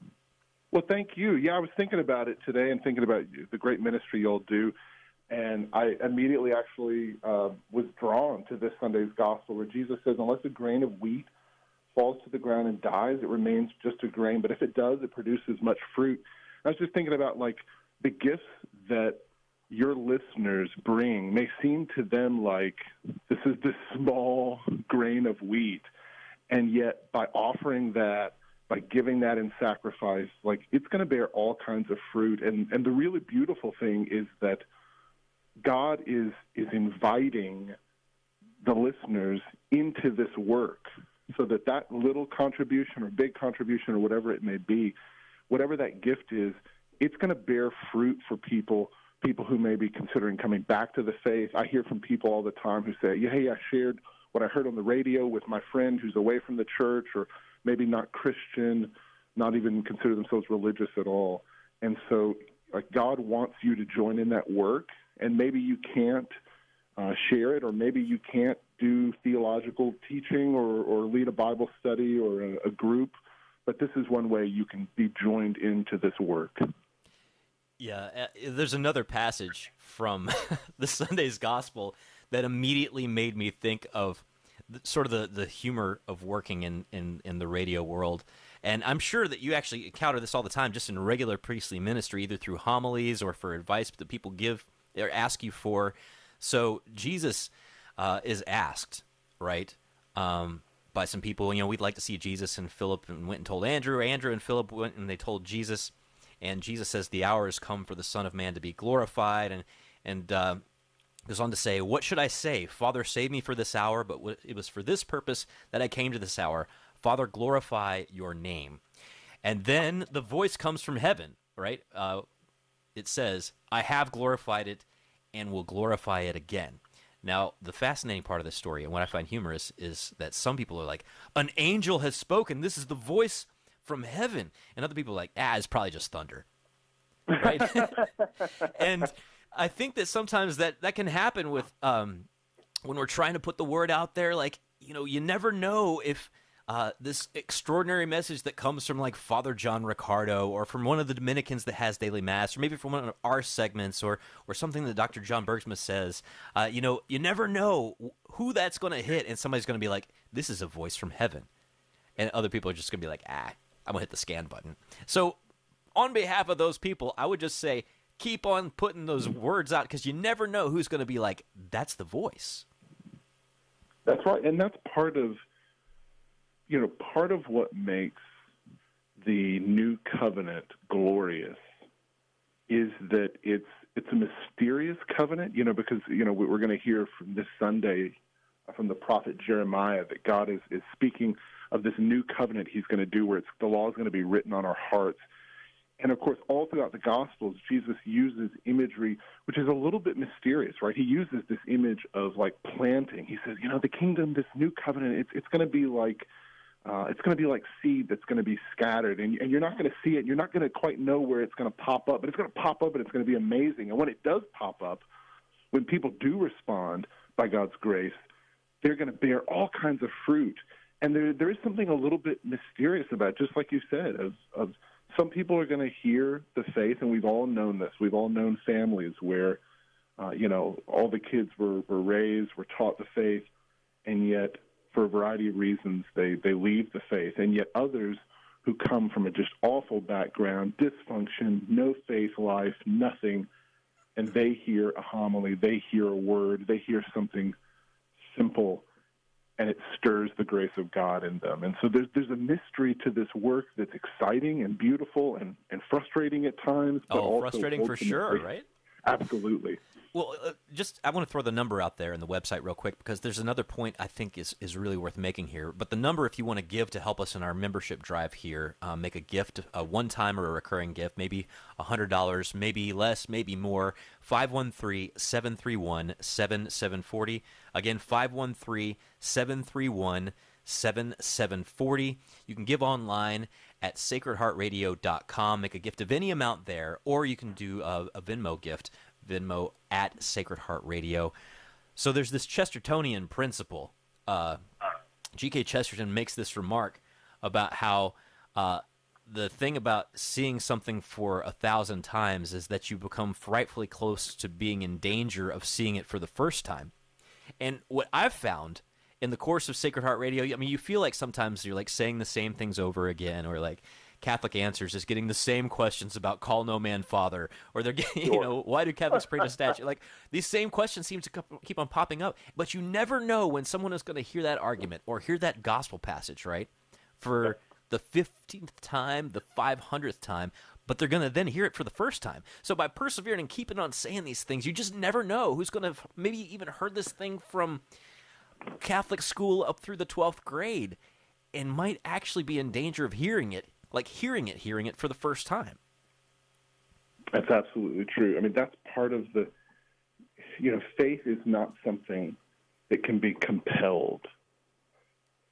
Well, thank you. Yeah, I was thinking about it today and thinking about the great ministry you'll do. And I immediately actually uh, was drawn to this Sunday's gospel where Jesus says, Unless a grain of wheat falls to the ground and dies, it remains just a grain. But if it does, it produces much fruit. I was just thinking about like the gifts that your listeners bring may seem to them like this is this small grain of wheat. And yet, by offering that, by giving that in sacrifice, like it's going to bear all kinds of fruit. And and the really beautiful thing is that God is is inviting the listeners into this work, so that that little contribution or big contribution or whatever it may be, whatever that gift is, it's going to bear fruit for people people who may be considering coming back to the faith. I hear from people all the time who say, "Yeah, hey, I shared what I heard on the radio with my friend who's away from the church or maybe not Christian, not even consider themselves religious at all." And so, like God wants you to join in that work, and maybe you can't uh, share it, or maybe you can't do theological teaching or, or lead a Bible study or a, a group. But this is one way you can be joined into this work. Yeah, uh, there's another passage from the Sunday's Gospel that immediately made me think of sort of the, the humor of working in, in, in the radio world. And I'm sure that you actually encounter this all the time just in regular priestly ministry, either through homilies or for advice that people give or ask you for. So Jesus uh, is asked, right, um, by some people, you know, we'd like to see Jesus and Philip and went and told Andrew. Andrew and Philip went and they told Jesus and Jesus says, "The hour has come for the Son of Man to be glorified." And and uh, goes on to say, "What should I say? Father, save me for this hour, but it was for this purpose that I came to this hour. Father, glorify Your name." And then the voice comes from heaven, right? Uh, it says, "I have glorified it, and will glorify it again." Now, the fascinating part of this story, and what I find humorous, is that some people are like, "An angel has spoken. This is the voice." From heaven. And other people are like, ah, it's probably just thunder. Right? and I think that sometimes that, that can happen with um, when we're trying to put the word out there. Like, you know, you never know if uh, this extraordinary message that comes from like Father John Riccardo or from one of the Dominicans that has daily mass, or maybe from one of our segments, or or something that Dr. John Bergsma says. Uh, you know, you never know who that's going to hit, and somebody's going to be like, "This is a voice from heaven," and other people are just going to be like, "Ah, I'm gonna hit the scan button. So, on behalf of those people, I would just say keep on putting those words out because you never know who's going to be like, "That's the voice." That's right, and that's part of, you know, part of what makes the new covenant glorious is that it's it's a mysterious covenant, you know, because you know we're going to hear from this Sunday from the prophet Jeremiah that God is is speaking of this new covenant he's going to do where it's, the law is going to be written on our hearts. And of course, all throughout the Gospels, Jesus uses imagery which is a little bit mysterious, right? He uses this image of like planting. He says, you know, the kingdom, this new covenant, it's, it's going to be like uh, it's going to be like seed that's going to be scattered, and, and you're not going to see it. You're not going to quite know where it's going to pop up, but it's going to pop up, and it's going to be amazing. And when it does pop up, when people do respond by God's grace, they're going to bear all kinds of fruit and there there is something a little bit mysterious about it, just like you said of of some people are going to hear the faith and we've all known this. We've all known families where uh, you know all the kids were were raised were taught the faith and yet for a variety of reasons they they leave the faith. And yet others who come from a just awful background dysfunction no faith life nothing and they hear a homily they hear a word they hear something simple and it stirs the grace of God in them. And so there's there's a mystery to this work that's exciting and beautiful and, and frustrating at times. But oh, frustrating for sure, right? Absolutely. Well, uh, just I want to throw the number out there in the website real quick because there's another point I think is, is really worth making here. But the number, if you want to give to help us in our membership drive here, um, make a gift, a one time or a recurring gift, maybe $100, maybe less, maybe more, 513 731 7740. Again, 513 731 7740. You can give online at sacredheartradio.com. Make a gift of any amount there, or you can do a, a Venmo gift Venmo at Sacred Heart Radio. So there's this Chestertonian principle. Uh, G.K. Chesterton makes this remark about how uh, the thing about seeing something for a thousand times is that you become frightfully close to being in danger of seeing it for the first time. And what I've found in the course of Sacred Heart Radio, I mean, you feel like sometimes you're like saying the same things over again, or like Catholic Answers is getting the same questions about call no man father, or they're getting, you know, why do Catholics pray to statue? Like these same questions seem to keep on popping up, but you never know when someone is going to hear that argument or hear that gospel passage, right? For the 15th time, the 500th time, but they're going to then hear it for the first time. So by persevering and keeping on saying these things, you just never know who's going to maybe even heard this thing from Catholic school up through the 12th grade and might actually be in danger of hearing it like hearing it, hearing it for the first time. That's absolutely true. I mean, that's part of the, you know, faith is not something that can be compelled.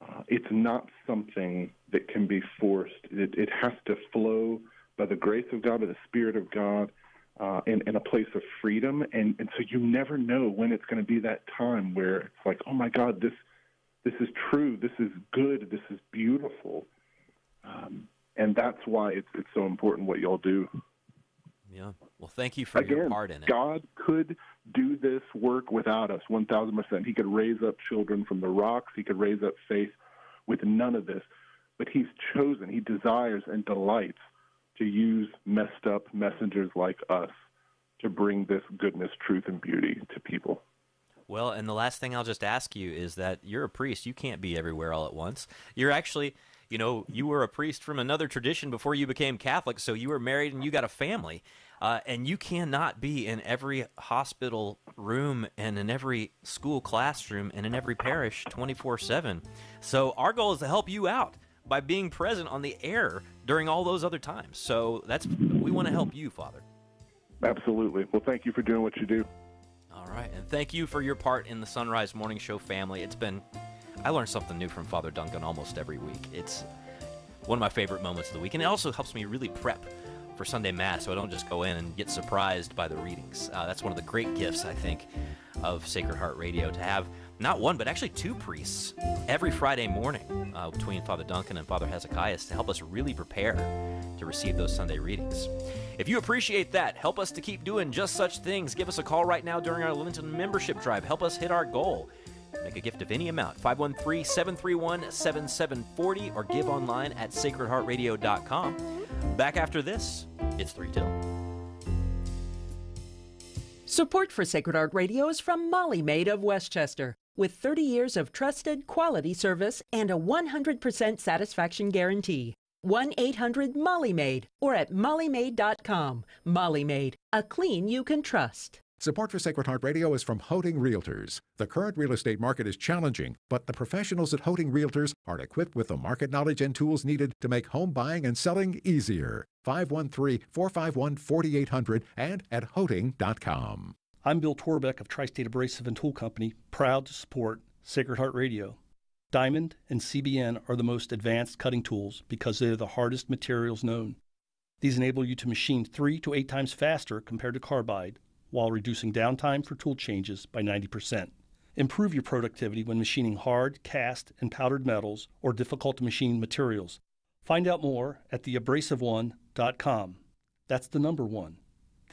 Uh, it's not something that can be forced. It, it, has to flow by the grace of God, by the Spirit of God, uh, in, in a place of freedom. And, and so you never know when it's going to be that time where it's like, oh my God, this this is true, this is good, this is beautiful. Um, and that's why it's it's so important what y'all do. Yeah. Well, thank you for Again, your part in it. God could do this work without us, one thousand percent. He could raise up children from the rocks. He could raise up faith with none of this, but He's chosen. He desires and delights to use messed up messengers like us to bring this goodness, truth, and beauty to people. Well, and the last thing I'll just ask you is that you're a priest. You can't be everywhere all at once. You're actually you know, you were a priest from another tradition before you became Catholic, so you were married and you got a family. Uh, and you cannot be in every hospital room and in every school classroom and in every parish 24 7. So, our goal is to help you out by being present on the air during all those other times. So, that's we want to help you, Father. Absolutely. Well, thank you for doing what you do. All right. And thank you for your part in the Son Rise Morning Show family. It's been I learn something new from Father Duncan almost every week. It's one of my favorite moments of the week, and it also helps me really prep for Sunday Mass so I don't just go in and get surprised by the readings. Uh, that's one of the great gifts, I think, of Sacred Heart Radio to have not one, but actually two priests every Friday morning uh, between Father Duncan and Father Hezekias to help us really prepare to receive those Sunday readings. If you appreciate that, help us to keep doing just such things. Give us a call right now during our Lenten membership drive. Help us hit our goal. Make a gift of any amount, 513 731 7740, or give online at sacredheartradio.com. Back after this, it's 3 Till. Support for Sacred Heart Radio is from Molly Maid of Westchester. With 30 years of trusted quality service and a 100% satisfaction guarantee. 1 800 Molly or at mollymaid.com. Molly a clean you can trust. Support for Sacred Heart Radio is from Hoeting Realtors. The current real estate market is challenging, but the professionals at Hoeting Realtors are equipped with the market knowledge and tools needed to make home buying and selling easier. 513 451 4800 and at Hoeting.com. I'm Bill Torbeck of Tri State Abrasive and Tool Company, proud to support Sacred Heart Radio. Diamond and CBN are the most advanced cutting tools because they are the hardest materials known. These enable you to machine three to eight times faster compared to carbide while reducing downtime for tool changes by 90%. Improve your productivity when machining hard, cast, and powdered metals or difficult to machine materials. Find out more at theabrasiveone.com. That's the number one,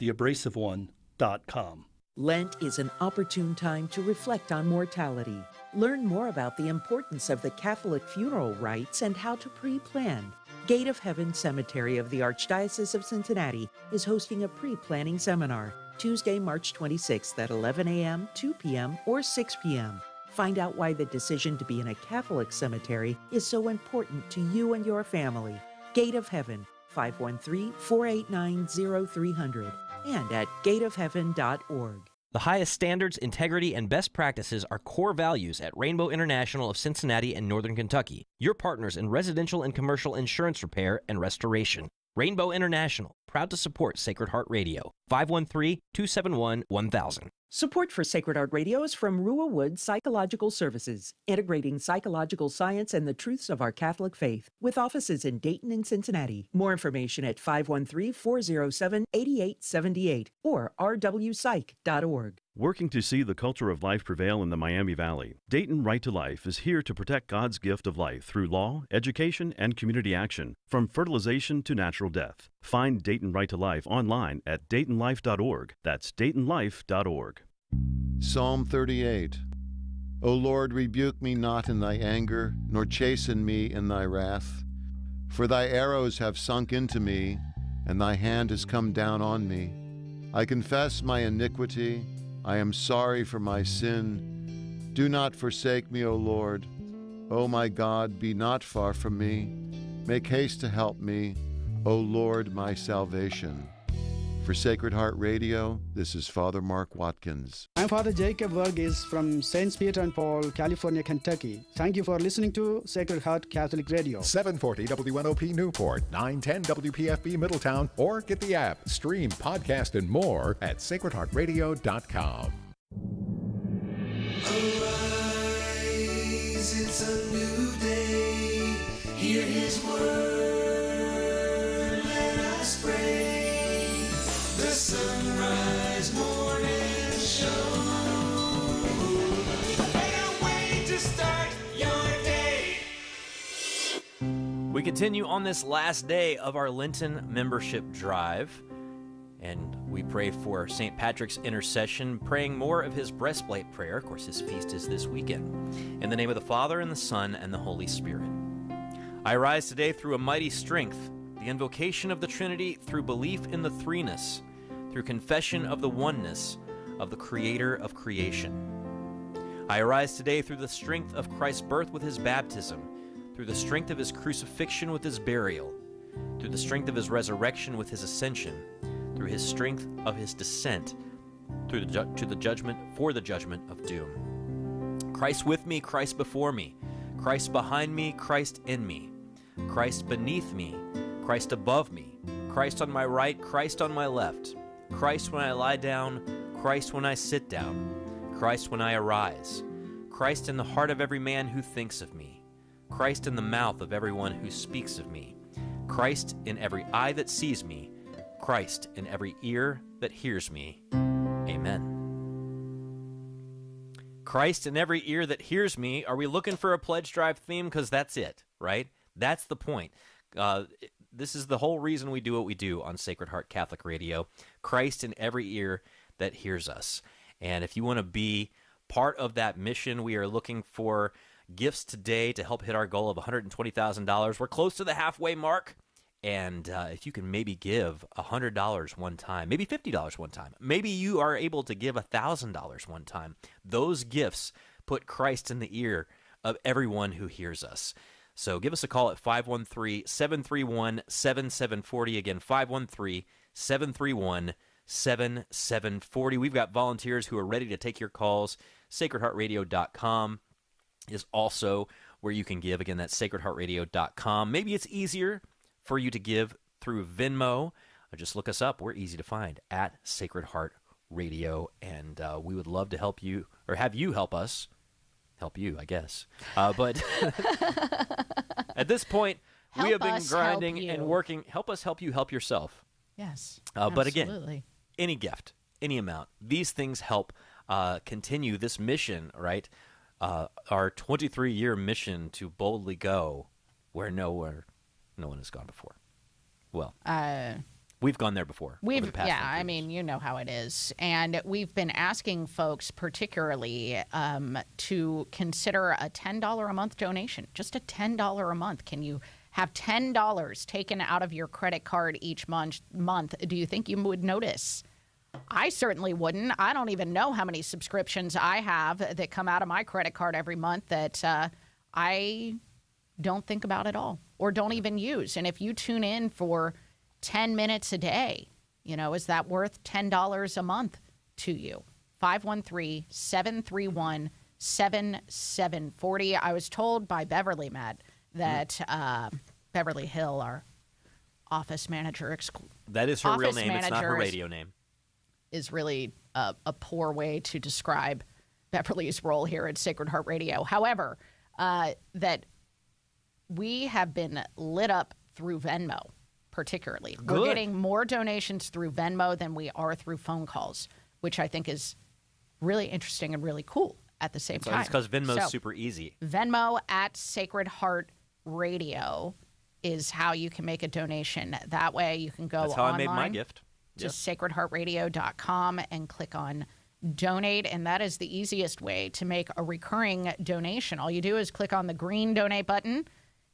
theabrasiveone.com. Lent is an opportune time to reflect on mortality. Learn more about the importance of the Catholic funeral rites and how to pre plan. Gate of Heaven Cemetery of the Archdiocese of Cincinnati is hosting a pre planning seminar Tuesday, March 26th at 11 a.m., 2 p.m., or 6 p.m. Find out why the decision to be in a Catholic cemetery is so important to you and your family. Gate of Heaven, 513 489 0300. And at gateofheaven.org. The highest standards, integrity, and best practices are core values at Rainbow International of Cincinnati and Northern Kentucky, your partners in residential and commercial insurance repair and restoration. Rainbow International, proud to support Sacred Heart Radio. 513 271 1000. Support for Sacred Heart Radio is from RuahWoods Psychological Services, integrating psychological science and the truths of our Catholic faith, with offices in Dayton and Cincinnati. More information at 513 407 8878 or rwpsych.org. Working to see the culture of life prevail in the Miami Valley, Dayton Right to Life is here to protect God's gift of life through law, education, and community action, from fertilization to natural death. Find Dayton Right to Life online at DaytonLife.org. That's DaytonLife.org. Psalm 38 O Lord, rebuke me not in thy anger, nor chasten me in thy wrath. For thy arrows have sunk into me, and thy hand has come down on me. I confess my iniquity. I am sorry for my sin. Do not forsake me, O Lord. O my God, be not far from me. Make haste to help me, O Lord, my salvation. For Sacred Heart Radio, this is Father Mark Watkins. I'm Father Jacob Verghese from St. Peter and Paul, California, Kentucky. Thank you for listening to Sacred Heart Catholic Radio. 740 WNOP Newport, 910 WPFB Middletown, or get the app, stream, podcast, and more at sacredheartradio.com. Arise, it's a new day. Hear his word, let us pray. We continue on this last day of our Lenten membership drive, and we pray for St. Patrick's intercession, praying more of his breastplate prayer. Of course, his feast is this weekend. In the name of the Father, and the Son, and the Holy Spirit. I rise today through a mighty strength, the invocation of the Trinity through belief in the threeness, through confession of the oneness of the Creator of creation. I arise today through the strength of Christ's birth with his baptism, through the strength of his crucifixion with his burial, through the strength of his resurrection with his ascension, through his strength of his descent through the to the judgment for the judgment of doom. Christ with me, Christ before me, Christ behind me, Christ in me, Christ beneath me, Christ above me, Christ on my right, Christ on my left, Christ when I lie down, Christ when I sit down, Christ when I arise, Christ in the heart of every man who thinks of me, Christ in the mouth of everyone who speaks of me, Christ in every eye that sees me, Christ in every ear that hears me. Amen. Christ in every ear that hears me. Are we looking for a pledge drive theme? Because that's it, right? That's the point. Uh, this is the whole reason we do what we do on Sacred Heart Catholic Radio. Christ in every ear that hears us. And if you want to be part of that mission, we are looking for gifts today to help hit our goal of $120,000. We're close to the halfway mark. And uh, if you can maybe give $100 one time, maybe $50 one time, maybe you are able to give $1,000 one time, those gifts put Christ in the ear of everyone who hears us. So give us a call at 513 731 7740. Again, 513 731 7740. We've got volunteers who are ready to take your calls. SacredHeartRadio.com is also where you can give. Again, that's sacredheartradio.com. Maybe it's easier for you to give through Venmo. Uh, Just look us up. We're easy to find at Sacred Heart Radio, and uh, we would love to help you or have you help us. Help you, I guess. Uh, but at this point, we have been grinding and working. Help us help you help yourself. Yes. Uh, but again, absolutely. any gift, any amount, these things help uh, continue this mission, right? Uh, our 23 year mission to boldly go where nowhere, no one has gone before. Well, Uh, we've gone there before. We've the yeah, I mean, you know how it is, and we've been asking folks, particularly, um, to consider a ten dollar a month donation. Just a ten dollar a month. Can you have ten dollars taken out of your credit card each month? Month? Do you think you would notice? I certainly wouldn't. I don't even know how many subscriptions I have that come out of my credit card every month that uh, I don't think about at all or don't even use. And if you tune in for 10 minutes a day, You know, is that worth $10 a month to you? 513 731 7740. I was told by Beverly, Matt, that uh, Beverly Hill, our office manager, exclu- That is her real office name. It's not her radio name. is really a, a poor way to describe Beverly's role here at Sacred Heart Radio. However, uh, that we have been lit up through Venmo, particularly. We're Good. getting more donations through Venmo than we are through phone calls, which I think is really interesting and really cool at the same So time. it's because Venmo's So, super easy. Venmo at Sacred Heart Radio is how you can make a donation. That way you can go That's how I made my gift. to sacredheartradio.com and click on donate and that is the easiest way to make a recurring donation. All you do is click on the green donate button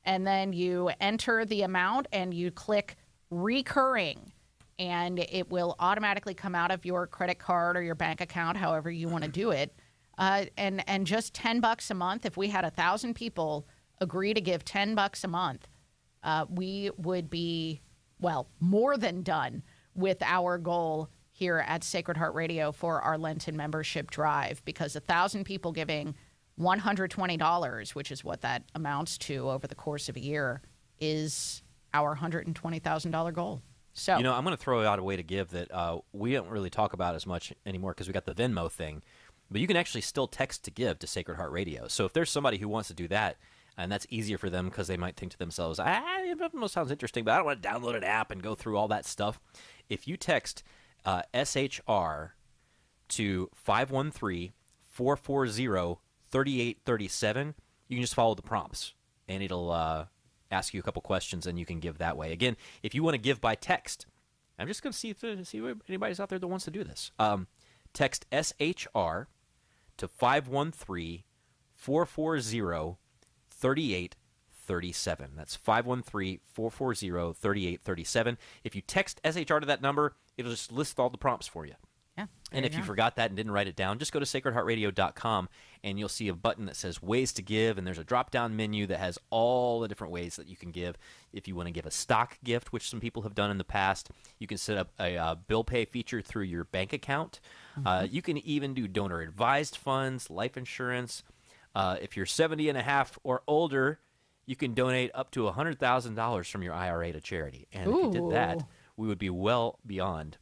and then you enter the amount and you click recurring and it will automatically come out of your credit card or your bank account however you want to do it uh, and and just 10 bucks a month if we had a thousand people agree to give 10 bucks a month uh, we would be well more than done with our goal here at sacred heart radio for our lenten membership drive because a thousand people giving $120 which is what that amounts to over the course of a year is our $120000 goal so You know, I'm going to throw out a way to give that uh, we don't really talk about as much anymore because we got the Venmo thing. But you can actually still text to give to Sacred Heart Radio. So if there's somebody who wants to do that, and that's easier for them because they might think to themselves, ah, Venmo sounds interesting, but I don't want to download an app and go through all that stuff. If you text uh, SHR to 513 440 3837, you can just follow the prompts and it'll uh, ask you a couple questions and you can give that way. Again, if you want to give by text, I'm just going to see if see if anybody's out there that wants to do this. Um, text SHR to 513 440 3837. That's 513 440 3837. If you text SHR to that number, it'll just list all the prompts for you. Yeah. And if you go. forgot that and didn't write it down, just go to sacredheartradio.com and you'll see a button that says ways to give. And there's a drop down menu that has all the different ways that you can give. If you want to give a stock gift, which some people have done in the past, you can set up a uh, bill pay feature through your bank account. Uh, you can even do donor advised funds, life insurance. Uh, if you're 70 and a half or older, you can donate up to $100,000 from your IRA to charity. And if you did that, we would be well beyond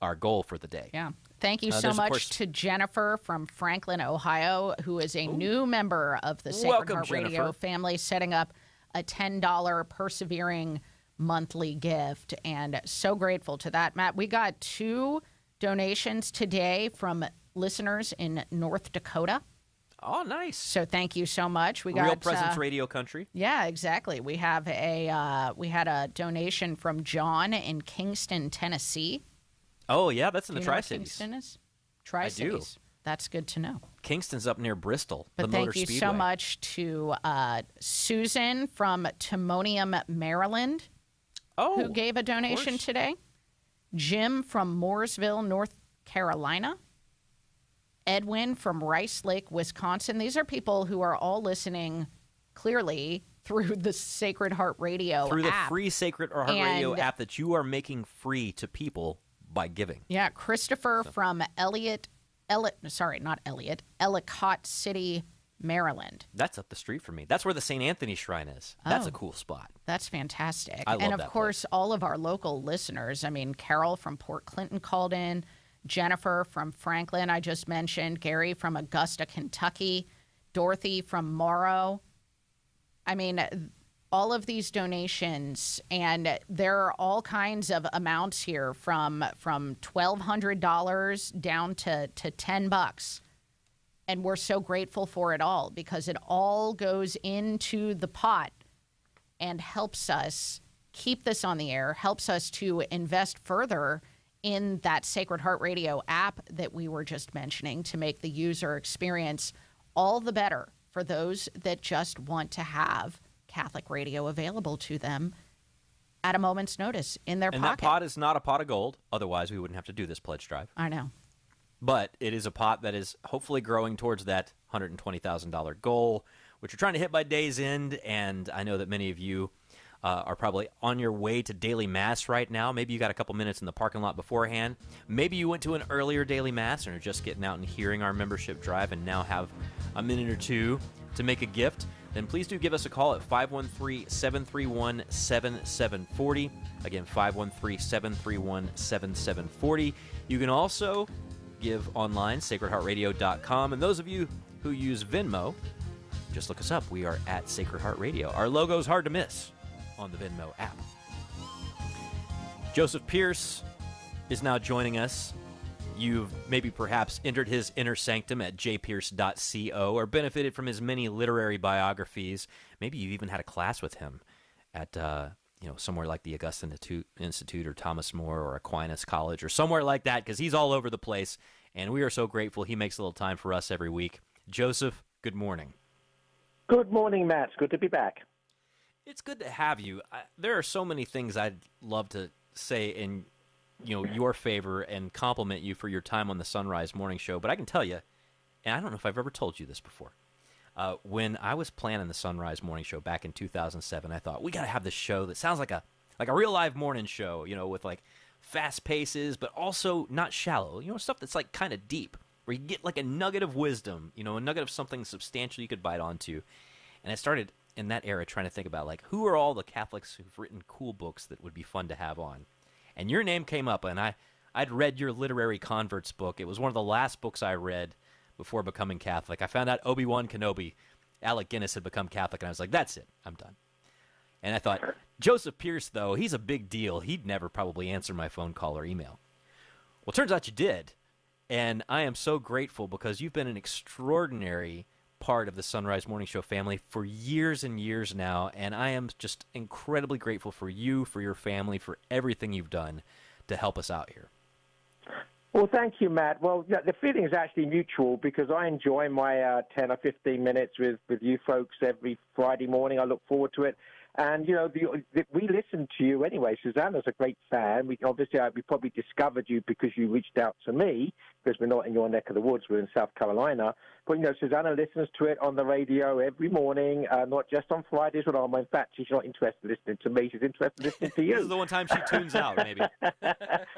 our goal for the day. Yeah. Thank you Uh, so much course- to Jennifer from Franklin, Ohio, who is a new member of the Sacred Welcome, Heart Radio family, setting up a $10 persevering monthly gift. And so grateful to that. Matt, we got two donations today from listeners in North Dakota. Oh, nice. So thank you so much. We got Real Presence uh, Radio Country. yeah, exactly. We have a uh, we had a donation from John in Kingston, Tennessee. Oh, yeah, that's in Do the Tri Cities. Kingston is Tri I do. Cities. That's good to know. Kingston's up near Bristol, But thank Motor you Speedway. so much to uh, Susan from Timonium, Maryland, oh, who gave a donation today. Jim from Mooresville, North Carolina. Edwin from Rice Lake, Wisconsin. These are people who are all listening clearly through the Sacred Heart Radio Through the app. free Sacred Heart Radio app that you are making free to people by giving. Yeah, Christopher from Elliot, Elliot, sorry, not Elliot, Ellicott City, Maryland. That's up the street from me. That's where the St. Anthony Shrine is. That's Oh. a cool spot. That's fantastic. I love and of course, all of our local listeners. I mean, Carol from Port Clinton called in, Jennifer from Franklin, I just mentioned, Gary from Augusta, Kentucky, Dorothy from Morrow. I mean, all of these donations, and there are all kinds of amounts here from from twelve hundred dollars down to to ten bucks and we're so grateful for it all because it all goes into the pot and helps us keep this on the air, helps us to invest further in that Sacred Heart Radio app that we were just mentioning to make the user experience all the better for those that just want to have Catholic radio available to them at a moment's notice in their and pocket. that pot is not a pot of gold. Otherwise, we wouldn't have to do this pledge drive. I know. But it is a pot that is hopefully growing towards that $120,000 goal, which we're trying to hit by day's end. And I know that many of you uh, are probably on your way to daily mass right now. Maybe you got a couple minutes in the parking lot beforehand. Maybe you went to an earlier daily mass and are just getting out and hearing our membership drive and now have a minute or two to make a gift. Then please do give us a call at 513 731 7740. Again, 513 731 7740. You can also give online, sacredheartradio.com. And those of you who use Venmo, just look us up. We are at Sacred Heart Radio. Our logo is hard to miss on the Venmo app. Joseph Pearce is now joining us. You've maybe perhaps entered his inner sanctum at jpearce.co or benefited from his many literary biographies. Maybe you've even had a class with him at uh, you know somewhere like the Augustine Institute or Thomas More or Aquinas College or somewhere like that because he's all over the place. And we are so grateful he makes a little time for us every week. Joseph, good morning. Good morning, Matt. Good to be back. It's good to have you. I, there are so many things I'd love to say in you know your favor and compliment you for your time on the Son Rise Morning Show, but I can tell you, and I don't know if I've ever told you this before. Uh, when I was planning the Son Rise Morning Show back in 2007, I thought we got to have this show that sounds like a like a real live morning show, you know, with like fast paces, but also not shallow. You know, stuff that's like kind of deep, where you get like a nugget of wisdom, you know, a nugget of something substantial you could bite onto. And I started in that era trying to think about like who are all the Catholics who've written cool books that would be fun to have on. And your name came up, and I I'd read your literary converts book. It was one of the last books I read before becoming Catholic. I found out Obi Wan Kenobi, Alec Guinness had become Catholic, and I was like, that's it, I'm done. And I thought, Joseph Pearce, though, he's a big deal. He'd never probably answer my phone call or email. Well, turns out you did. And I am so grateful because you've been an extraordinary part of the Son Rise Morning Show family for years and years now, and I am just incredibly grateful for you, for your family, for everything you've done to help us out here. Well, thank you, Matt. Well, the feeling is actually mutual because I enjoy my uh, 10 or 15 minutes with, with you folks every Friday morning. I look forward to it. And you know, the, the, we listen to you anyway. Susanna's a great fan. We obviously uh, we probably discovered you because you reached out to me because we're not in your neck of the woods. We're in South Carolina. But you know, Susanna listens to it on the radio every morning, uh, not just on Fridays when I'm. In fact, she's not interested in listening to me. She's interested in listening to you. this is the one time she tunes out, maybe.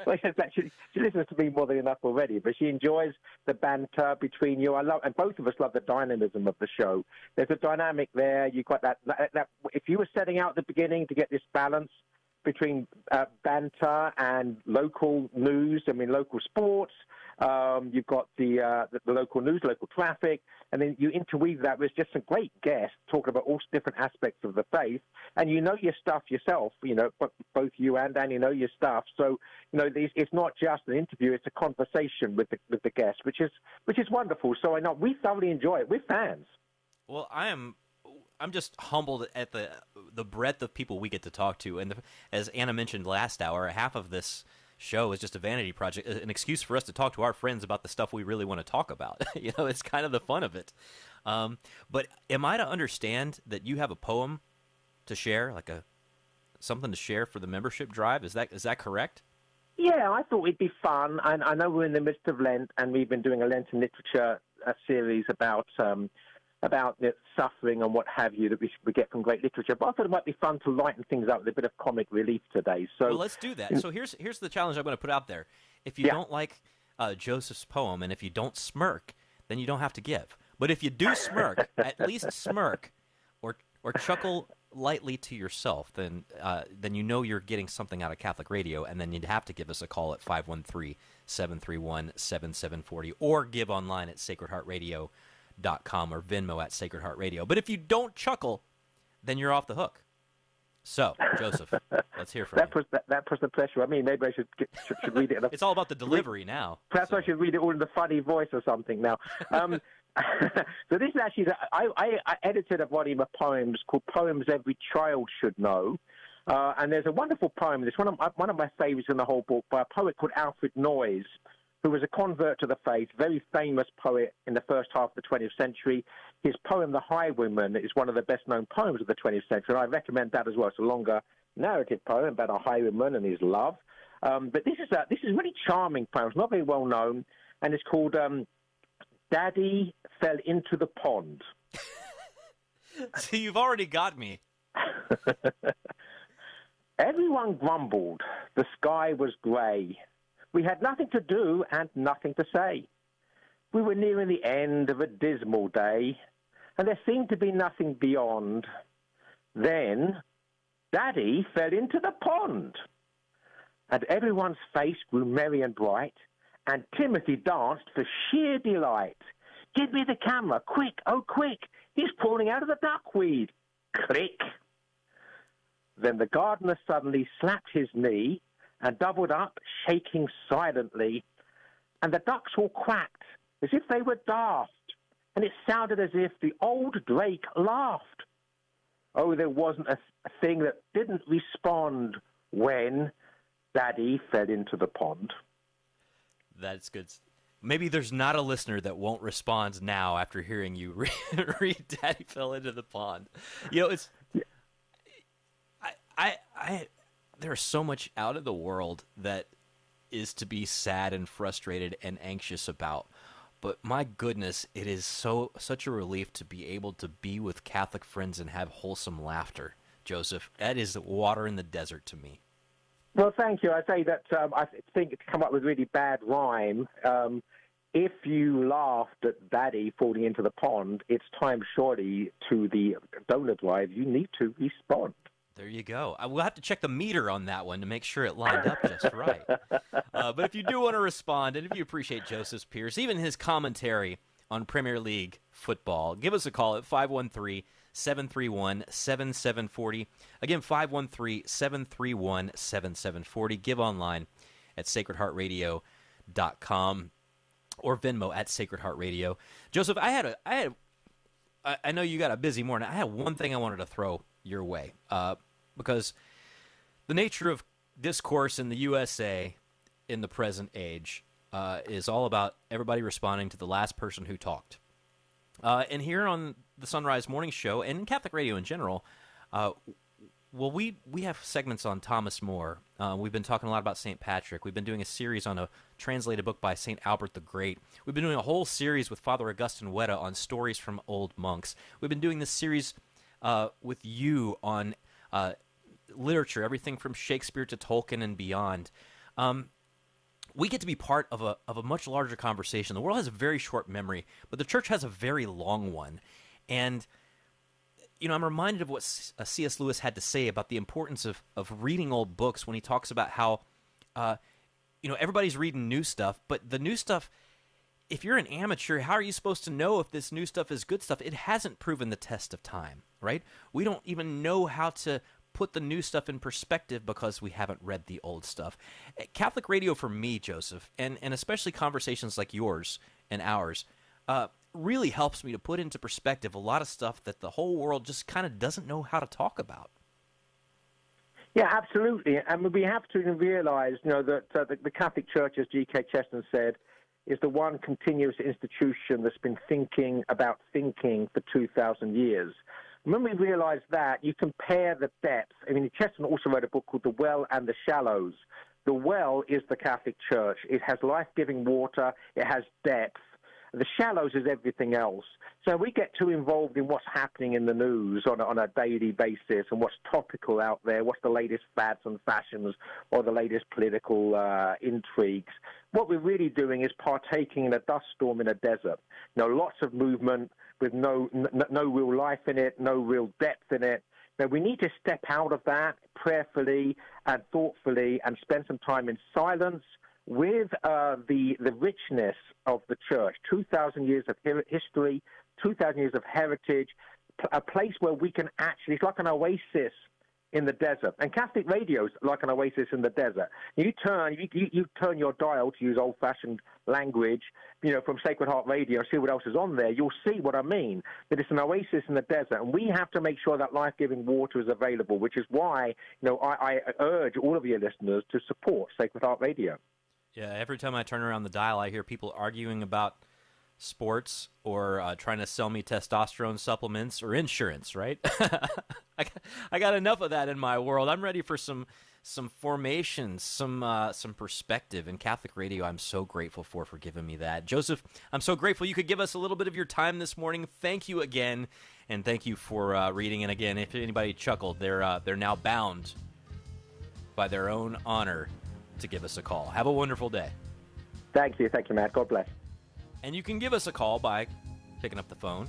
well, she, she listens to me more than enough already, but she enjoys the banter between you. I love, and both of us love the dynamism of the show. There's a dynamic there. You've got that, that, that. If you were setting out at the beginning to get this balance between uh, banter and local news, I mean, local sports. Um, you've got the, uh, the, the local news, local traffic, and then you interweave that with just some great guests talking about all different aspects of the faith. And you know your stuff yourself. You know, both you and Annie know your stuff. So you know, it's not just an interview; it's a conversation with the with the guests, which is which is wonderful. So I know we thoroughly enjoy it. We're fans. Well, I am I'm just humbled at the the breadth of people we get to talk to, and the, as Anna mentioned last hour, half of this show is just a vanity project, an excuse for us to talk to our friends about the stuff we really want to talk about. you know, it's kind of the fun of it. Um, but am I to understand that you have a poem to share, like a something to share for the membership drive? Is that is that correct? Yeah, I thought it'd be fun. I, I know we're in the midst of Lent, and we've been doing a Lenten literature uh, series about. Um, about the suffering and what have you that we, we get from great literature. But I thought it might be fun to lighten things up with a bit of comic relief today. So well, let's do that. So here's here's the challenge I'm going to put out there. If you yeah. don't like uh, Joseph's poem and if you don't smirk, then you don't have to give. But if you do smirk, at least smirk or or chuckle lightly to yourself, then uh, then you know you're getting something out of Catholic Radio, and then you'd have to give us a call at 513-731-7740 or give online at Sacred Heart Radio com or Venmo at Sacred Heart Radio. But if you don't chuckle, then you're off the hook. So, Joseph, let's hear from that you. Puts, that, that puts the pressure. I mean, maybe I should get, should, should read it. it's all about the delivery read, now. Perhaps so. I should read it all in the funny voice or something now. Um, so this is actually, I, I, I, edited a volume of poems called Poems Every Child Should Know. Uh, and there's a wonderful poem, it's one of, one of my favorites in the whole book, by a poet called Alfred Noyes, who was a convert to the faith, very famous poet in the first half of the 20th century. His poem, The Highwayman, is one of the best known poems of the 20th century, and I recommend that as well. It's a longer narrative poem about a highwayman and his love. Um, but this is a this is a really charming poem. It's not very well known, and it's called um, "Daddy Fell into the Pond." so you've already got me. Everyone grumbled. The sky was grey. We had nothing to do and nothing to say. We were nearing the end of a dismal day, and there seemed to be nothing beyond. Then Daddy fell into the pond, and everyone's face grew merry and bright, and Timothy danced for sheer delight. Give me the camera, quick, oh quick! He's crawling out of the duckweed. Click. Then the gardener suddenly slapped his knee and doubled up, shaking silently. And the ducks all quacked as if they were daft, and it sounded as if the old drake laughed. Oh, there wasn't a, a thing that didn't respond when Daddy fell into the pond. That's good. Maybe there's not a listener that won't respond now after hearing you read, read "Daddy Fell into the Pond." You know, it's I, I, I. There's so much out of the world that is to be sad and frustrated and anxious about. But my goodness, it is so such a relief to be able to be with Catholic friends and have wholesome laughter, Joseph. That is water in the desert to me. Well, thank you. I say that um, I think it's come up with really bad rhyme. Um, if you laughed at Daddy falling into the pond, it's time surely to the donor drive. You need to respond. There you go. I will have to check the meter on that one to make sure it lined up just right. Uh, but if you do want to respond, and if you appreciate Joseph Pearce, even his commentary on Premier League football, give us a call at 513 731 7740. Again, 513 731 7740. Give online at sacredheartradio.com or Venmo at Sacred Heart Radio. Joseph, I had a, I had, I, I know you got a busy morning. I had one thing I wanted to throw your way uh, because the nature of discourse in the USA in the present age uh, is all about everybody responding to the last person who talked. Uh, and here on the Son Rise Morning Show and in Catholic radio in general, uh, well, we we have segments on Thomas More. Uh, we've been talking a lot about St. Patrick. We've been doing a series on a translated book by St. Albert the Great. We've been doing a whole series with Father Augustine Wetta on stories from old monks. We've been doing this series uh, with you on uh, literature, everything from Shakespeare to Tolkien and beyond. Um, we get to be part of a of a much larger conversation. The world has a very short memory, but the church has a very long one, and you know, I'm reminded of what C.S. Uh, Lewis had to say about the importance of, of reading old books when he talks about how, uh, you know, everybody's reading new stuff, but the new stuff, if you're an amateur, how are you supposed to know if this new stuff is good stuff? It hasn't proven the test of time, right? We don't even know how to put the new stuff in perspective because we haven't read the old stuff. Catholic radio for me, Joseph, and, and especially conversations like yours and ours, uh, really helps me to put into perspective a lot of stuff that the whole world just kind of doesn't know how to talk about. Yeah, absolutely. And we have to realize, you know, that uh, the, the, Catholic Church, as G.K. Chesterton said, is the one continuous institution that's been thinking about thinking for 2,000 years. When we realize that, you compare the depth. I mean, Chesterton also wrote a book called The Well and the Shallows. The well is the Catholic Church. It has life giving water, it has depth, the shallows is everything else. So we get too involved in what's happening in the news on a, on a daily basis and what's topical out there, what's the latest fads and fashions or the latest political uh, intrigues. What we're really doing is partaking in a dust storm in a desert. You know, lots of movement with no, n- no real life in it, no real depth in it. Now, we need to step out of that prayerfully and thoughtfully and spend some time in silence with uh, the, the richness of the church, 2,000 years of history, 2,000 years of heritage, a place where we can actually, it's like an oasis in the desert. And Catholic radio's like an oasis in the desert. You turn, you, you, you turn your dial to use old-fashioned language, you know, from Sacred Heart Radio see what else is on there. You'll see what I mean. That it's an oasis in the desert, and we have to make sure that life-giving water is available. Which is why, you know, I, I urge all of your listeners to support Sacred Heart Radio. Yeah, every time I turn around the dial, I hear people arguing about sports or uh, trying to sell me testosterone supplements or insurance. Right? I, got, I got enough of that in my world. I'm ready for some some formations, some uh, some perspective. And Catholic Radio, I'm so grateful for for giving me that. Joseph, I'm so grateful you could give us a little bit of your time this morning. Thank you again, and thank you for uh, reading. And again, if anybody chuckled, they're uh, they're now bound by their own honor to give us a call. Have a wonderful day. Thank you. Thank you, Matt. God bless. And you can give us a call by picking up the phone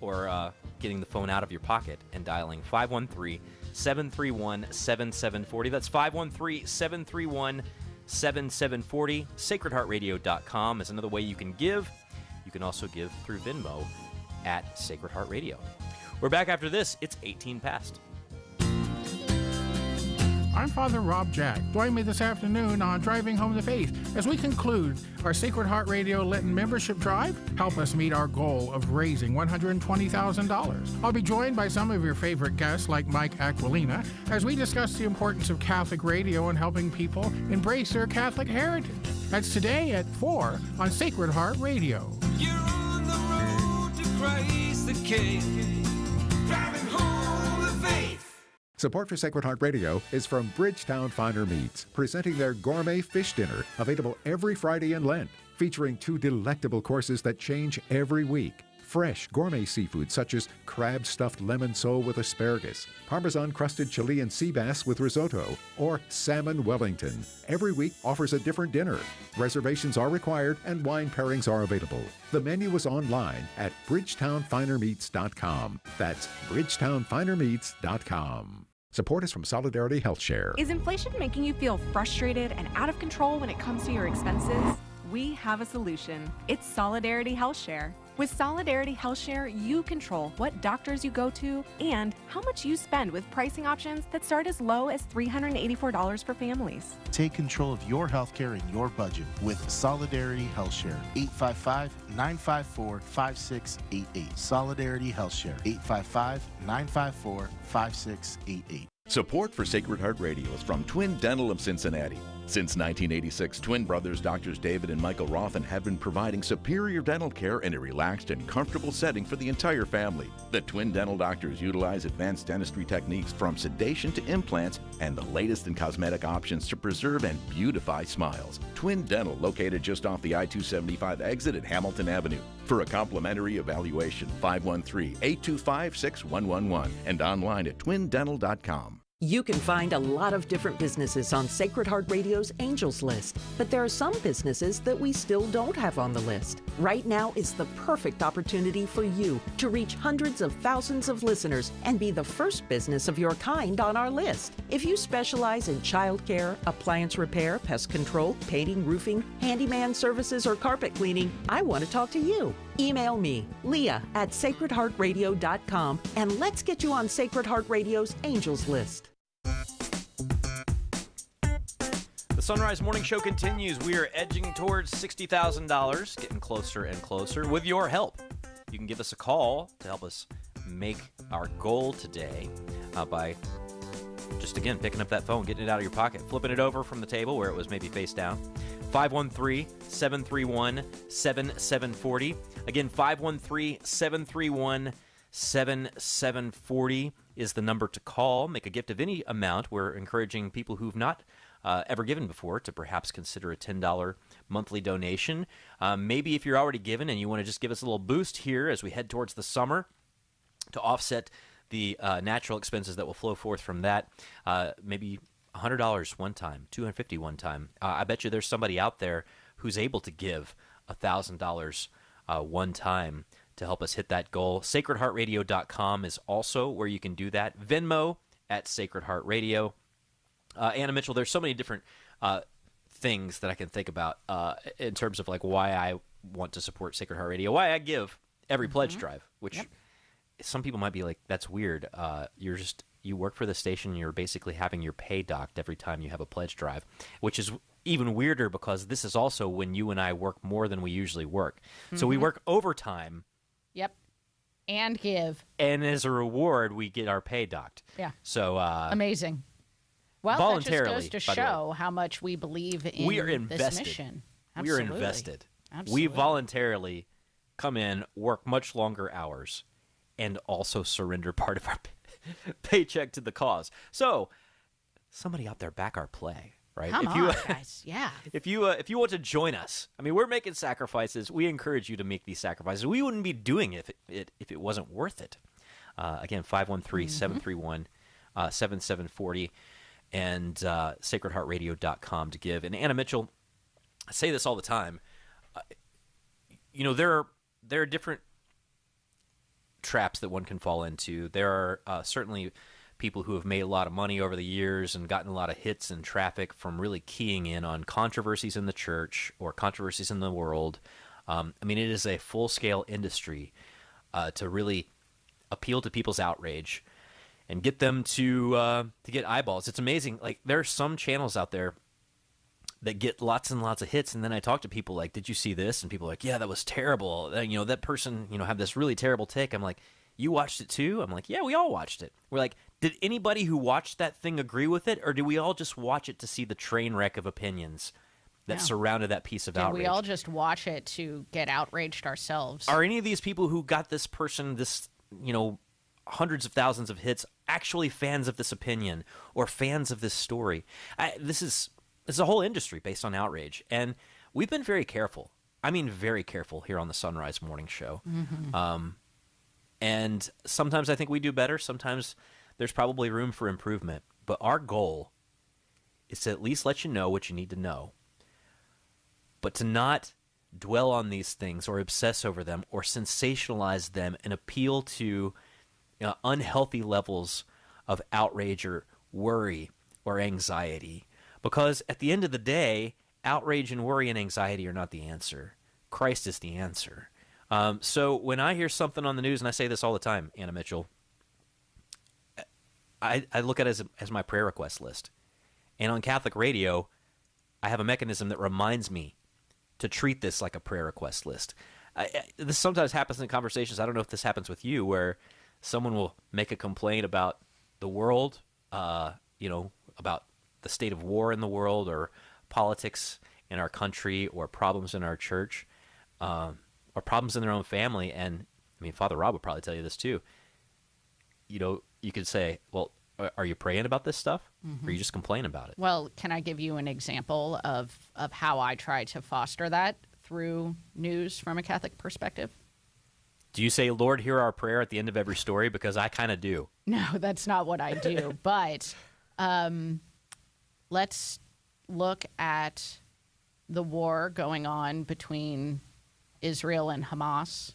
or uh, getting the phone out of your pocket and dialing 513 731 7740. That's 513 731 7740. SacredHeartRadio.com is another way you can give. You can also give through Venmo at Sacred Heart Radio. We're back after this. It's 18 past. I'm Father Rob Jack. Join me this afternoon on Driving Home the Faith as we conclude our Sacred Heart Radio Lenten membership drive. Help us meet our goal of raising $120,000. I'll be joined by some of your favorite guests like Mike Aquilina as we discuss the importance of Catholic radio and helping people embrace their Catholic heritage. That's today at 4 on Sacred Heart Radio. You're on the road to Christ the King. Driving home. Support for Sacred Heart Radio is from Bridgetown Finer Meats, presenting their gourmet fish dinner, available every Friday in Lent, featuring two delectable courses that change every week. Fresh gourmet seafood such as crab stuffed lemon sole with asparagus, parmesan crusted Chilean sea bass with risotto, or salmon Wellington. Every week offers a different dinner. Reservations are required and wine pairings are available. The menu is online at bridgetownfinermeats.com. That's bridgetownfinermeats.com. Support is from Solidarity HealthShare. Is inflation making you feel frustrated and out of control when it comes to your expenses? We have a solution. It's Solidarity HealthShare. With Solidarity HealthShare, you control what doctors you go to and how much you spend with pricing options that start as low as $384 for families. Take control of your healthcare and your budget with Solidarity HealthShare. 855 954 5688. Solidarity HealthShare. 855 954 5688. Support for Sacred Heart Radio is from Twin Dental of Cincinnati. Since 1986, twin brothers Doctors David and Michael Rothen have been providing superior dental care in a relaxed and comfortable setting for the entire family. The twin dental doctors utilize advanced dentistry techniques from sedation to implants and the latest in cosmetic options to preserve and beautify smiles. Twin Dental, located just off the I 275 exit at Hamilton Avenue. For a complimentary evaluation, 513 825 6111 and online at twindental.com. You can find a lot of different businesses on Sacred Heart Radio's Angels list, but there are some businesses that we still don't have on the list. Right now is the perfect opportunity for you to reach hundreds of thousands of listeners and be the first business of your kind on our list. If you specialize in childcare, appliance repair, pest control, painting, roofing, handyman services, or carpet cleaning, I want to talk to you. Email me, Leah at sacredheartradio.com, and let's get you on Sacred Heart Radio's Angels list. The Son Rise Morning Show continues. We are edging towards $60,000, getting closer and closer with your help. You can give us a call to help us make our goal today uh, by just again picking up that phone, getting it out of your pocket, flipping it over from the table where it was maybe face down. 513 731 7740. Again, 513 731 7740 is the number to call. Make a gift of any amount. We're encouraging people who've not uh, ever given before to perhaps consider a $10 monthly donation. Um, maybe if you're already given and you want to just give us a little boost here as we head towards the summer to offset the uh, natural expenses that will flow forth from that, uh, maybe $100 one time, $250 one time. Uh, I bet you there's somebody out there who's able to give $1,000 uh, one time to help us hit that goal. SacredHeartRadio.com is also where you can do that. Venmo at Sacred Heart Radio. Uh, Anna Mitchell, there's so many different uh, things that I can think about uh, in terms of like why I want to support Sacred Heart Radio, why I give every pledge drive, which Yep. some people might be like, that's weird. Uh, you're just you work for the station, you're basically having your pay docked every time you have a pledge drive, which is even weirder because this is also when you and I work more than we usually work. So we Mhm. work overtime, Yep. And give. and as a reward, we get our pay docked. Yeah. So uh, Amazing. Well, voluntarily, that just goes to by the way. show how much we believe in we are this invested. mission. We are invested. Absolutely. We voluntarily come in, work much longer hours, and also surrender part of our pay- paycheck to the cause. So, somebody out there back our play, right? Come if you, on, guys. Yeah. If you uh, if you want to join us, I mean, we're making sacrifices. We encourage you to make these sacrifices. We wouldn't be doing it if it, if it wasn't worth it. Uh, again, 513-731 uh, 7740 and uh, sacredheartradio.com to give. And Anna Mitchell, I say this all the time. Uh, you know, there are there are different traps that one can fall into. There are uh, certainly people who have made a lot of money over the years and gotten a lot of hits and traffic from really keying in on controversies in the church or controversies in the world. Um, I mean, it is a full scale industry uh, to really appeal to people's outrage and get them to uh, to get eyeballs. It's amazing. Like there are some channels out there that get lots and lots of hits, and then I talk to people like, "Did you see this?" And people are like, "Yeah, that was terrible." And, you know, that person, you know, have this really terrible take. I'm like, "You watched it too?" I'm like, "Yeah, we all watched it." We're like, "Did anybody who watched that thing agree with it, or do we all just watch it to see the train wreck of opinions that Yeah. surrounded that piece of Did outrage?" we all just watch it to get outraged ourselves? Are any of these people who got this person this, you know, hundreds of thousands of hits actually fans of this opinion or fans of this story? I, this is this is a whole industry based on outrage, and we've been very careful. I mean, very careful here on the Son Rise Morning Show. Mhm. Um, and sometimes I think we do better. Sometimes there's probably room for improvement. But our goal is to at least let you know what you need to know, but to not dwell on these things or obsess over them or sensationalize them and appeal to you know, unhealthy levels of outrage or worry or anxiety. Because at the end of the day, outrage and worry and anxiety are not the answer. Christ is the answer. Um, so when I hear something on the news, and I say this all the time, Anna Mitchell, I, I look at it as, as my prayer request list. And on Catholic radio, I have a mechanism that reminds me to treat this like a prayer request list. I, this sometimes happens in conversations. I don't know if this happens with you, where someone will make a complaint about the world, uh, you know, about the state of war in the world, or politics in our country, or problems in our church, um, or problems in their own family. And I mean, Father Rob would probably tell you this too. You know, you could say, "Well, are- you praying about this stuff, or Mhm. are you just complaining about it?" Well, can I give you an example of, of how I try to foster that through news from a Catholic perspective? Do you say, Lord, hear our prayer at the end of every story? Because I kind of do. No, that's not what I do. but um, let's look at the war going on between Israel and Hamas.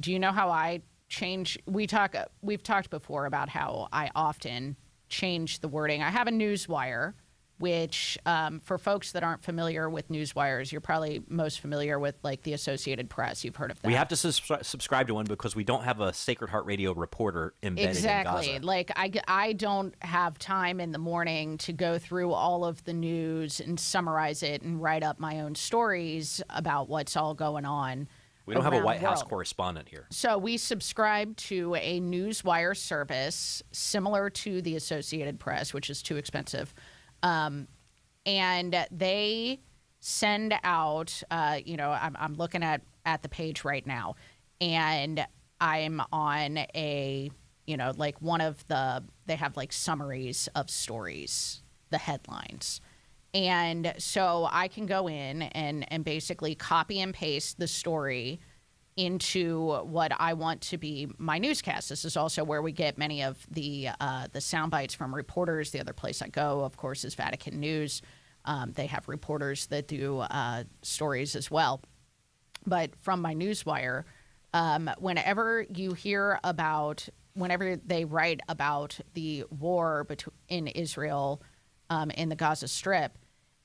Do you know how I change? We talk. We've talked before about how I often change the wording. I have a news wire, which um, for folks that aren't familiar with news wires, you're probably most familiar with like the Associated Press. You've heard of that. We have to subscri- subscribe to one because we don't have a Sacred Heart Radio reporter embedded exactly like I, I don't have time in the morning to go through all of the news and summarize it and write up my own stories about what's all going on We don't have a White House correspondent here. so we subscribe to a newswire service similar to the Associated Press, which is too expensive, um, and they send out. Uh, you know, I'm, I'm looking at at the page right now, and I'm on a you know like one of the they have like summaries of stories, the headlines. And so I can go in and, and basically copy and paste the story into what I want to be my newscast. This is also where we get many of the uh, the sound bites from reporters. The other place I go, of course, is Vatican News. Um, they have reporters that do uh, stories as well. But from my newswire, um, whenever you hear about, whenever they write about the war between in Israel um, in the Gaza Strip,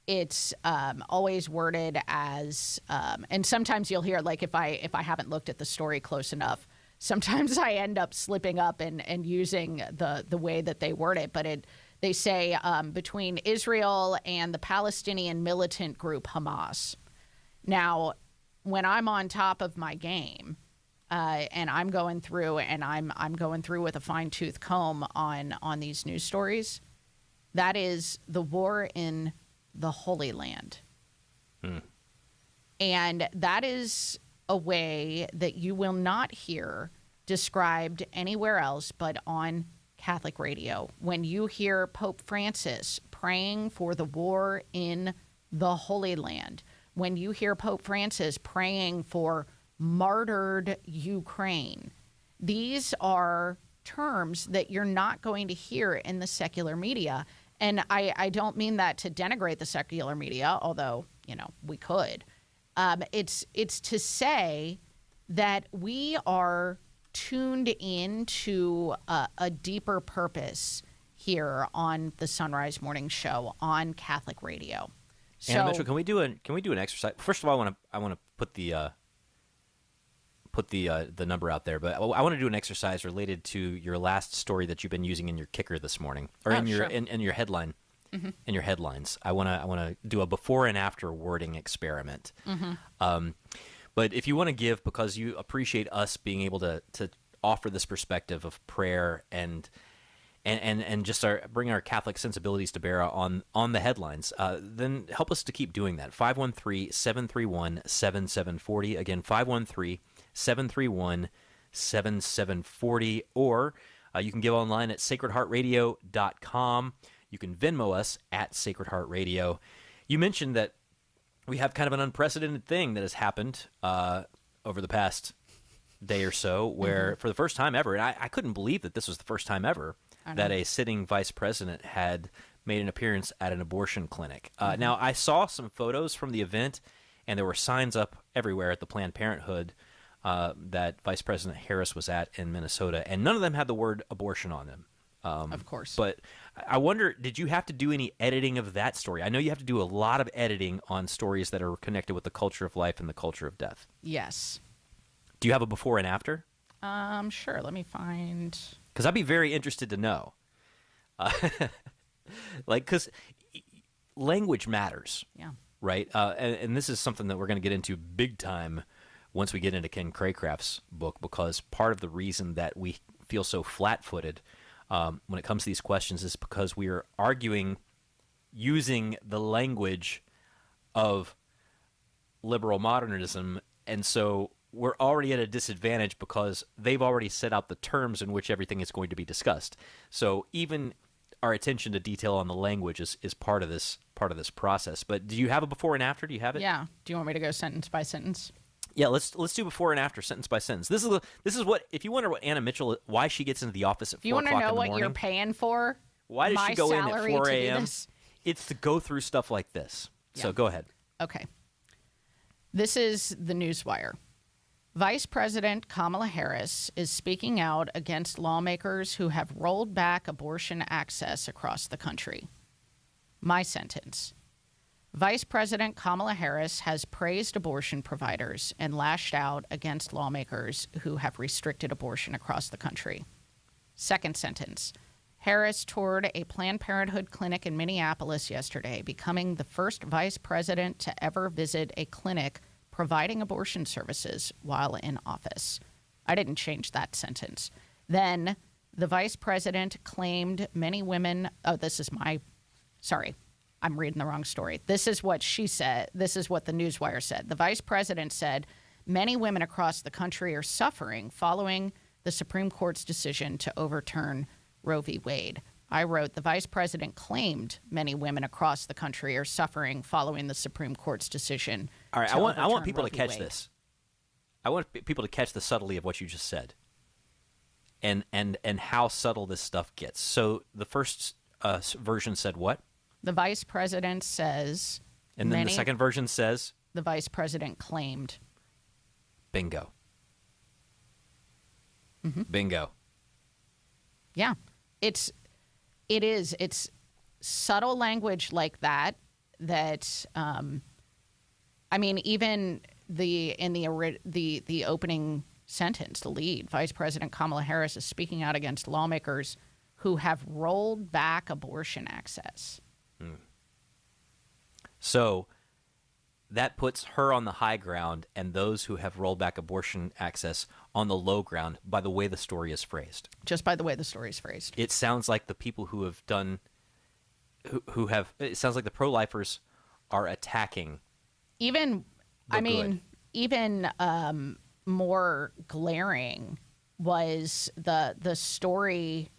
it's um, always worded as, um, and sometimes you'll hear like if I if I haven't looked at the story close enough, sometimes I end up slipping up and, and using the the way that they word it. But it they say um, between Israel and the Palestinian militant group Hamas. Now, when I'm on top of my game, uh, and I'm going through and I'm I'm going through with a fine tooth comb on on these news stories, that is the war in the Holy Land. Hmm. And that is a way that you will not hear described anywhere else but on Catholic radio. When you hear Pope Francis praying for the war in the Holy Land, when you hear Pope Francis praying for martyred Ukraine, these are terms that you're not going to hear in the secular media. And I, I don't mean that to denigrate the secular media, although, you know, we could. Um, it's it's to say that we are tuned into a, a deeper purpose here on the Son Rise Morning Show on Catholic Radio. Anna Mitchell, can we do an can we do an exercise? First of all, I want to I want to put the uh, put the uh, the number out there, but I, I want to do an exercise related to your last story that you've been using in your kicker this morning, or Oh, in your sure. in, in your headline, Mhm. in your headlines. I want to I want to do a before and after wording experiment. Mhm. Um, but if you want to give, because you appreciate us being able to to offer this perspective of prayer and and, and, and just our, bring our Catholic sensibilities to bear on on the headlines, uh, then help us to keep doing that. 513 731 7740. Again, 513 731 7740. Or uh, you can give online at sacredheartradio.com. You can Venmo us at Sacred Heart Radio. You mentioned that we have kind of an unprecedented thing that has happened uh, over the past day or so, where for the first time ever, and I, I couldn't believe that this was the first time ever that a sitting vice president had made an appearance at an abortion clinic. Uh, Mhm. Now, I saw some photos from the event, and there were signs up everywhere at the Planned Parenthood uh, that Vice President Harris was at in Minnesota, and none of them had the word abortion on them. Um, Of course. But I wonder, did you have to do any editing of that story? I know you have to do a lot of editing on stories that are connected with the culture of life and the culture of death. Yes. Do you have a before and after? Um, sure. Let me find. Because I'd be very interested to know. Uh, like, because language matters. Yeah. Right? Uh, and, and this is something that we're going to get into big time once we get into Ken Craycraft's book, because part of the reason that we feel so flat footed um, when it comes to these questions is because we are arguing using the language of liberal modernism. And so we're already at a disadvantage because they've already set out the terms in which everything is going to be discussed. So even our attention to detail on the language is, is part of this part of this process. But do you have a before and after? Do you have it? Yeah. Do you want me to go sentence by sentence? Yeah let's let's do before and after sentence by sentence this is this is what if you wonder what anna mitchell why she gets into the office at If you four want to know what morning you're paying for, why does she go in at 4 a.m it's to go through stuff like this so go ahead Okay. This is the Newswire. Vice President Kamala Harris is speaking out against lawmakers who have rolled back abortion access across the country. My sentence. Vice President Kamala Harris has praised abortion providers and lashed out against lawmakers who have restricted abortion across the country. Second sentence. Harris toured a Planned Parenthood clinic in Minneapolis yesterday, becoming the first vice president to ever visit a clinic providing abortion services while in office. I didn't change that sentence. Then the vice president claimed many women. Oh, this is my. Sorry, I'm reading the wrong story. This is what she said. This is what the Newswire said. The vice president said many women across the country are suffering following the Supreme Court's decision to overturn Roe v. Wade. I wrote the vice president claimed many women across the country are suffering following the Supreme Court's decision. All right, I want I want people Roe to catch Wade. this. I want people to catch the subtlety of what you just said, and and and how subtle this stuff gets. So the first uh, version said what, The vice president says. and then many, the second version says The vice president claimed. bingo, Mm-hmm. bingo. Yeah. It's it is it's subtle language like that that um I mean even the in the the the opening sentence the lead Vice President Kamala Harris is speaking out against lawmakers who have rolled back abortion access. So that puts her on the high ground, and those who have rolled back abortion access on the low ground. By the way the story is phrased. Just by the way the story is phrased. it sounds like the people who have done who, who have it sounds like the pro-lifers are attacking even I mean, good. even um, more glaring was the the story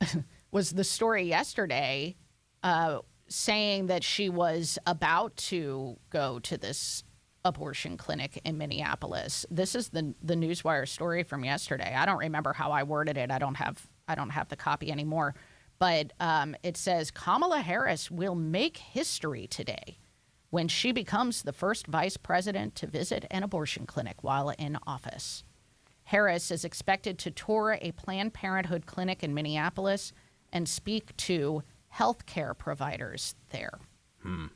was the story yesterday uh, saying that she was about to go to this abortion clinic in Minneapolis. This is the the newswire story from yesterday. I don't remember how I worded it. I don't have I don't have the copy anymore. But um, it says Kamala Harris will make history today when she becomes the first vice president to visit an abortion clinic while in office. Harris is expected to tour a Planned Parenthood clinic in Minneapolis and speak to health care providers there. Hmm.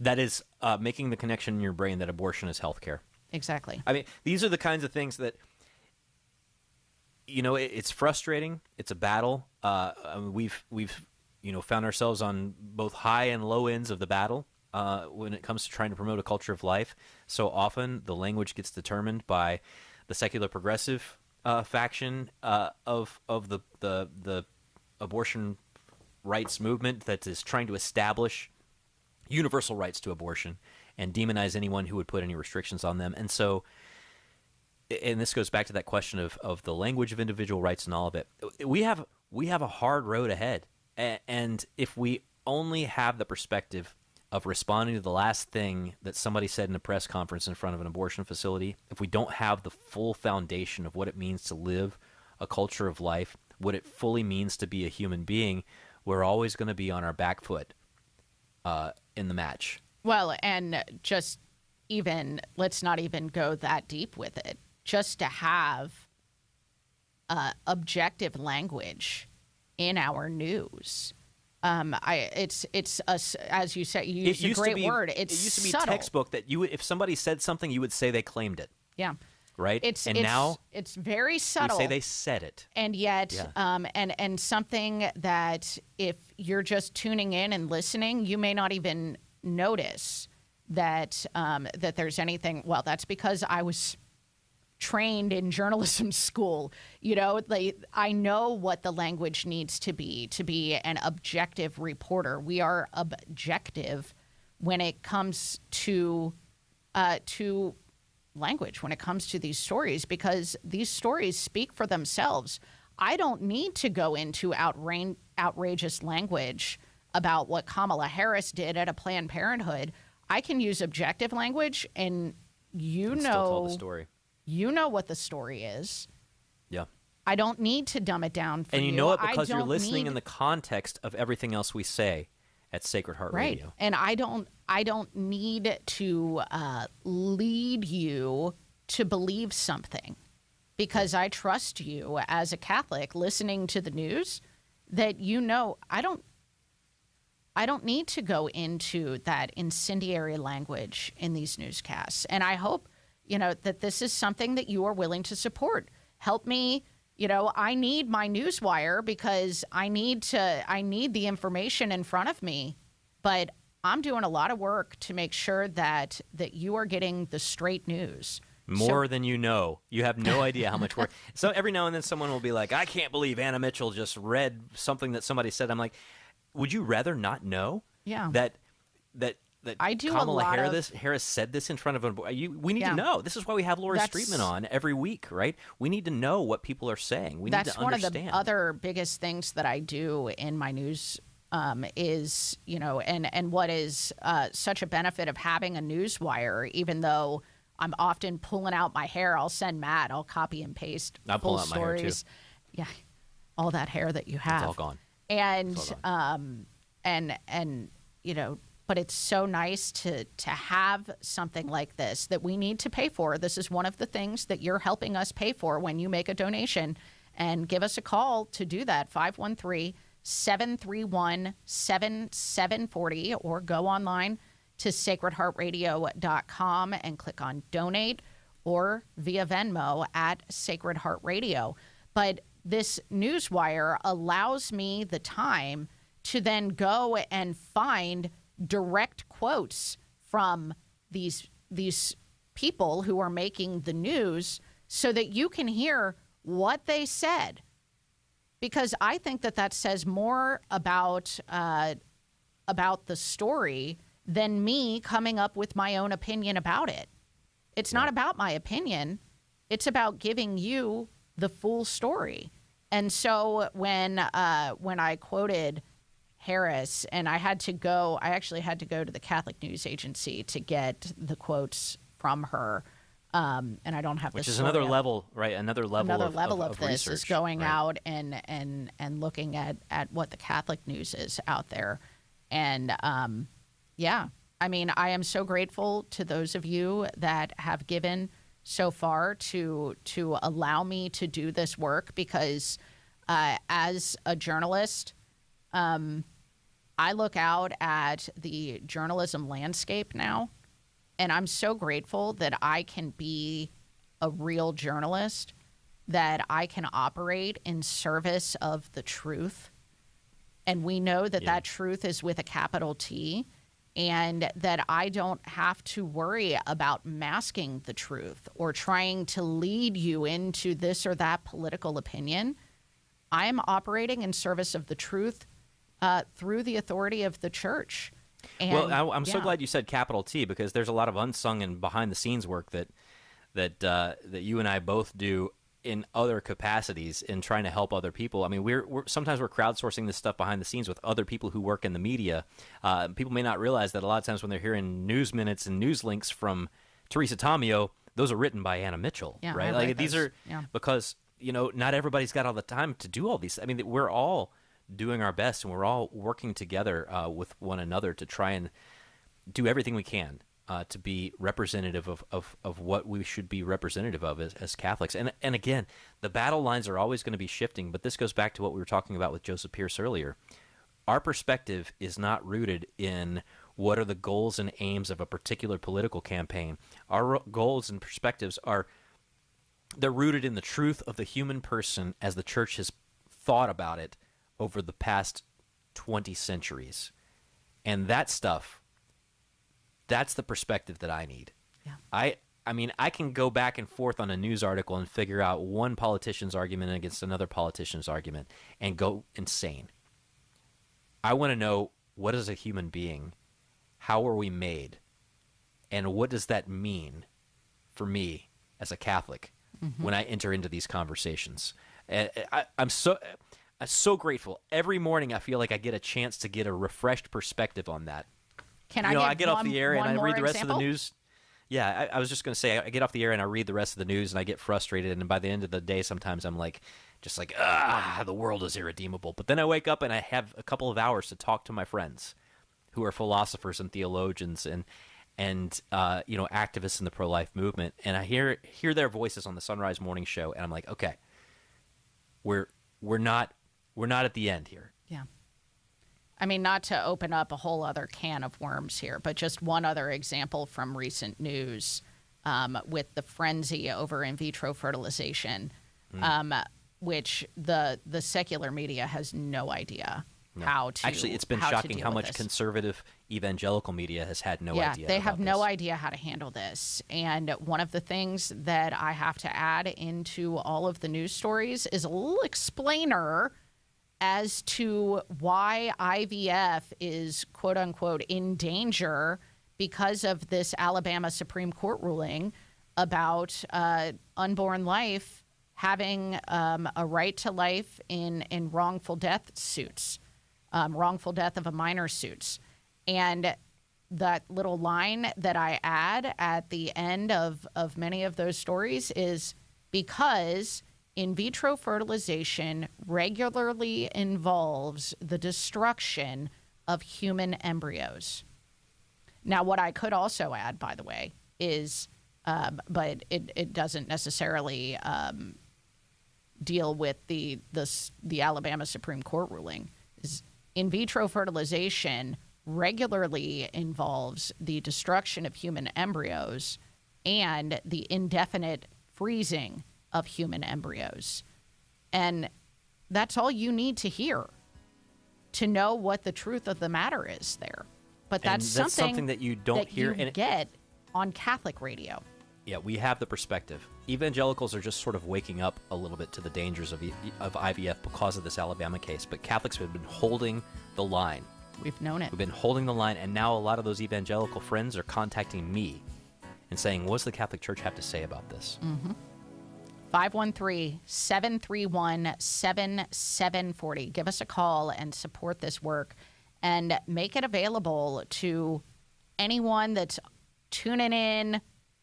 That is uh, making the connection in your brain that abortion is healthcare. Exactly. I mean, these are the kinds of things that you know. It, it's frustrating. It's a battle. Uh, I mean, we've we've you know found ourselves on both high and low ends of the battle uh, when it comes to trying to promote a culture of life. So often, the language gets determined by the secular progressive uh, faction uh, of of the the the abortion rights movement that is trying to establish universal rights to abortion and demonize anyone who would put any restrictions on them. And so, and this goes back to that question of, of the language of individual rights and all of it. We have we have a hard road ahead, and if we only have the perspective of responding to the last thing that somebody said in a press conference in front of an abortion facility, if we don't have the full foundation of what it means to live a culture of life, what it fully means to be a human being, we're always going to be on our back foot uh, in the match. Well, and just even let's not even go that deep with it. Just to have uh, objective language in our news. Um, I it's it's a, as you said you used a great be, word. It's it used to be subtle. textbook that you if somebody said something you would say they claimed it, Yeah, right? it's and it's, now it's very subtle. we say they said it. and yet Yeah. um, and and something that if you're just tuning in and listening you may not even notice that um, that there's anything well that's because i was trained in journalism school you know like i know what the language needs to be to be an objective reporter we are objective when it comes to uh, to language when it comes to these stories because these stories speak for themselves. I don't need to go into outra- outrageous language about what Kamala Harris did at a Planned Parenthood. I can use objective language, and you And know, the story. you know what the story is. Yeah. I don't need to dumb it down for And you know it because you're listening need- in the context of everything else we say at Sacred Heart right. Radio. and i don't i don't need to uh, lead you to believe something because i trust you as a catholic listening to the news that you know i don't i don't need to go into that incendiary language in these newscasts. And i hope you know that this is something that you are willing to support. Help me you know i need my newswire because i need to i need the information in front of me but i'm doing a lot of work to make sure that that you are getting the straight news More than you know. You have no idea how much work. So every now and then someone will be like, I can't believe Anna Mitchell just read something that somebody said. I'm like, would you rather not know? Yeah. That that that I do Kamala Harris, of- Harris said this in front of a you we need Yeah. to know. This is why we have Laura That's- Streetman on every week, right? We need to know what people are saying. We that's need to one understand. of the other biggest things that I do in my news um, is you know and and what is uh, such a benefit of having a news wire even though I'm often pulling out my hair I'll send Matt I'll copy and paste I pull out my hair, too. stories yeah all that hair that you have It's all gone. and all um and and you know but it's so nice to to have something like this that we need to pay for this is one of the things that you're helping us pay for when you make a donation and give us a call to do that 513 731 7740 or go online to sacredheartradio.com and click on donate or via Venmo at Sacred Heart Radio. But this newswire allows me the time to then go and find direct quotes from these these people who are making the news so that you can hear what they said because I think that that says more about uh, about the story than me coming up with my own opinion about it. It's not about my opinion; it's about giving you the full story. And so when uh, when I quoted Harris, and I had to go, I actually had to go to the Catholic News Agency to get the quotes from her. Um, and I don't have Which is another up. level, right? Another level another of, level of, of, of this is going right? out and and and looking at at what the Catholic news is out there, and um, yeah, I mean, I am so grateful to those of you that have given so far to to allow me to do this work because uh, as a journalist, um, I look out at the journalism landscape now, and I'm so grateful that I can be a real journalist, that I can operate in service of the truth. And we know that that truth is with a capital T, and that I don't have to worry about masking the truth or trying to lead you into this or that political opinion. I am operating in service of the truth uh, through the authority of the church. And, well, I, I'm so glad you said capital T because there's a lot of unsung and behind the scenes work that that uh, that you and I both do in other capacities in trying to help other people. I mean, we're, we're sometimes we're crowdsourcing this stuff behind the scenes with other people who work in the media. Uh, people may not realize that a lot of times when they're hearing news minutes and news links from Teresa Tomeo, those are written by Anna Mitchell, Yeah, right? read Like these those. are Yeah. because you know not everybody's got all the time to do all these. I mean, we're all doing our best and we're all working together uh, with one another to try and do everything we can uh, to be representative of, of, of what we should be representative of as, as Catholics. And and again, the battle lines are always going to be shifting, but this goes back to what we were talking about with Joseph Pearce earlier. Our perspective is not rooted in what are the goals and aims of a particular political campaign. Our goals and perspectives are they're rooted in the truth of the human person as the church has thought about it over the past 20 centuries. And that stuff that's the perspective that I need. Yeah. I I mean, I can go back and forth on a news article and figure out one politician's argument against another politician's argument and go insane. I want to know what is a human being? How are we made? And what does that mean for me as a Catholic Mhm. when I enter into these conversations? And I, I'm so I'm so grateful. Every morning I feel like I get a chance to get a refreshed perspective on that. Can you I know, get I get off the air and I read the rest example? of the news. Yeah, I, I was just going to say, I get off the air and I read the rest of the news and I get frustrated. And by the end of the day, sometimes I'm like, just like, ah, the world is irredeemable. But then I wake up and I have a couple of hours to talk to my friends who are philosophers and theologians and and uh, you know activists in the pro life movement, and I hear hear their voices on the Son Rise Morning Show, and I'm like, okay, we're we're not we're not at the end here. Yeah. I mean, not to open up a whole other can of worms here, but just one other example from recent news um, with the frenzy over in vitro fertilization, Mm. um, which the the secular media has no idea No. how to. Actually, it's been how shocking how much conservative evangelical media has had no yeah, idea. they have this. no idea how to handle this. And one of the things that I have to add into all of the news stories is a little explainer as to why IVF is quote unquote in danger because of this Alabama Supreme Court ruling about uh, unborn life having um, a right to life in, in wrongful death suits, um, wrongful death of a minor suits. And that little line that I add at the end of, of many of those stories is because in vitro fertilization regularly involves the destruction of human embryos. Now, what I could also add, by the way, is, um, but it, it doesn't necessarily um, deal with the, the the Alabama Supreme Court ruling, is in vitro fertilization regularly involves the destruction of human embryos and the indefinite freezing of human embryos. And that's all you need to hear to know what the truth of the matter is there. But that's, that's something, something that you don't that hear, you and get on Catholic radio. Yeah, we have the perspective. Evangelicals are just sort of waking up a little bit to the dangers of, of IVF because of this Alabama case, but Catholics have been holding the line. We've known it. We've been holding the line, and now a lot of those evangelical friends are contacting me and saying, What's the Catholic Church have to say about this? Mm-hmm. 513 731 7740. Give us a call and support this work and make it available to anyone that's tuning in,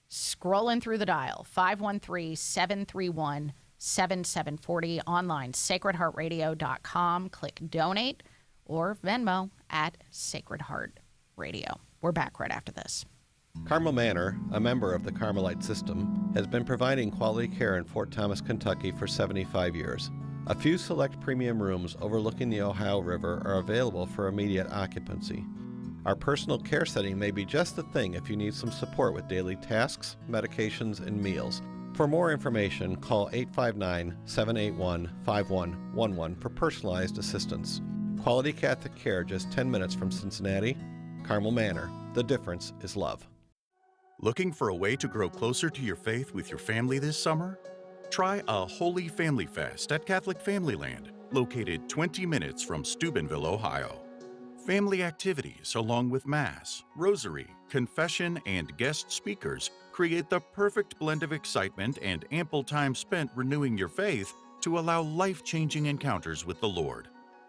scrolling through the dial. 513 731 7740 online, sacredheartradio.com. Click donate or Venmo at Sacred Heart Radio. We're back right after this. Carmel Manor, a member of the Carmelite system, has been providing quality care in Fort Thomas, Kentucky for 75 years. A few select premium rooms overlooking the Ohio River are available for immediate occupancy. Our personal care setting may be just the thing if you need some support with daily tasks, medications, and meals. For more information, call 859 781 5111 for personalized assistance. Quality Catholic care just 10 minutes from Cincinnati. Carmel Manor. The difference is love. Looking for a way to grow closer to your faith with your family this summer? Try a Holy Family Fest at Catholic Family Land, located 20 minutes from Steubenville, Ohio. Family activities, along with Mass, Rosary, confession, and guest speakers, create the perfect blend of excitement and ample time spent renewing your faith to allow life changing encounters with the Lord.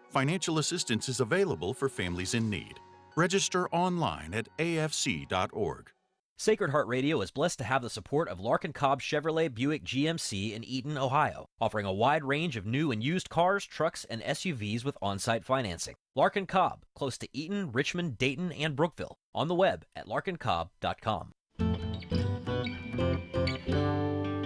Financial assistance is available for families in need. Register online at afc.org. Sacred Heart Radio is blessed to have the support of Larkin Cobb Chevrolet Buick GMC in Eaton, Ohio, offering a wide range of new and used cars, trucks, and SUVs with on site financing. Larkin Cobb, close to Eaton, Richmond, Dayton, and Brookville. On the web at larkincobb.com.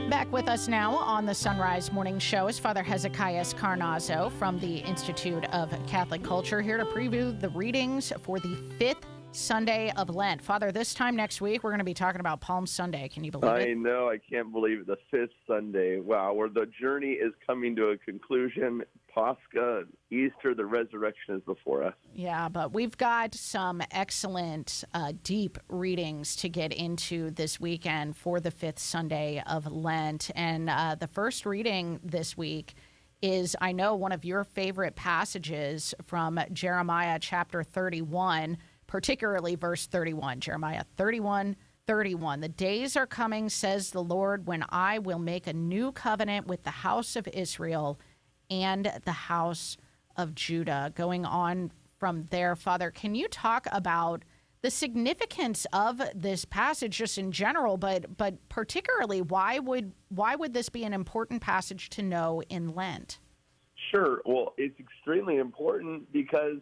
Back with us now on the Son Rise Morning Show is Father Hezekias Carnazzo from the Institute of Catholic Culture here to preview the readings for the fifth Sunday of Lent. Father, this time next week, we're going to be talking about Palm Sunday. Can you believe I it? I know. I can't believe it. The fifth Sunday. Wow. Where the journey is coming to a conclusion. Pascha, Easter, the resurrection is before us. Yeah, but we've got some excellent, uh, deep readings to get into this weekend for the fifth Sunday of Lent. And uh, the first reading this week is, I know, one of your favorite passages from Jeremiah chapter 31, particularly verse 31. Jeremiah 31. 31. The days are coming, says the Lord, when I will make a new covenant with the house of Israel and the house of Judah. Going on from there, Father, can you talk about the significance of this passage just in general, but but particularly why would why would this be an important passage to know in Lent? Sure. Well, it's extremely important because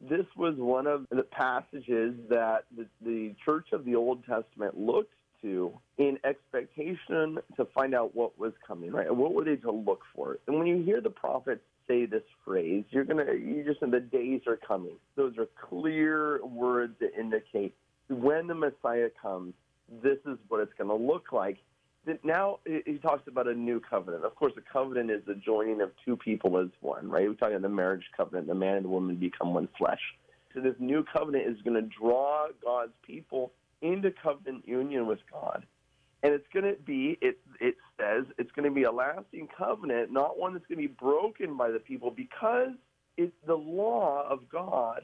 this was one of the passages that the, the Church of the Old Testament looked to in expectation to find out what was coming, right? What were they to look for? And when you hear the prophets say this phrase, you're gonna you just the days are coming. Those are clear words that indicate when the Messiah comes, this is what it's going to look like. Now he talks about a new covenant. Of course, a covenant is the joining of two people as one, right? We're talking about the marriage covenant. The man and the woman become one flesh. So this new covenant is going to draw God's people into covenant union with God. And it's going to be, it, it says, it's going to be a lasting covenant, not one that's going to be broken by the people because the law of God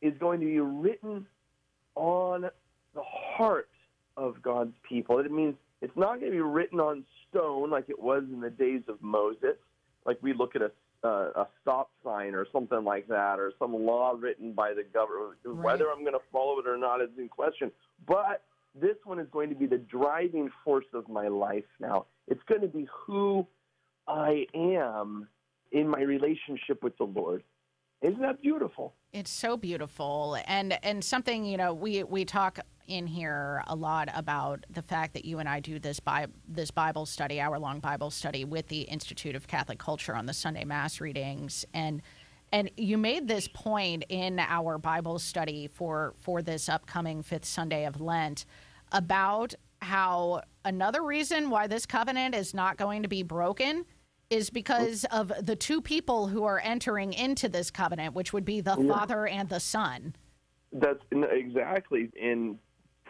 is going to be written on the heart of God's people. It means it's not going to be written on stone like it was in the days of Moses, like we look at a uh, a stop sign or something like that, or some law written by the government. Right. Whether I'm going to follow it or not is in question. But this one is going to be the driving force of my life now. It's going to be who I am in my relationship with the Lord. Isn't that beautiful? It's so beautiful, and and something you know we we talk in here a lot about the fact that you and I do this Bi- this Bible study, hour long Bible study with the Institute of Catholic Culture on the Sunday Mass readings, and and you made this point in our Bible study for for this upcoming fifth Sunday of Lent about how another reason why this covenant is not going to be broken is because of the two people who are entering into this covenant, which would be the Yeah. Father and the Son. That's exactly in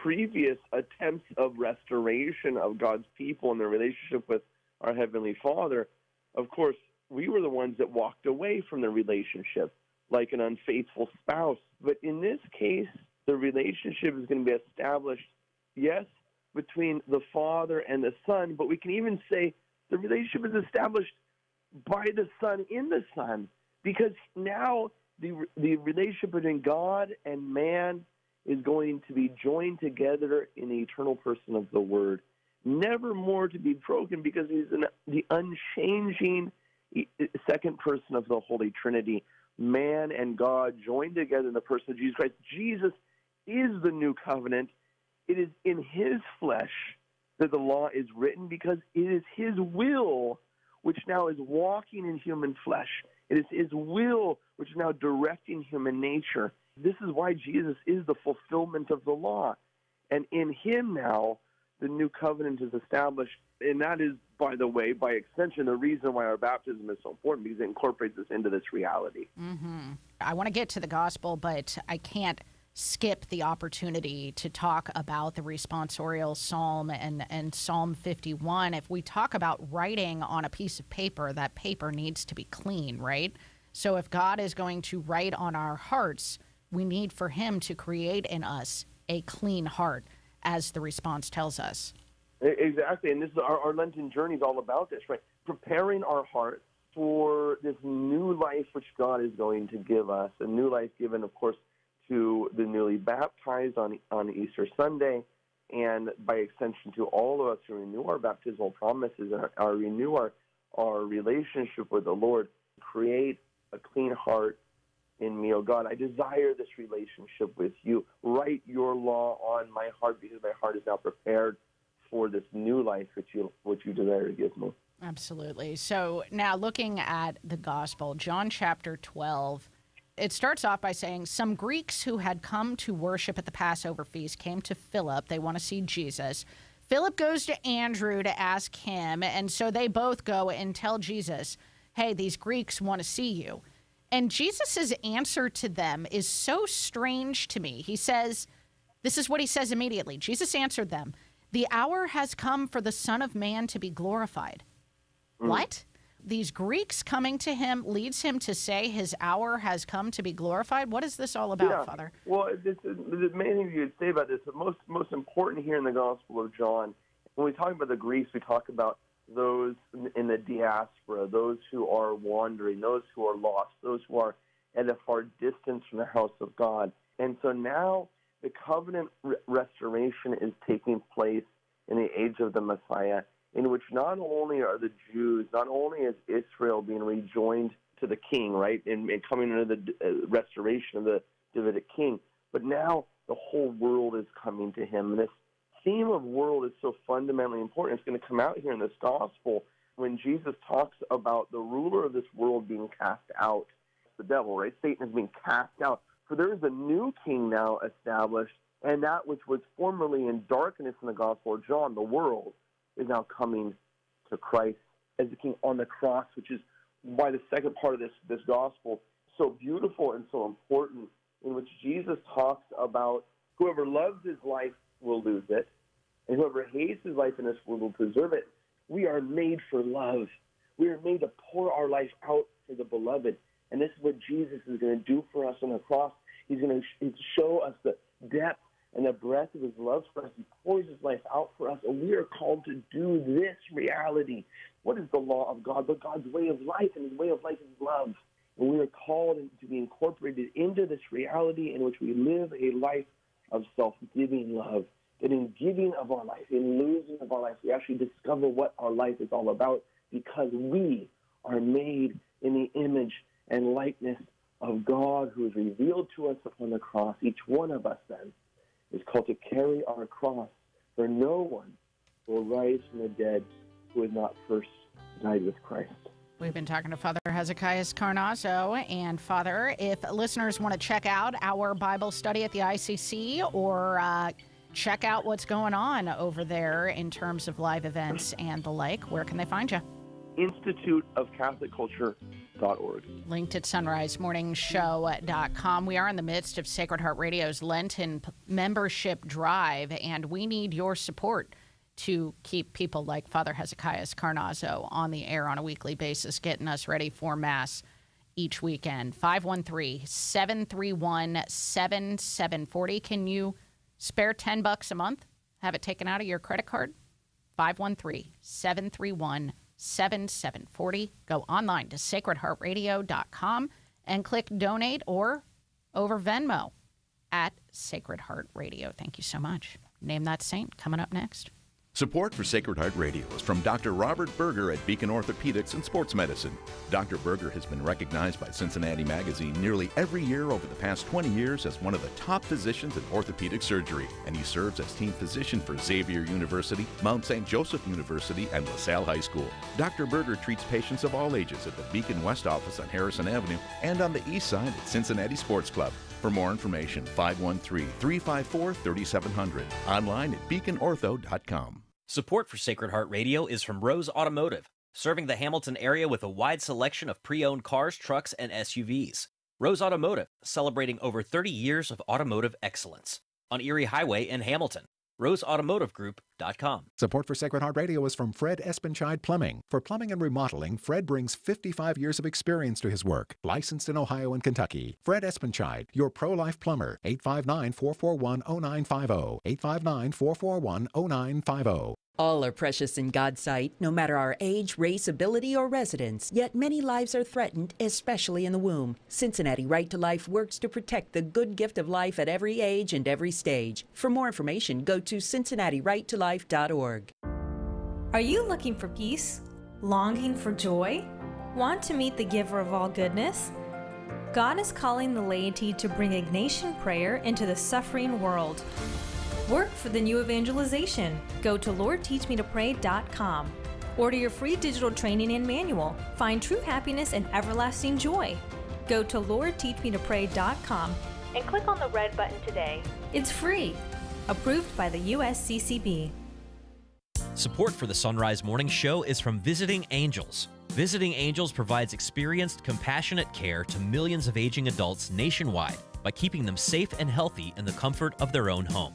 previous attempts of restoration of God's people and their relationship with our Heavenly Father. Of course, we were the ones that walked away from the relationship like an unfaithful spouse. But in this case, the relationship is going to be established, yes, between the Father and the Son, but we can even say The relationship is established by the Son in the Son because now the, the relationship between God and man is going to be joined together in the eternal person of the Word, never more to be broken because he's the unchanging second person of the Holy Trinity. Man and God joined together in the person of Jesus Christ. Jesus is the new covenant. It is in his flesh that the law is written because it is his will which now is walking in human flesh. It is his will which is now directing human nature. This is why Jesus is the fulfillment of the law. And in him now, the new covenant is established. And that is, by the way, by extension, the reason why our baptism is so important because it incorporates us into this reality. Mm-hmm. I want to get to the gospel, but I can't skip the opportunity to talk about the responsorial psalm and, and Psalm 51. If we talk about writing on a piece of paper, that paper needs to be clean, right? So if God is going to write on our hearts, we need for Him to create in us a clean heart, as the response tells us. Exactly. And this is our, our Lenten journey is all about this, right? Preparing our hearts for this new life which God is going to give us, a new life given, of course, to the newly baptized on, on Easter Sunday, and by extension to all of us who renew our baptismal promises and our, our renew our, our relationship with the Lord, create a clean heart in me, O God. I desire this relationship with you. Write your law on my heart because my heart is now prepared for this new life which you which you desire to give me. Absolutely. So now looking at the gospel, John chapter 12 it starts off by saying some Greeks who had come to worship at the Passover feast came to Philip. They want to see Jesus. Philip goes to Andrew to ask him, and so they both go and tell Jesus, Hey, these Greeks want to see you. And Jesus' answer to them is so strange to me. He says, This is what he says immediately. Jesus answered them, The hour has come for the Son of Man to be glorified. Mm. What? these Greeks coming to him leads him to say his hour has come to be glorified. What is this all about, yeah. Father? Well, the main thing you could say about this, but most most important here in the Gospel of John, when we talk about the Greeks, we talk about those in the diaspora, those who are wandering, those who are lost, those who are at a far distance from the house of God. And so now the covenant re- restoration is taking place in the age of the Messiah in which not only are the Jews, not only is Israel being rejoined to the king, right, and, and coming under the uh, restoration of the Davidic king, but now the whole world is coming to him. And this theme of world is so fundamentally important. It's going to come out here in this gospel when Jesus talks about the ruler of this world being cast out. The devil, right? Satan is being cast out. For there is a new king now established, and that which was formerly in darkness in the Gospel of John, the world, is now coming to Christ as the King on the cross, which is why the second part of this, this gospel so beautiful and so important, in which Jesus talks about whoever loves his life will lose it, and whoever hates his life in this world will preserve it. We are made for love. We are made to pour our life out for the beloved. And this is what Jesus is going to do for us on the cross. He's going to show us the depth and the breadth of his love for us. He pours his life out for us, and we are called to do this reality. What is the law of God? But God's way of life, and his way of life is love. And we are called to be incorporated into this reality in which we live a life of self-giving love. That in giving of our life, in losing of our life, we actually discover what our life is all about because we are made in the image and likeness of God who is revealed to us upon the cross. Each one of us then is called to carry our cross, for no one will rise from the dead who has not first died with Christ. We've been talking to Father Hezekias Carnazzo. And Father, if listeners want to check out our Bible study at the ICC or uh, check out what's going on over there in terms of live events and the like, where can they find you? Institute of Catholic Culture sunrisemorningshow.org. Linked at sonrisemorningshow.com. We are in the midst of Sacred Heart Radio's Lenten membership drive, and we need your support to keep people like Father Hezekias Carnazzo on the air on a weekly basis, getting us ready for Mass each weekend. 513 731 7740. Can you spare 10 bucks a month? Have it taken out of your credit card? 513 731 7740. Go online to sacredheartradio.com and click donate or over Venmo at Sacred Heart Radio. Thank you so much. Name that saint coming up next. Support for Sacred Heart Radio is from Dr. Robert Berger at Beacon Orthopedics and Sports Medicine. Dr. Berger has been recognized by Cincinnati Magazine nearly every year over the past 20 years as one of the top physicians in orthopedic surgery, and he serves as team physician for Xavier University, Mount St. Joseph University, and LaSalle High School. Dr. Berger treats patients of all ages at the Beacon West office on Harrison Avenue and on the east side at Cincinnati Sports Club. For more information, 513 354 3700. Online at beaconortho.com. Support for Sacred Heart Radio is from Rose Automotive, serving the Hamilton area with a wide selection of pre owned cars, trucks, and SUVs. Rose Automotive, celebrating over 30 years of automotive excellence on Erie Highway in Hamilton. RoseAutomotiveGroup.com. Support for Sacred Heart Radio is from Fred Espenscheid Plumbing. For plumbing and remodeling, Fred brings 55 years of experience to his work. Licensed in Ohio and Kentucky. Fred Espenscheid, your pro life plumber. 859 441 0950. 859 441 0950. All are precious in God's sight, no matter our age, race, ability, or residence. Yet many lives are threatened, especially in the womb. Cincinnati Right to Life works to protect the good gift of life at every age and every stage. For more information, go to cincinnatirighttolife.org. Are you looking for peace? Longing for joy? Want to meet the giver of all goodness? God is calling the laity to bring Ignatian prayer into the suffering world. Work for the new evangelization. Go to LordTeachMeToPray.com. Order your free digital training and manual. Find true happiness and everlasting joy. Go to LordTeachMeToPray.com and click on the red button today. It's free. Approved by the USCCB. Support for the Son Rise Morning Show is from Visiting Angels. Visiting Angels provides experienced, compassionate care to millions of aging adults nationwide by keeping them safe and healthy in the comfort of their own home.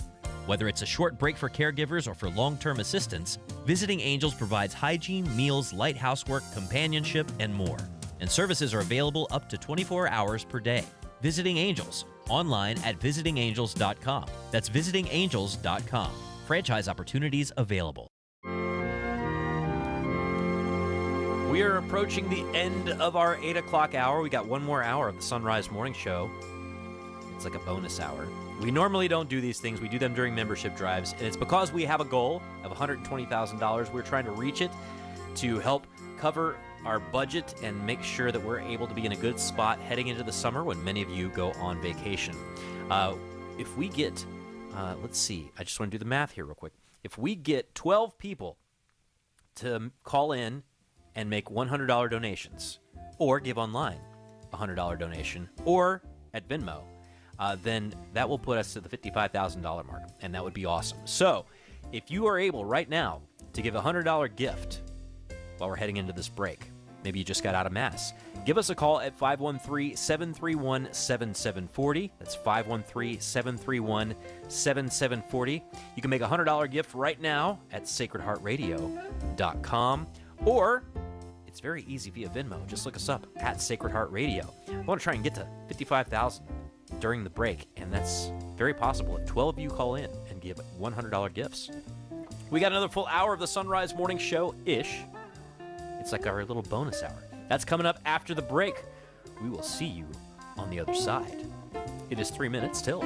Whether it's a short break for caregivers or for long term assistance, Visiting Angels provides hygiene, meals, light housework, companionship, and more. And services are available up to 24 hours per day. Visiting Angels, online at visitingangels.com. That's visitingangels.com. Franchise opportunities available. We are approaching the end of our 8 o'clock hour. We got one more hour of the Son Rise Morning Show. It's like a bonus hour. We normally don't do these things. We do them during membership drives, and it's because we have a goal of $120,000. We're trying to reach it to help cover our budget and make sure that we're able to be in a good spot heading into the summer when many of you go on vacation. Uh, if we get, uh, let's see, I just want to do the math here real quick. If we get 12 people to call in and make $100 donations, or give online a $100 donation, or at Venmo, uh, then that will put us to the $55,000 mark, and that would be awesome. So, if you are able right now to give a $100 gift while we're heading into this break, maybe you just got out of Mass, give us a call at 513 731 7740. That's 513 731 7740. You can make a $100 gift right now at sacredheartradio.com or it's very easy via Venmo. Just look us up at Sacred Heart Radio. I want to try and get to 55,000 during the break, and that's very possible if 12 of you call in and give $100 gifts. We got another full hour of the Son Rise Morning Show ish. It's like our little bonus hour. That's coming up after the break. We will see you on the other side. It is three minutes till.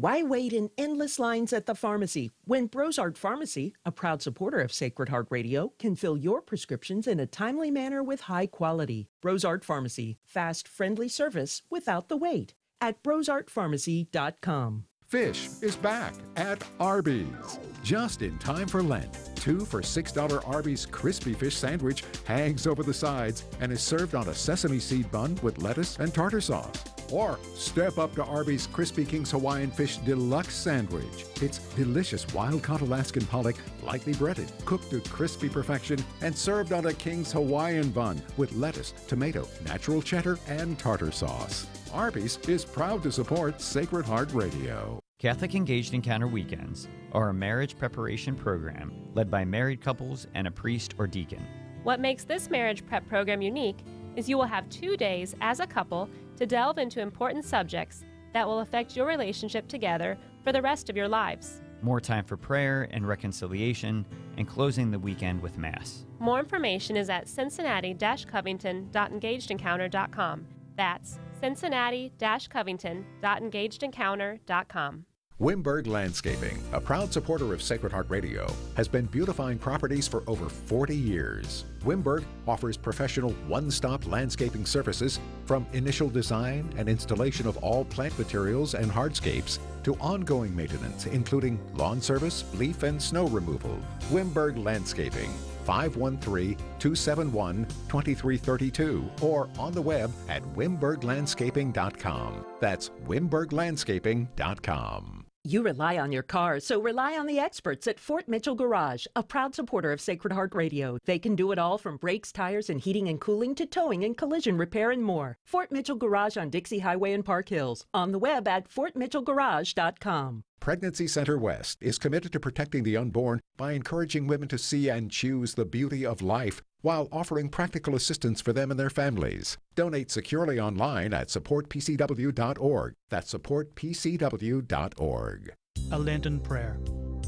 Why wait in endless lines at the pharmacy when Brosart Pharmacy, a proud supporter of Sacred Heart Radio, can fill your prescriptions in a timely manner with high quality? Brosart Pharmacy, fast, friendly service without the wait at brosartpharmacy.com. Fish is back at Arby's. Just in time for Lent. Two for $6 Arby's crispy fish sandwich hangs over the sides and is served on a sesame seed bun with lettuce and tartar sauce. Or step up to Arby's Crispy King's Hawaiian Fish Deluxe Sandwich. It's delicious wild caught Alaskan pollock, lightly breaded, cooked to crispy perfection, and served on a King's Hawaiian bun with lettuce, tomato, natural cheddar, and tartar sauce. Arby's is proud to support Sacred Heart Radio. Catholic Engaged Encounter Weekends are a marriage preparation program led by married couples and a priest or deacon. What makes this marriage prep program unique is you will have two days as a couple to delve into important subjects that will affect your relationship together for the rest of your lives. more time for prayer and reconciliation, and closing the weekend with Mass. More information is at cincinnati-covington.engagedencounter.com. That's cincinnati-covington.engagedencounter.com. Wimberg Landscaping, a proud supporter of Sacred Heart Radio, has been beautifying properties for over 40 years. Wimberg offers professional one stop landscaping services from initial design and installation of all plant materials and hardscapes to ongoing maintenance, including lawn service, leaf and snow removal. Wimberg Landscaping, 513 271 2332 or on the web at wimberglandscaping.com. That's wimberglandscaping.com. You rely on your car, so rely on the experts at Fort Mitchell Garage, a proud supporter of Sacred Heart Radio. They can do it all from brakes, tires, and heating and cooling to towing and collision repair and more. Fort Mitchell Garage on Dixie Highway in Park Hills. On the web at fortmitchellgarage.com. Pregnancy Center West is committed to protecting the unborn by encouraging women to see and choose the beauty of life while offering practical assistance for them and their families. Donate securely online at supportpcw.org. That's supportpcw.org. A Lenten Prayer.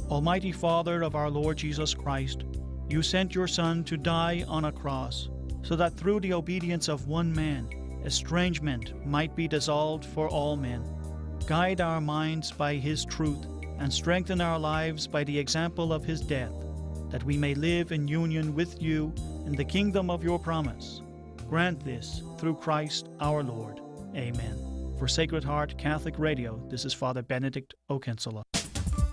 Almighty Father of our Lord Jesus Christ, you sent your Son to die on a cross, so that through the obedience of one man, estrangement might be dissolved for all men. Guide our minds by his truth, and strengthen our lives by the example of his death, that we may live in union with you in the kingdom of your promise. Grant this through Christ our Lord. Amen. For Sacred Heart Catholic Radio, this is Father Benedict O'Cinnsealaigh.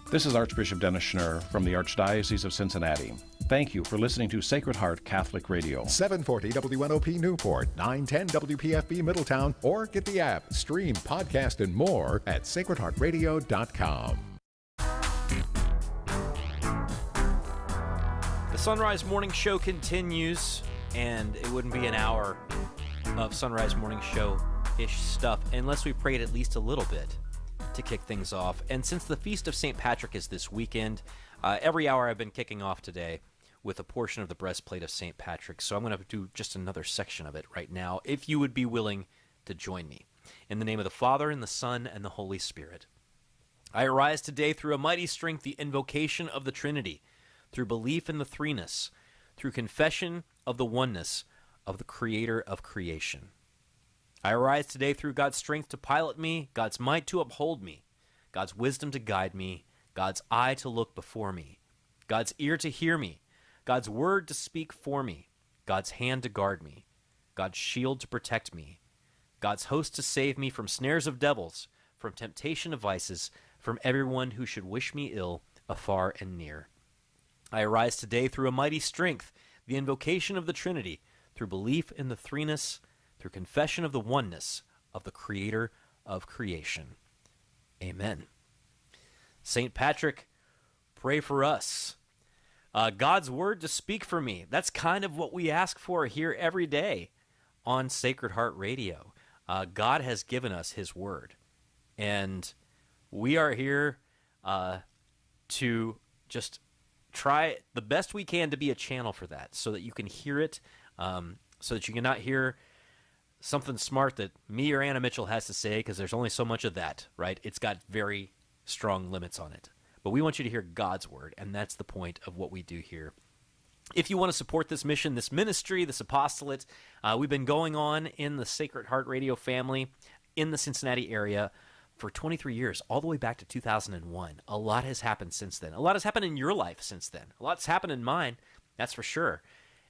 This is Archbishop Dennis Schnurr from the Archdiocese of Cincinnati. Thank you for listening to Sacred Heart Catholic Radio. 740 WNOP Newport, 910 WPFB Middletown, or get the app, stream, podcast, and more at sacredheartradio.com. The Son Rise Morning Show continues, and it wouldn't be an hour of Son Rise Morning Show ish stuff unless we prayed at least a little bit to kick things off. And since the Feast of St. Patrick is this weekend, uh, every hour I've been kicking off today with a portion of the breastplate of St. Patrick. So I'm going to do just another section of it right now, if you would be willing to join me. In the name of the Father, and the Son, and the Holy Spirit. I arise today through a mighty strength, the invocation of the Trinity, through belief in the threeness, through confession of the oneness of the Creator of creation. I arise today through God's strength to pilot me, God's might to uphold me, God's wisdom to guide me, God's eye to look before me, God's ear to hear me, God's word to speak for me, God's hand to guard me, God's shield to protect me, God's host to save me from snares of devils, from temptation of vices, from everyone who should wish me ill, afar and near. I arise today through a mighty strength, the invocation of the Trinity, through belief in the threeness, through confession of the oneness of the Creator of creation. Amen. St. Patrick, pray for us. Uh, God's word to speak for me. That's kind of what we ask for here every day on Sacred Heart Radio. Uh, God has given us His word. And we are here uh, to just try the best we can to be a channel for that so that you can hear it, um, so that you cannot hear something smart that me or Anna Mitchell has to say because there's only so much of that, right? It's got very strong limits on it. But we want you to hear God's word, and that's the point of what we do here. If you want to support this mission, this ministry, this apostolate, uh, we've been going on in the Sacred Heart Radio family in the Cincinnati area for 23 years, all the way back to 2001. A lot has happened since then. A lot has happened in your life since then. A lot's happened in mine, that's for sure.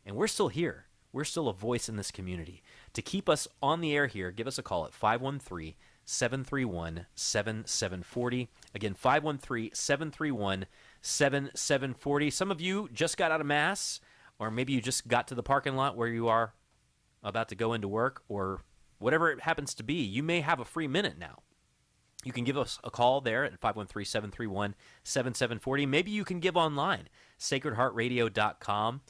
And we're still here. We're still a voice in this community. To keep us on the air here, give us a call at 513 731 7740. Again, 513 731 7740. Some of you just got out of Mass, or maybe you just got to the parking lot where you are about to go into work, or whatever it happens to be. You may have a free minute now. You can give us a call there at 513 731 7740. Maybe you can give online, sacredheartradio.com.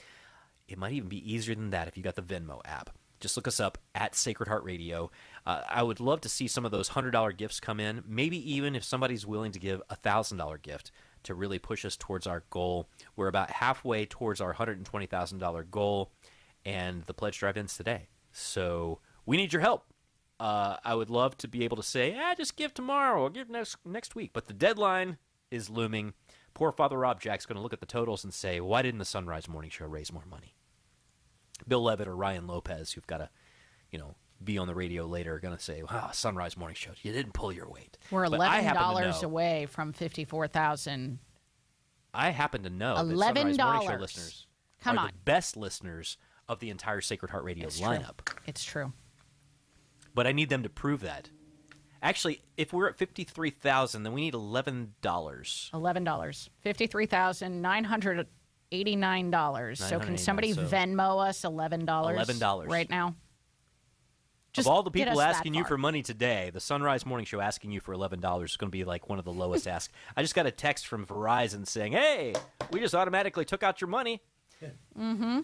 It might even be easier than that if you got the Venmo app. Just look us up at Sacred Heart Radio. Uh, I would love to see some of those $100 gifts come in. Maybe even if somebody's willing to give a $1,000 gift to really push us towards our goal. We're about halfway towards our $120,000 goal, and the pledge drive ends today. So we need your help. Uh, I would love to be able to say, ah, just give tomorrow or give next next week. But the deadline is looming. poor Father Rob Jack's going to look at the totals and say, why didn't the Son Rise Morning Show raise more money? Bill Levitt or Ryan Lopez, who've got to, you know, be on the radio later, are going to say, wow, Son Rise Morning Show, you didn't pull your weight. We're eleven dollars away from fifty-four thousand. I happen to know that $11. Son Rise Morning Show listeners Come are on. the best listeners of the entire Sacred Heart Radio It's true. lineup. It's true. But I need them to prove that. Actually, if we're at fifty-three thousand, then we need eleven dollars. Eleven dollars. Fifty-three thousand nine hundred eighty-nine dollars. So can somebody so- Venmo us eleven dollars? $11. right now. of all the people asking you for money today, the Son Rise Morning Show asking you for eleven dollars is going to be like one of the lowest asks. I just got a text from Verizon saying, "Hey, we just automatically took out your money," Mm-hmm.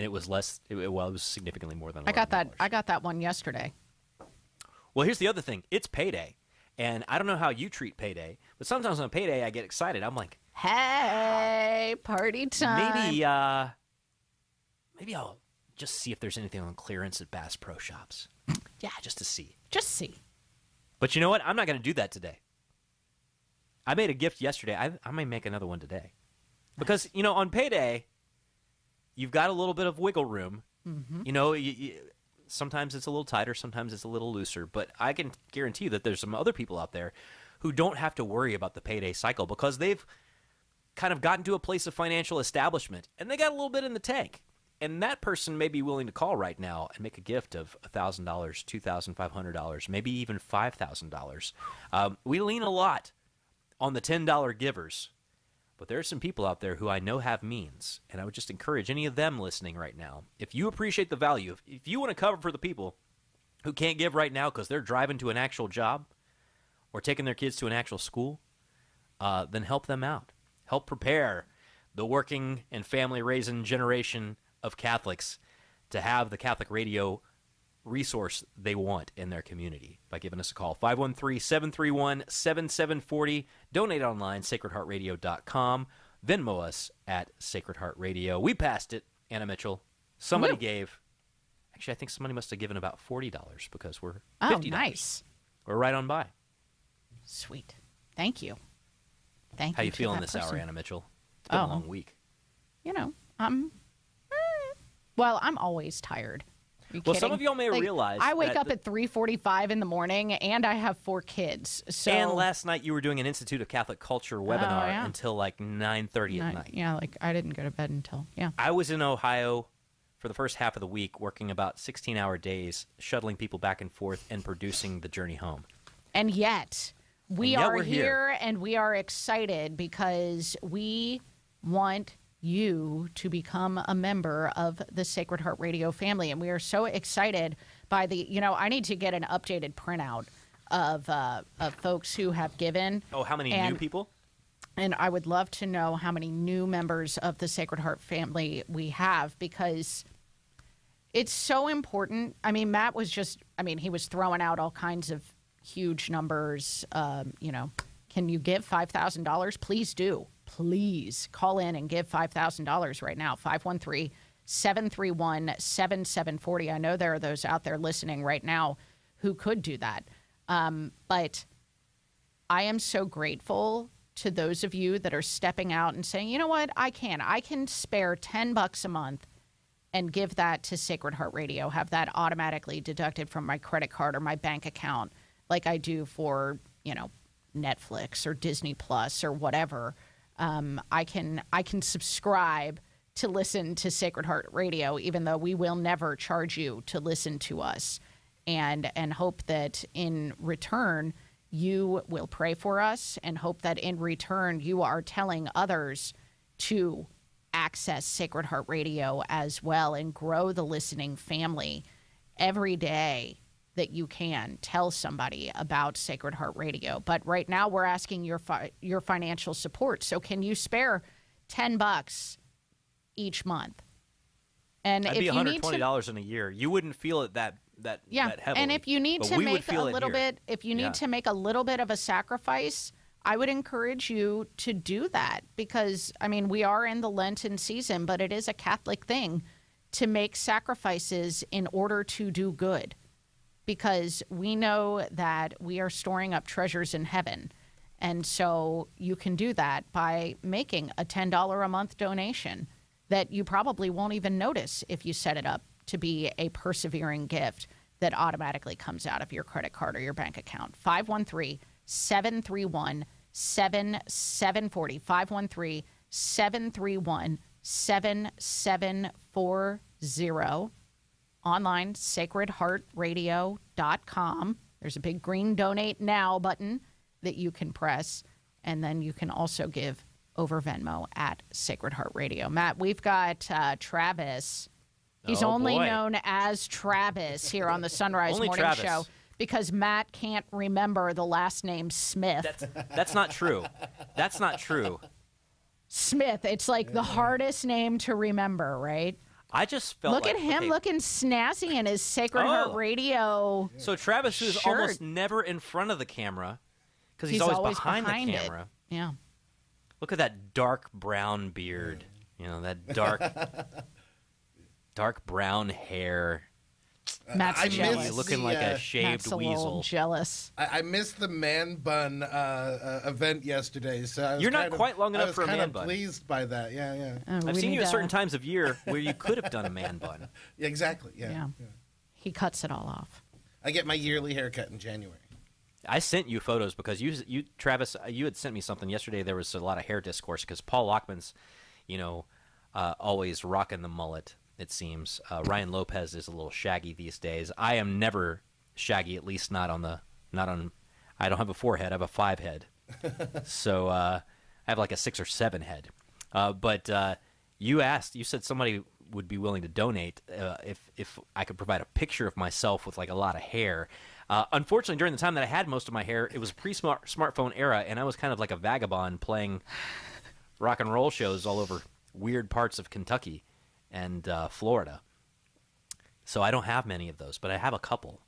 And it was less. It, well, it was significantly more than. I got that. I got that one yesterday. Well, here's the other thing. It's payday, and I don't know how you treat payday, but sometimes on payday I get excited. I'm like, Hey, party time. maybe, uh, maybe I'll just see if there's anything on clearance at Bass Pro Shops. yeah, just to see. Just see. But you know what? I'm not going to do that today. I made a gift yesterday. I, I may make another one today. Because, you know, on payday, you've got a little bit of wiggle room. Mhm. You know, you, you, sometimes it's a little tighter, sometimes it's a little looser. But I can guarantee you that there's some other people out there who don't have to worry about the payday cycle because they've kind of gotten to a place of financial establishment and they got a little bit in the tank. And that person may be willing to call right now and make a gift of $1,000, $2,500, maybe even $5,000. Um, we lean a lot on the $10 givers, but there are some people out there who I know have means. And I would just encourage any of them listening right now if you appreciate the value, if, you want to cover for the people who can't give right now because they're driving to an actual job or taking their kids to an actual school, uh, then help them out. Help prepare the working and family raising generation of Catholics to have the Catholic radio resource they want in their community by giving us a call 513-731-7740 donate online sacredheartradio.com venmo us at sacred heart radio we passed it anna mitchell somebody Woo. gave actually i think somebody must have given about $40 because we're Oh, $50 nice. we're right on by Sweet. Thank you. Thank you how you. you feeling this hour anna mitchell it's been Oh. a long week You know, I'm. eh, Well, I'm always tired. Well, some of y'all may Like, realize I wake up at 3:45 in the morning, and I have four kids. So and last night you were doing an Institute of Catholic Culture oh, webinar Oh, yeah. until like 9:30 at Night-. Yeah, like I didn't go to bed until yeah. I was in Ohio for the first half of the week working about 16-hour days shuttling people back and forth and producing the journey home. And yet, we And yet are here. here and we are excited because we want you to become a member of the Sacred Heart Radio family. And we are so excited by the, you know, I need to get an updated printout of, uh, of folks who have given. Oh, how many new people? And I would love to know how many new members of the Sacred Heart family we have because it's so important. I mean, Matt was just, I mean, he was throwing out all kinds of huge numbers. Um, you know, can you give $5,000? Please do. Please call in and give $5,000 right now. 513 731 7740. I know there are those out there listening right now who could do that. Um, but I am so grateful to those of you that are stepping out and saying, you know what, I can. I can spare 10 bucks a month and give that to Sacred Heart Radio, have that automatically deducted from my credit card or my bank account, like I do for, you know, Netflix or Disney Plus or whatever. Um, I can I can subscribe to listen to Sacred Heart Radio, even though we will never charge you to listen to us, and and hope that in return you will pray for us, and hope that in return you are telling others to access Sacred Heart Radio as well and grow the listening family every day that you can tell somebody about Sacred Heart Radio. But right now we're asking your fi- your financial support. So can you spare 10 bucks each month? And That'd if be you need to $120 in a year. You wouldn't feel it that that yeah, that heavily. and if you need to make a little bit, if you need Yeah. to make a little bit of a sacrifice, I would encourage you to do that because I mean we are in the Lenten season, but it is a Catholic thing to make sacrifices in order to do good, because we know that we are storing up treasures in heaven, And so you can do that by making a $10 a month donation that you probably won't even notice if you set it up to be a persevering gift that automatically comes out of your credit card or your bank account. 513 731 7740. 513 731 7740. Online, sacredheartradio.com. There's a big green donate now button that you can press. And then you can also give over Venmo at Sacred Heart Radio. Matt, we've got uh, Travis. He's Oh, only boy. known as Travis here on the Son Rise Morning Travis. Show because Matt can't remember the last name Smith. That's not true. That's not true. Smith. It's like the hardest name to remember, right? I just felt Look like, at him okay, looking snazzy in his Sacred Heart Oh. Radio. So Travis is almost never in front of the camera because he's, He's always, always behind, behind the it. camera. Yeah. Look at that dark brown beard. You know that dark, dark brown hair. Matt's I jealous. miss looking the, like uh, a shaved Matt's a weasel. jealous. I, I missed the man bun uh, uh, event yesterday, so I was You're not kind of- quite long enough for a kind man of bun. Pleased by that, yeah, yeah. Uh, I've seen you at to- certain times of year where you could have done a man bun. Yeah, exactly. Yeah. Yeah. He cuts it all off. I get my yearly haircut in January. I sent you photos because you, you, Travis, uh, you had sent me something yesterday. There was a lot of hair discourse because Paul Lockman's, you know, uh, always rocking the mullet. It seems uh, Ryan Lopez is a little shaggy these days. I am never shaggy, at least not on the, not on. I don't have a four head. I have a five head. so uh, I have like a six or seven head. Uh, but uh, you asked, you said somebody would be willing to donate uh, if if I could provide a picture of myself with like a lot of hair. Uh, unfortunately, during the time that I had most of my hair, it was pre smartphone era, and I was kind of like a vagabond playing rock and roll shows all over weird parts of Kentucky and uh, Florida. So I don't have many of those, but I have a couple.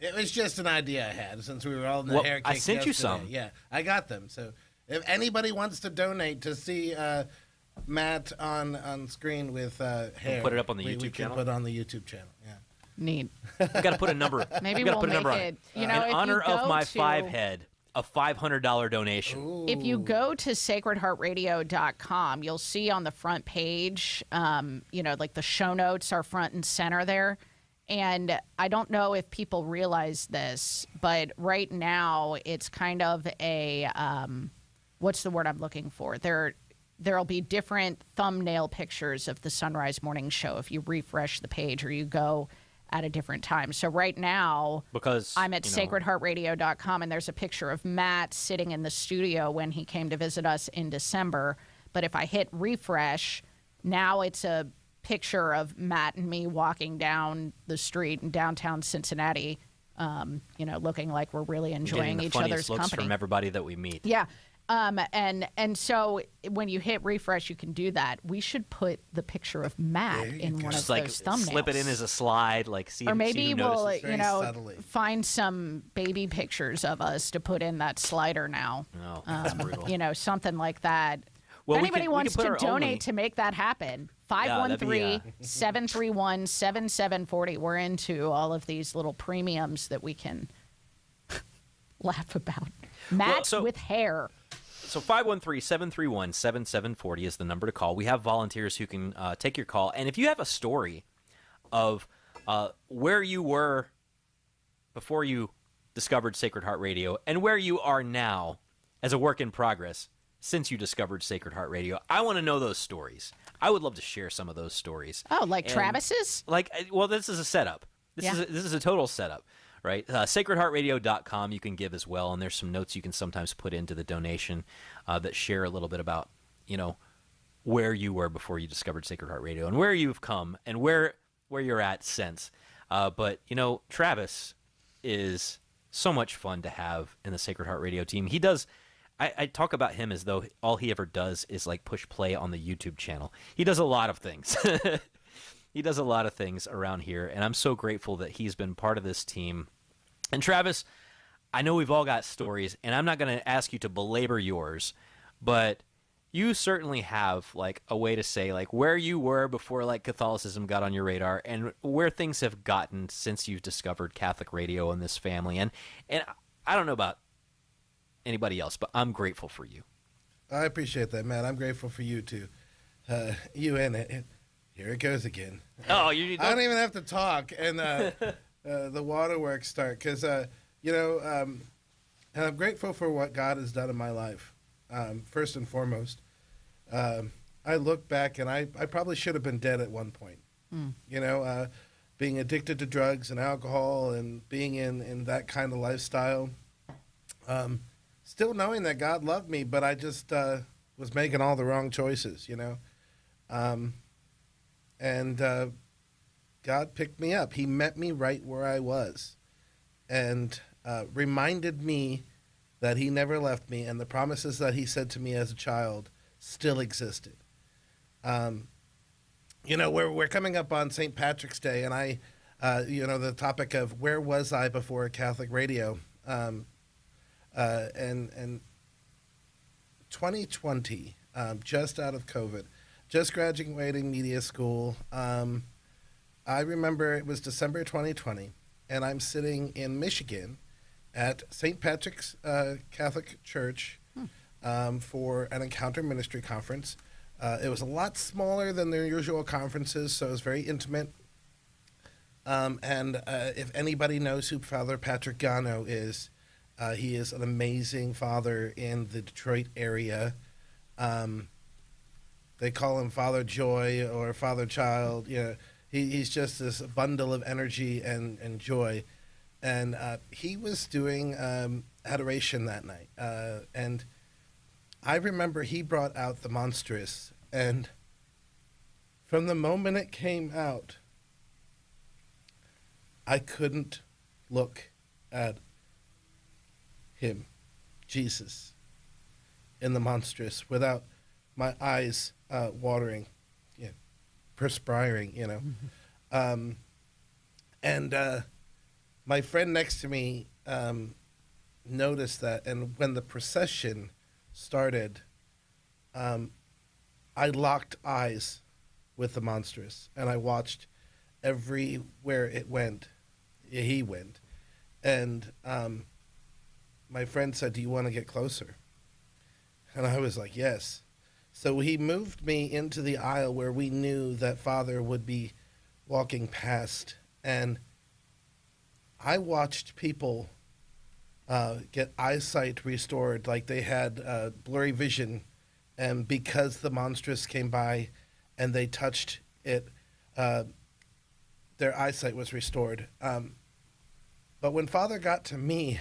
It was just an idea I had since we were all in the Well, hair. I kick sent you yesterday. some. Yeah, I got them. So if anybody wants to donate to see uh, Matt on on screen with uh, hair, put it up on the we, YouTube we can channel? Put it on the YouTube channel. Yeah. Neat. We got to put a number. Maybe we got to we'll put a number make on it- you know, in if you honor of my to- five head, a five hundred dollar donation. If you go to sacredheartradio.com, you'll see on the front page, um, you know, like the show notes are front and center there. And I don't know if people realize this, but right now it's kind of a um, what's the word I'm looking for? There, there'll be different thumbnail pictures of the Son Rise Morning Show if you refresh the page or you go at a different time. So right now, Because I'm at you know, sacredheartradio.com and there's a picture of Matt sitting in the studio when he came to visit us in December. But if I hit refresh, now it's a picture of Matt and me walking down the street in downtown Cincinnati, um, you know, looking like we're really enjoying each other's looks company. from everybody that we meet. Yeah. Um, and and so when you hit refresh, you can do that. We should put the picture of Matt in one Just of like those thumbnails. slip it in as a slide, like see. or see maybe who we'll, notices. you know, find some baby pictures of us to put in that slider now. No, that's Um, brutal. You know, something like that. Well, if anybody can- wants to donate only- to make that happen, Yeah, 513 uh, 731 7740. We're into all of these little premiums that we can laugh about. Matt so- with hair. So 513-731-7740 is the number to call. We have volunteers who can uh, take your call. And if you have a story of uh, where you were before you discovered Sacred Heart Radio and where you are now as a work in progress since you discovered Sacred Heart Radio, I want to know those stories. I would love to share some of those stories. Oh, like And- Travis's? Like, uh, well, this is a setup. This Yeah. is a, this is a total setup, right? Uh, SacredHeartRadio.com you can give as well, and there's some notes you can sometimes put into the donation uh, that share a little bit about, you know, where you were before you discovered Sacred Heart Radio and where you've come and where where you're at since. Uh, but you know, Travis is so much fun to have in the Sacred Heart Radio team. He does. I, I talk about him as though all he ever does is like push play on the YouTube channel. He does a lot of things. he does a lot of things around here, and I'm so grateful that he's been part of this team. And Travis, I know we've all got stories, and I'm not going to ask you to belabor yours, but you certainly have like a way to say like where you were before like Catholicism got on your radar and where things have gotten since you've discovered Catholic radio and this family. And and I don't know about anybody else, but I'm grateful for you. I appreciate that, man. I'm grateful for you too. Uh, you and it. And Here it goes again. Oh, you Don't... I don't even have to talk, and uh, uh, the waterworks start because uh, you know, um, and I'm grateful for what God has done in my life. Um, first and foremost, um, I look back and I, I probably should have been dead at one point. Mm. You know, uh, being addicted to drugs and alcohol and being in, in that kind of lifestyle. Um, still knowing that God loved me, but I just uh, was making all the wrong choices, you know. And uh, God picked me up. He met me right where I was and uh, reminded me that He never left me and the promises that He said to me as a child still existed. Um, you know, we're, we're coming up on St. Patrick's Day, and I, uh, you know, the topic of where was I before Catholic radio? Um, uh, and, and 2020, um, just out of COVID, just graduating media school. Um, I remember it was December 2020, and I'm sitting in Michigan at St. Patrick's uh, Catholic Church um, for an Encounter Ministry conference. Uh, it was a lot smaller than their usual conferences, so it was very intimate. Um, and uh, if anybody knows who Father Patrick Gonyeau is, uh, he is an amazing father in the Detroit area. Um, they call him Father Joy or Father Child. You know, he, he's just this bundle of energy and, and joy. And uh, he was doing um, adoration that night. Uh, and I remember he brought out the monstrance. And from the moment it came out, I couldn't look at him, Jesus, in the monstrance without my eyes uh, watering, you know, perspiring, you know. Um, and uh, my friend next to me um, noticed that, and when the procession started, um, I locked eyes with the monstrance, and I watched everywhere it went. He went, and um, my friend said, "Do you want to get closer?" And I was like, "Yes." So he moved me into the aisle where we knew that Father would be walking past, and I watched people uh, get eyesight restored, like they had uh, blurry vision, and because the monstrance came by and they touched it, uh, their eyesight was restored. Um, but when Father got to me,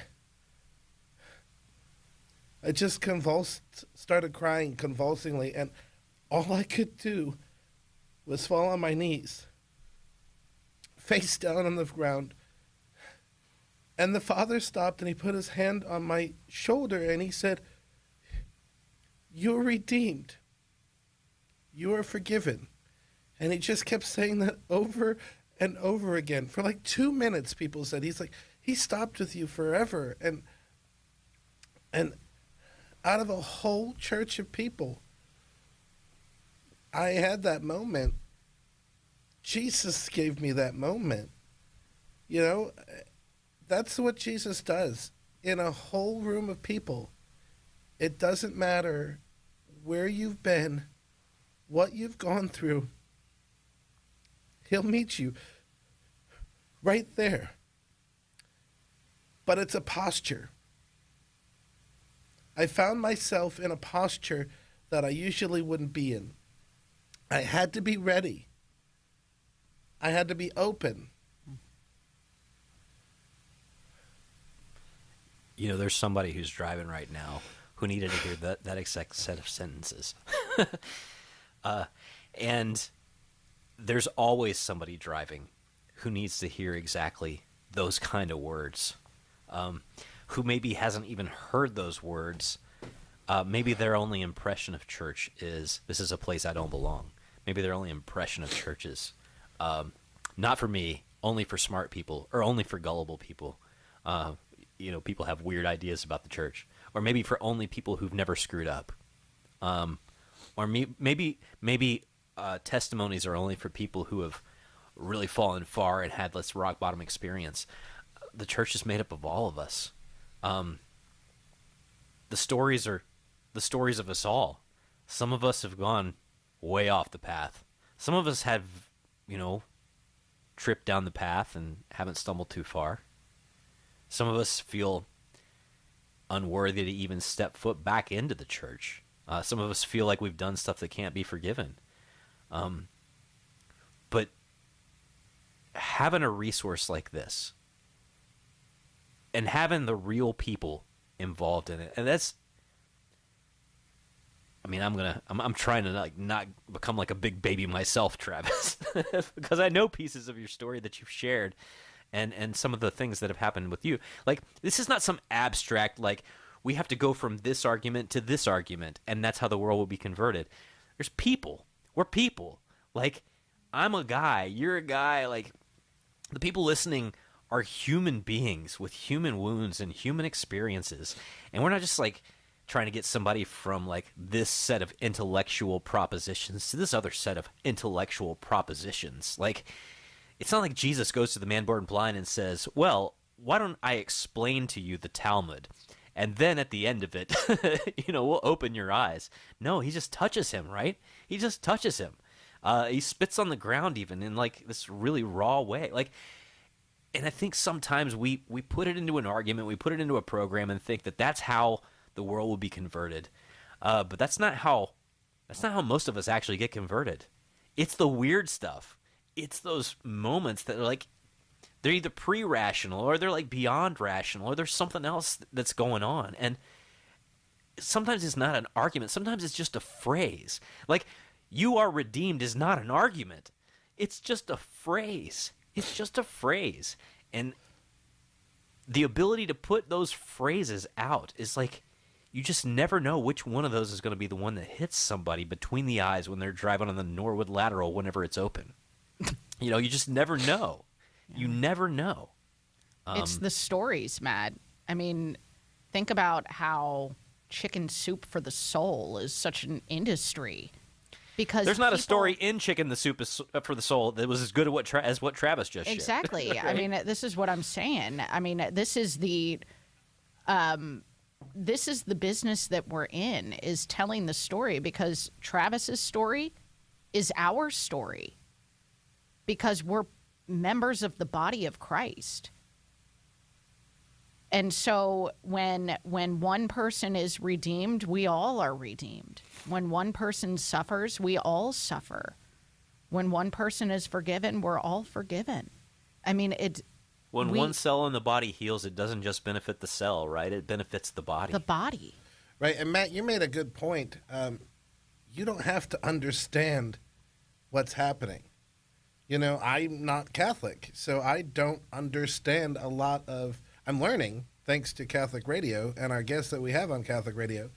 I just convulsed, started crying convulsingly, and all I could do was fall on my knees, face down on the ground. And the father stopped and he put his hand on my shoulder and he said, You're redeemed. You are forgiven. And he just kept saying that over and over again. For like two minutes, people said, He's like, He stopped with you forever. And, and, out of a whole church of people, I had that moment. Jesus gave me that moment. You know, that's what Jesus does in a whole room of people. It doesn't matter where you've been, what you've gone through, He'll meet you right there. But it's a posture. I found myself in a posture that I usually wouldn't be in. I had to be ready. I had to be open. You know, there's somebody who's driving right now who needed to hear that that exact set of sentences. uh, and there's always somebody driving who needs to hear exactly those kind of words. Um, who maybe hasn't even heard those words. Uh, maybe their only impression of church is this is a place I don't belong. Maybe their only impression of church is um, not for me, only for smart people or only for gullible people. Uh, you know, people have weird ideas about the church, or maybe for only people who've never screwed up. Um, or me, maybe maybe uh, testimonies are only for people who have really fallen far and had this rock bottom experience. The church is made up of all of us. Um, the stories are the stories of us all. Some of us have gone way off the path. Some of us have, you know, tripped down the path and haven't stumbled too far. Some of us feel unworthy to even step foot back into the church. Uh, some of us feel like we've done stuff that can't be forgiven. Um, but having a resource like this and having the real people involved in it, and that's I mean, I'm gonna, I'm, I'm trying to like not become like a big baby myself, Travis, because I know pieces of your story that you've shared, and and some of the things that have happened with you. Like this is not some abstract like we have to go from this argument to this argument, and that's how the world will be converted. There's people. We're people. Like I'm a guy. You're a guy. Like the people listening are human beings with human wounds and human experiences, and we're not just like trying to get somebody from like this set of intellectual propositions to this other set of intellectual propositions. Like it's not like Jesus goes to the man born blind and says, "Well, why don't I explain to you the Talmud?" And then at the end of it, you know, we'll open your eyes. No, he just touches him, right? He just touches him. Uh, he spits on the ground even in like this really raw way. Like and I think sometimes we we put it into an argument, we put it into a program and think that that's how the world will be converted. Uh, but that's not how that's not how most of us actually get converted. It's the weird stuff. It's those moments that are like they're either pre-rational or they're like beyond rational or there's something else that's going on. And sometimes it's not an argument. Sometimes it's just a phrase. Like you are redeemed is not an argument. It's just a phrase. It's just a phrase. And the ability to put those phrases out is like you just never know which one of those is going to be the one that hits somebody between the eyes when they're driving on the Norwood lateral whenever it's open. you know, you just never know. Yeah. You never know. Um, it's the stories, Matt. I mean, think about how chicken soup for the soul is such an industry. Because there's not people... a story in Chicken the Soup uh, for the Soul that was as good as what, Tra- as what Travis just exactly. right? I mean, this is what I'm saying. I mean, this is the um, this is the business that we're in is telling the story because Travis's story is our story because we're members of the body of Christ. And so when when one person is redeemed, we all are redeemed. When one person suffers, we all suffer. When one person is forgiven, we're all forgiven. I mean, it when we, one cell in the body heals, it doesn't just benefit the cell, right? It benefits the body. The body. Right. And Matt, you made a good point. Um, you don't have to understand what's happening. You know, I'm not Catholic, so I don't understand a lot of. I'm learning thanks to Catholic Radio and our guests that we have on Catholic Radio.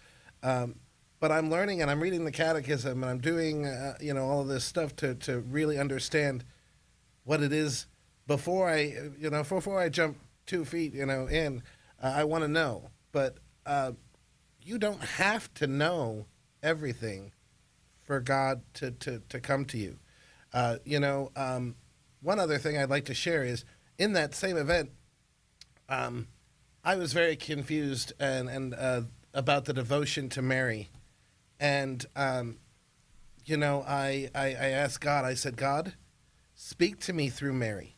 Um, but I'm learning and I'm reading the Catechism and I'm doing, uh, you know, all of this stuff to to really understand what it is before I, you know, before I jump two feet, you know, in, uh, I want to know. But uh, you don't have to know everything for God to, to, to come to you. Uh, you know, um, one other thing I'd like to share is in that same event, um, I was very confused and, and uh, about the devotion to Mary. And, um, you know, I, I, I asked God, I said, God, speak to me through Mary.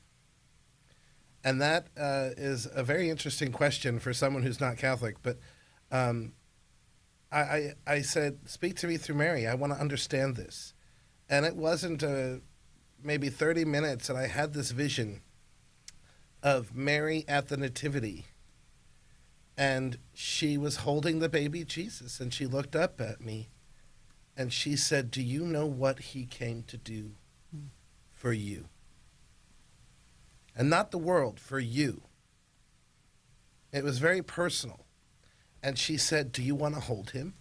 And that uh, is a very interesting question for someone who's not Catholic. But um, I, I, I, said, Speak to me through Mary. I want to understand this. And it wasn't uh, maybe 30 minutes, and I had this vision of Mary at the Nativity. And she was holding the baby Jesus, and she looked up at me and she said, Do you know what he came to do for you? and not the world, for you. It was very personal. And she said, Do you want to hold him?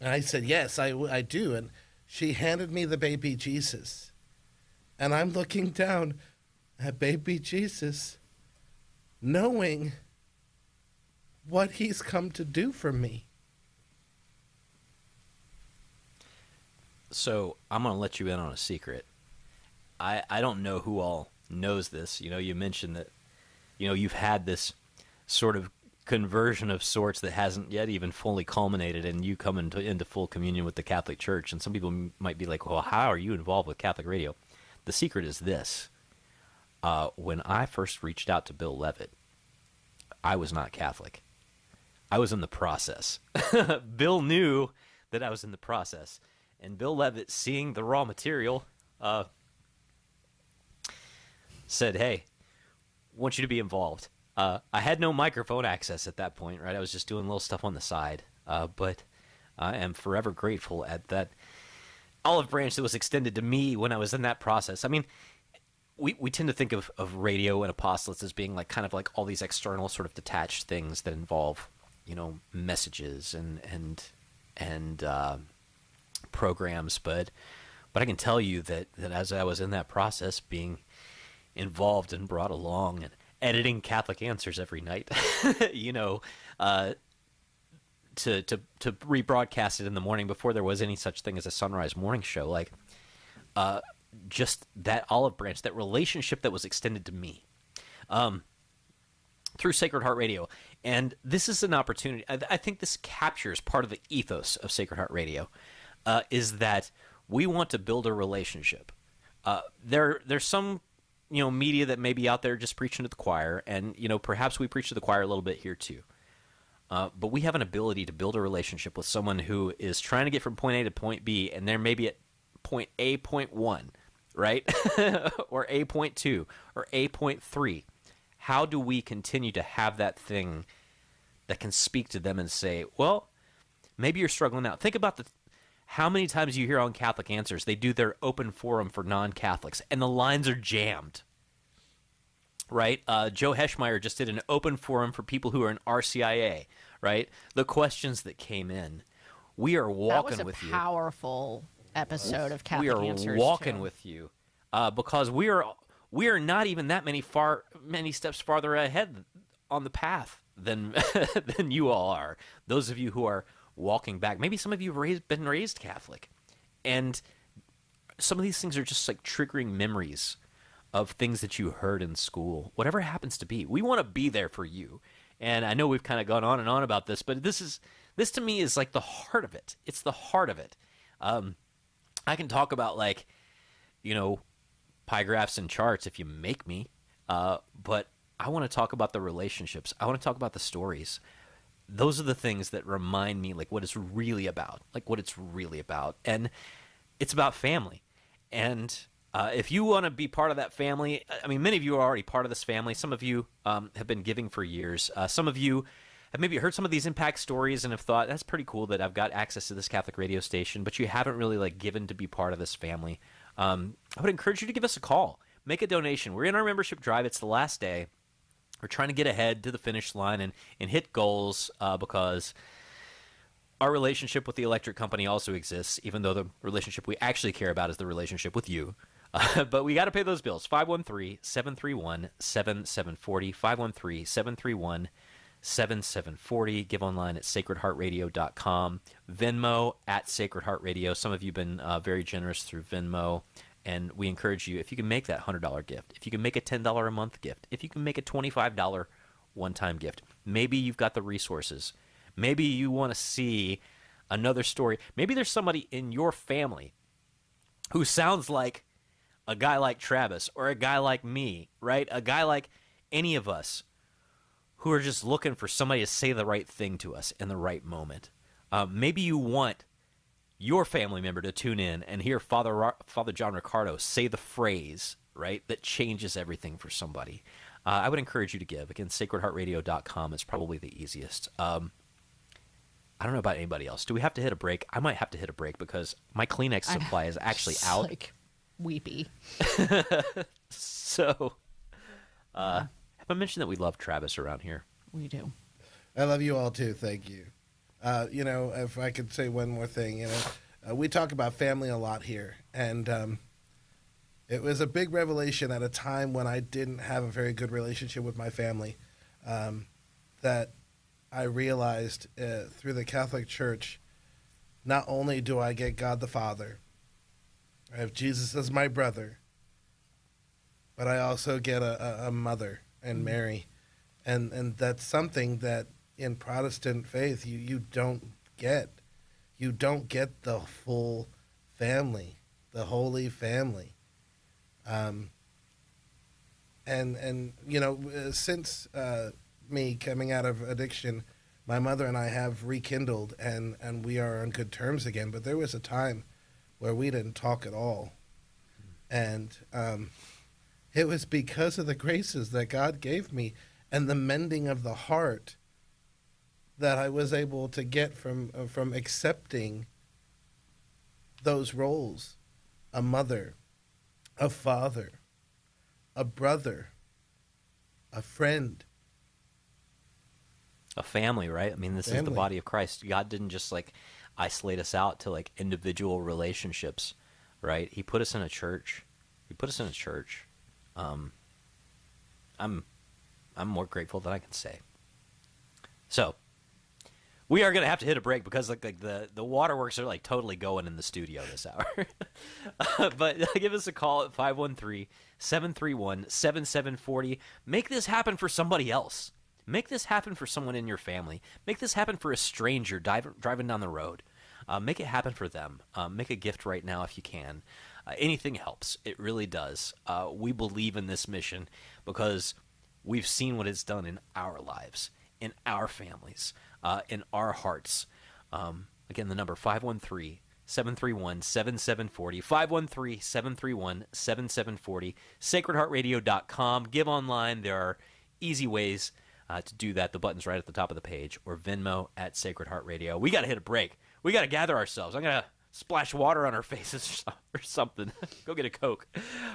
And I said, Yes, I, I do. And she handed me the baby Jesus. And I'm looking down at baby Jesus, knowing what he's come to do for me. So I'm going to let you in on a secret. I I don't know who all knows this. You know, you mentioned that you know you've had this sort of conversion of sorts that hasn't yet even fully culminated and you come into, into full communion with the Catholic Church. And some people m- might be like, well, how are you involved with Catholic radio? The secret is this. Uh, when I first reached out to Bill Levitt, I was not Catholic. I was in the process. Bill knew that I was in the process. And Bill Levitt, seeing the raw material, uh, said, hey, want you to be involved. Uh, I had no microphone access at that point, right? I was just doing little stuff on the side. Uh, but I am forever grateful at that olive branch that was extended to me when I was in that process. I mean, we, we tend to think of, of radio and apostolates as being like kind of like all these external sort of detached things that involve, you know, messages and and and uh, programs. But but I can tell you that, that as I was in that process, being involved and brought along and editing Catholic Answers every night, you know, uh, to to to rebroadcast it in the morning before there was any such thing as a Son Rise Morning Show, like uh, just that olive branch, that relationship that was extended to me. Um, through Sacred Heart Radio. And this is an opportunity. I, I, think this captures part of the ethos of Sacred Heart Radio, uh, is that we want to build a relationship. Uh, there, there's some, you know, media that may be out there just preaching to the choir, and you know, perhaps we preach to the choir a little bit here too. Uh, but we have an ability to build a relationship with someone who is trying to get from point A to point B, and they're maybe at point A, point one, right, or A point two, or A point three how do we continue to have that thing that can speak to them and say, well, maybe you're struggling now. Think about the how many times you hear on Catholic Answers they do their open forum for non-Catholics and the lines are jammed. Right? Uh, Joe Heschmeyer just did an open forum for people who are in RCIA. Right? The questions that came in. We are walking with you. Powerful episode of Catholic We are Answers. walking too. with you uh, because we are we are not even that many far many steps farther ahead on the path than than you all are. Those of you who are walking back, maybe some of you have raised, been raised Catholic, and some of these things are just like triggering memories of things that you heard in school, whatever it happens to be. We want to be there for you. And I know we've kind of gone on and on about this, but this is this to me is like the heart of it. It's the heart of it. Um, I can talk about like, you know, pie graphs and charts if you make me, uh, but I want to talk about the relationships. I want to talk about the stories. Those are the things that remind me like what it's really about, like what it's really about, and it's about family. And uh, if you want to be part of that family, I mean, many of you are already part of this family. Some of you um, have been giving for years. Uh, some of you have maybe heard some of these impact stories and have thought that's pretty cool that I've got access to this Catholic radio station, but you haven't really like given to be part of this family. Um, I would encourage you to give us a call, make a donation. We're in our membership drive. It's the last day. We're trying to get ahead to the finish line and and hit goals uh, because our relationship with the electric company also exists, even though the relationship we actually care about is the relationship with you. Uh, but we got to pay those bills. 513 731 7740. 513 731 7740. Give online at sacredheartradio.com. Venmo at Sacred Heart Radio. Some of you have been uh, very generous through Venmo. And we encourage you, if you can make that $100 gift, if you can make a $10 a month gift, if you can make a $25 one time gift, maybe you've got the resources. Maybe you want to see another story. Maybe there's somebody in your family who sounds like a guy like Travis or a guy like me, right? A guy like any of us who are just looking for somebody to say the right thing to us in the right moment. Um, maybe you want your family member to tune in and hear Father Ro- Father John Riccardo say the phrase right that changes everything for somebody. Uh, I would encourage you to give. Again, sacredheartradio.com is probably the easiest. Um, I don't know about anybody else. Do we have to hit a break? I might have to hit a break because my Kleenex supply is actually out. Like weepy. so, uh, I mentioned that we love Travis around here? We do. I love you all too. Thank you. Uh, you know, if I could say one more thing, you know, uh, we talk about family a lot here, and um, it was a big revelation at a time when I didn't have a very good relationship with my family. Um, that I realized uh, through the Catholic Church, not only do I get God the Father, I have Jesus as my brother, but I also get a, a, a mother and Mary, and and that's something that in Protestant faith, you, you don't get. You don't get the full family, the Holy Family. Um, and and you know, uh, since uh, me coming out of addiction, my mother and I have rekindled, and and we are on good terms again. But there was a time where we didn't talk at all, and um, it was because of the graces that God gave me and the mending of the heart that I was able to get from uh, from accepting those roles a mother, a father, a brother, a friend, a family, right? I mean, this is the body of Christ. God didn't just like isolate us out to like individual relationships, right? He put us in a church. He put us in a church. Um, I'm, I'm more grateful than I can say. So, we are gonna have to hit a break because like, like the the waterworks are like totally going in the studio this hour. but give us a call at 513-731-7740. Make this happen for somebody else. Make this happen for someone in your family. Make this happen for a stranger dive, driving down the road. Uh, make it happen for them. Um, make a gift right now if you can. Uh, anything helps. It really does. Uh, we believe in this mission because we've seen what it's done in our lives, in our families, uh, in our hearts. Um, again, the number 513 731 7740. 513 731 7740. SacredHeartRadio.com. Give online. There are easy ways uh, to do that. The button's right at the top of the page, or Venmo at Sacred Heart Radio. We got to hit a break. We got to gather ourselves. I'm going to splash water on our faces or something. Go get a Coke.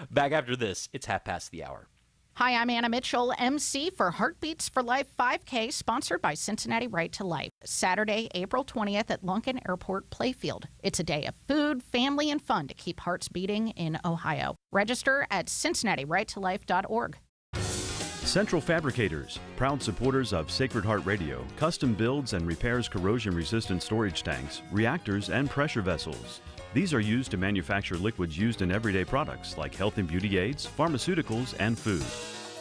Back after this. It's half past the hour. Hi, I'm Anna Mitchell, MC for Heartbeats for Life 5K, sponsored by Cincinnati Right to Life. Saturday, April 20th at Lunken Airport Playfield. It's a day of food, family, and fun to keep hearts beating in Ohio. Register at cincinnatirighttolife.org. Central Fabricators, proud supporters of Sacred Heart Radio, custom builds and repairs corrosion resistant storage tanks, reactors, and pressure vessels. These are used to manufacture liquids used in everyday products like health and beauty aids, pharmaceuticals, and food.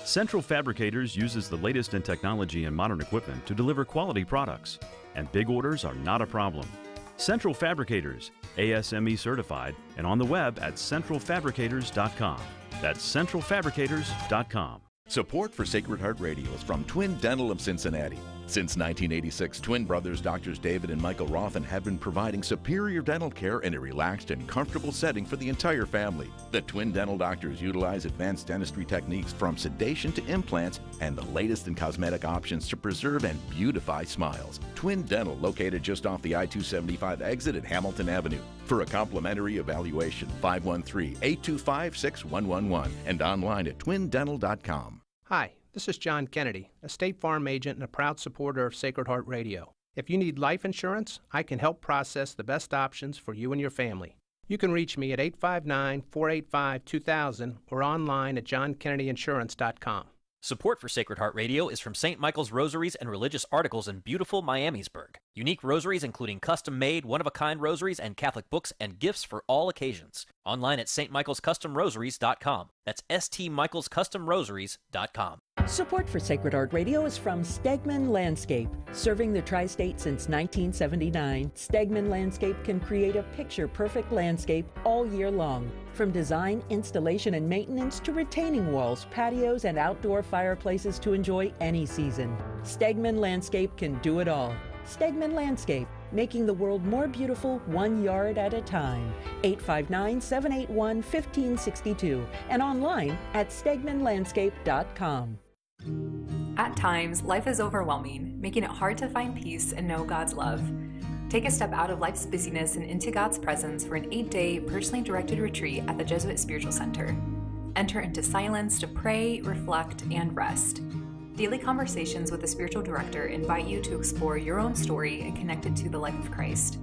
Central Fabricators uses the latest in technology and modern equipment to deliver quality products, and big orders are not a problem. Central Fabricators, ASME certified, and on the web at centralfabricators.com. That's centralfabricators.com. Support for Sacred Heart Radio is from Twin Dental of Cincinnati. Since 1986, twin brothers Doctors David and Michael Rothen have been providing superior dental care in a relaxed and comfortable setting for the entire family. The twin dental doctors utilize advanced dentistry techniques from sedation to implants and the latest in cosmetic options to preserve and beautify smiles. Twin Dental, located just off the I 275 exit at Hamilton Avenue. For a complimentary evaluation, 513 825 6111 and online at twindental.com. Hi, this is John Kennedy, a State Farm agent and a proud supporter of Sacred Heart Radio. If you need life insurance, I can help process the best options for you and your family. You can reach me at 859 485 2000 or online at johnkennedyinsurance.com. Support for Sacred Heart Radio is from St. Michael's Rosaries and Religious Articles in beautiful Miamisburg. Unique rosaries including custom made, one of a kind rosaries and Catholic books and gifts for all occasions. Online at stmichaelscustomrosaries.com. That's stmichaelscustomrosaries.com. Support for Sacred Heart Radio is from Stegman Landscape. Serving the tri state since 1979, Stegman Landscape can create a picture perfect landscape all year long. From design, installation, and maintenance to retaining walls, patios, and outdoor fireplaces to enjoy any season. Stegman Landscape can do it all. Stegman Landscape, making the world more beautiful one yard at a time. 859 781 1562 and online at stegmanlandscape.com. At times, life is overwhelming, making it hard to find peace and know God's love. Take a step out of life's busyness and into God's presence for an eight day, personally directed retreat at the Jesuit Spiritual Center. Enter into silence to pray, reflect, and rest. Daily conversations with a spiritual director invite you to explore your own story and connect it to the life of Christ.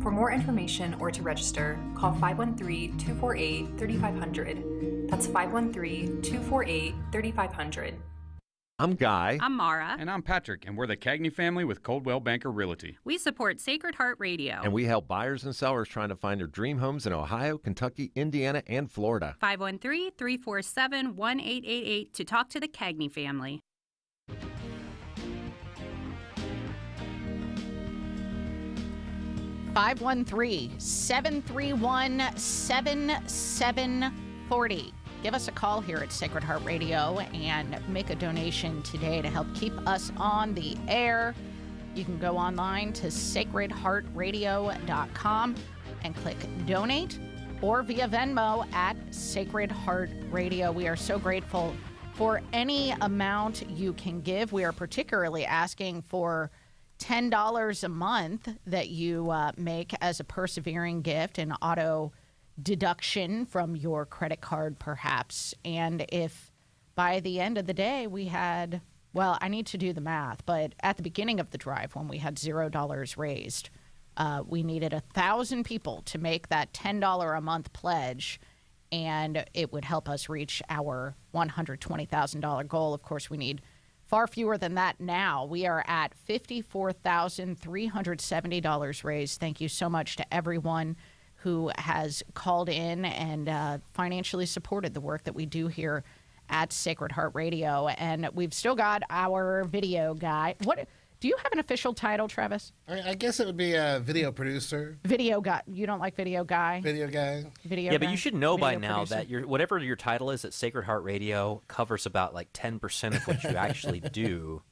For more information or to register, call 513 248 3500. That's 513 248 3500. I'm Guy. I'm Mara. And I'm Patrick, and we're the Cagney family with Coldwell Banker Realty. We support Sacred Heart Radio. And we help buyers and sellers trying to find their dream homes in Ohio, Kentucky, Indiana, and Florida. 513 347 1888 to talk to the Cagney family. 513-731-7740. Give us a call here at Sacred Heart Radio and make a donation today to help keep us on the air. You can go online to sacredheartradio.com and click donate or via Venmo at Sacred Heart Radio. We are so grateful for any amount you can give. We are particularly asking for $10 a month that you uh, make as a persevering gift, an auto deduction from your credit card, perhaps. And if by the end of the day we had, well, I need to do the math, but at the beginning of the drive, when we had zero dollars raised, uh, we needed a thousand people to make that $10 a month pledge. And it would help us reach our $120,000 goal. Of course, we need far fewer than that now. We are at $54,370 raised. Thank you so much to everyone who has called in and uh, financially supported the work that we do here at Sacred Heart Radio. And we've still got our video guy. What do you have an official title, Travis? I, I guess it would be a video producer, Video guy. You don't like video guy? video guy. Video. yeah, but you should know by now producer? that your whatever your title is at Sacred Heart Radio covers about like ten percent of what you actually do.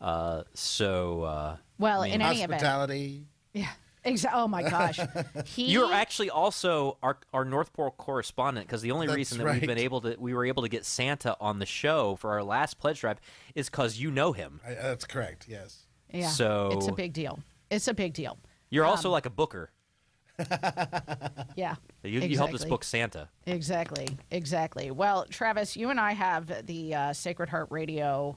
Uh, so uh, Well, I mean- in any event, Hospitality. yeah. Exa- oh my gosh, he. You're actually also our our North Pole correspondent because the only That's reason that right. we've been able to we were able to get Santa on the show for our last pledge drive is because you know him. I, that's correct. Yes. yeah. so- it's a big deal. It's a big deal. You're also Um, like a booker. Yeah. You, you helped us book Santa. Exactly, exactly. Well, Travis, you and I have the uh, Sacred Heart Radio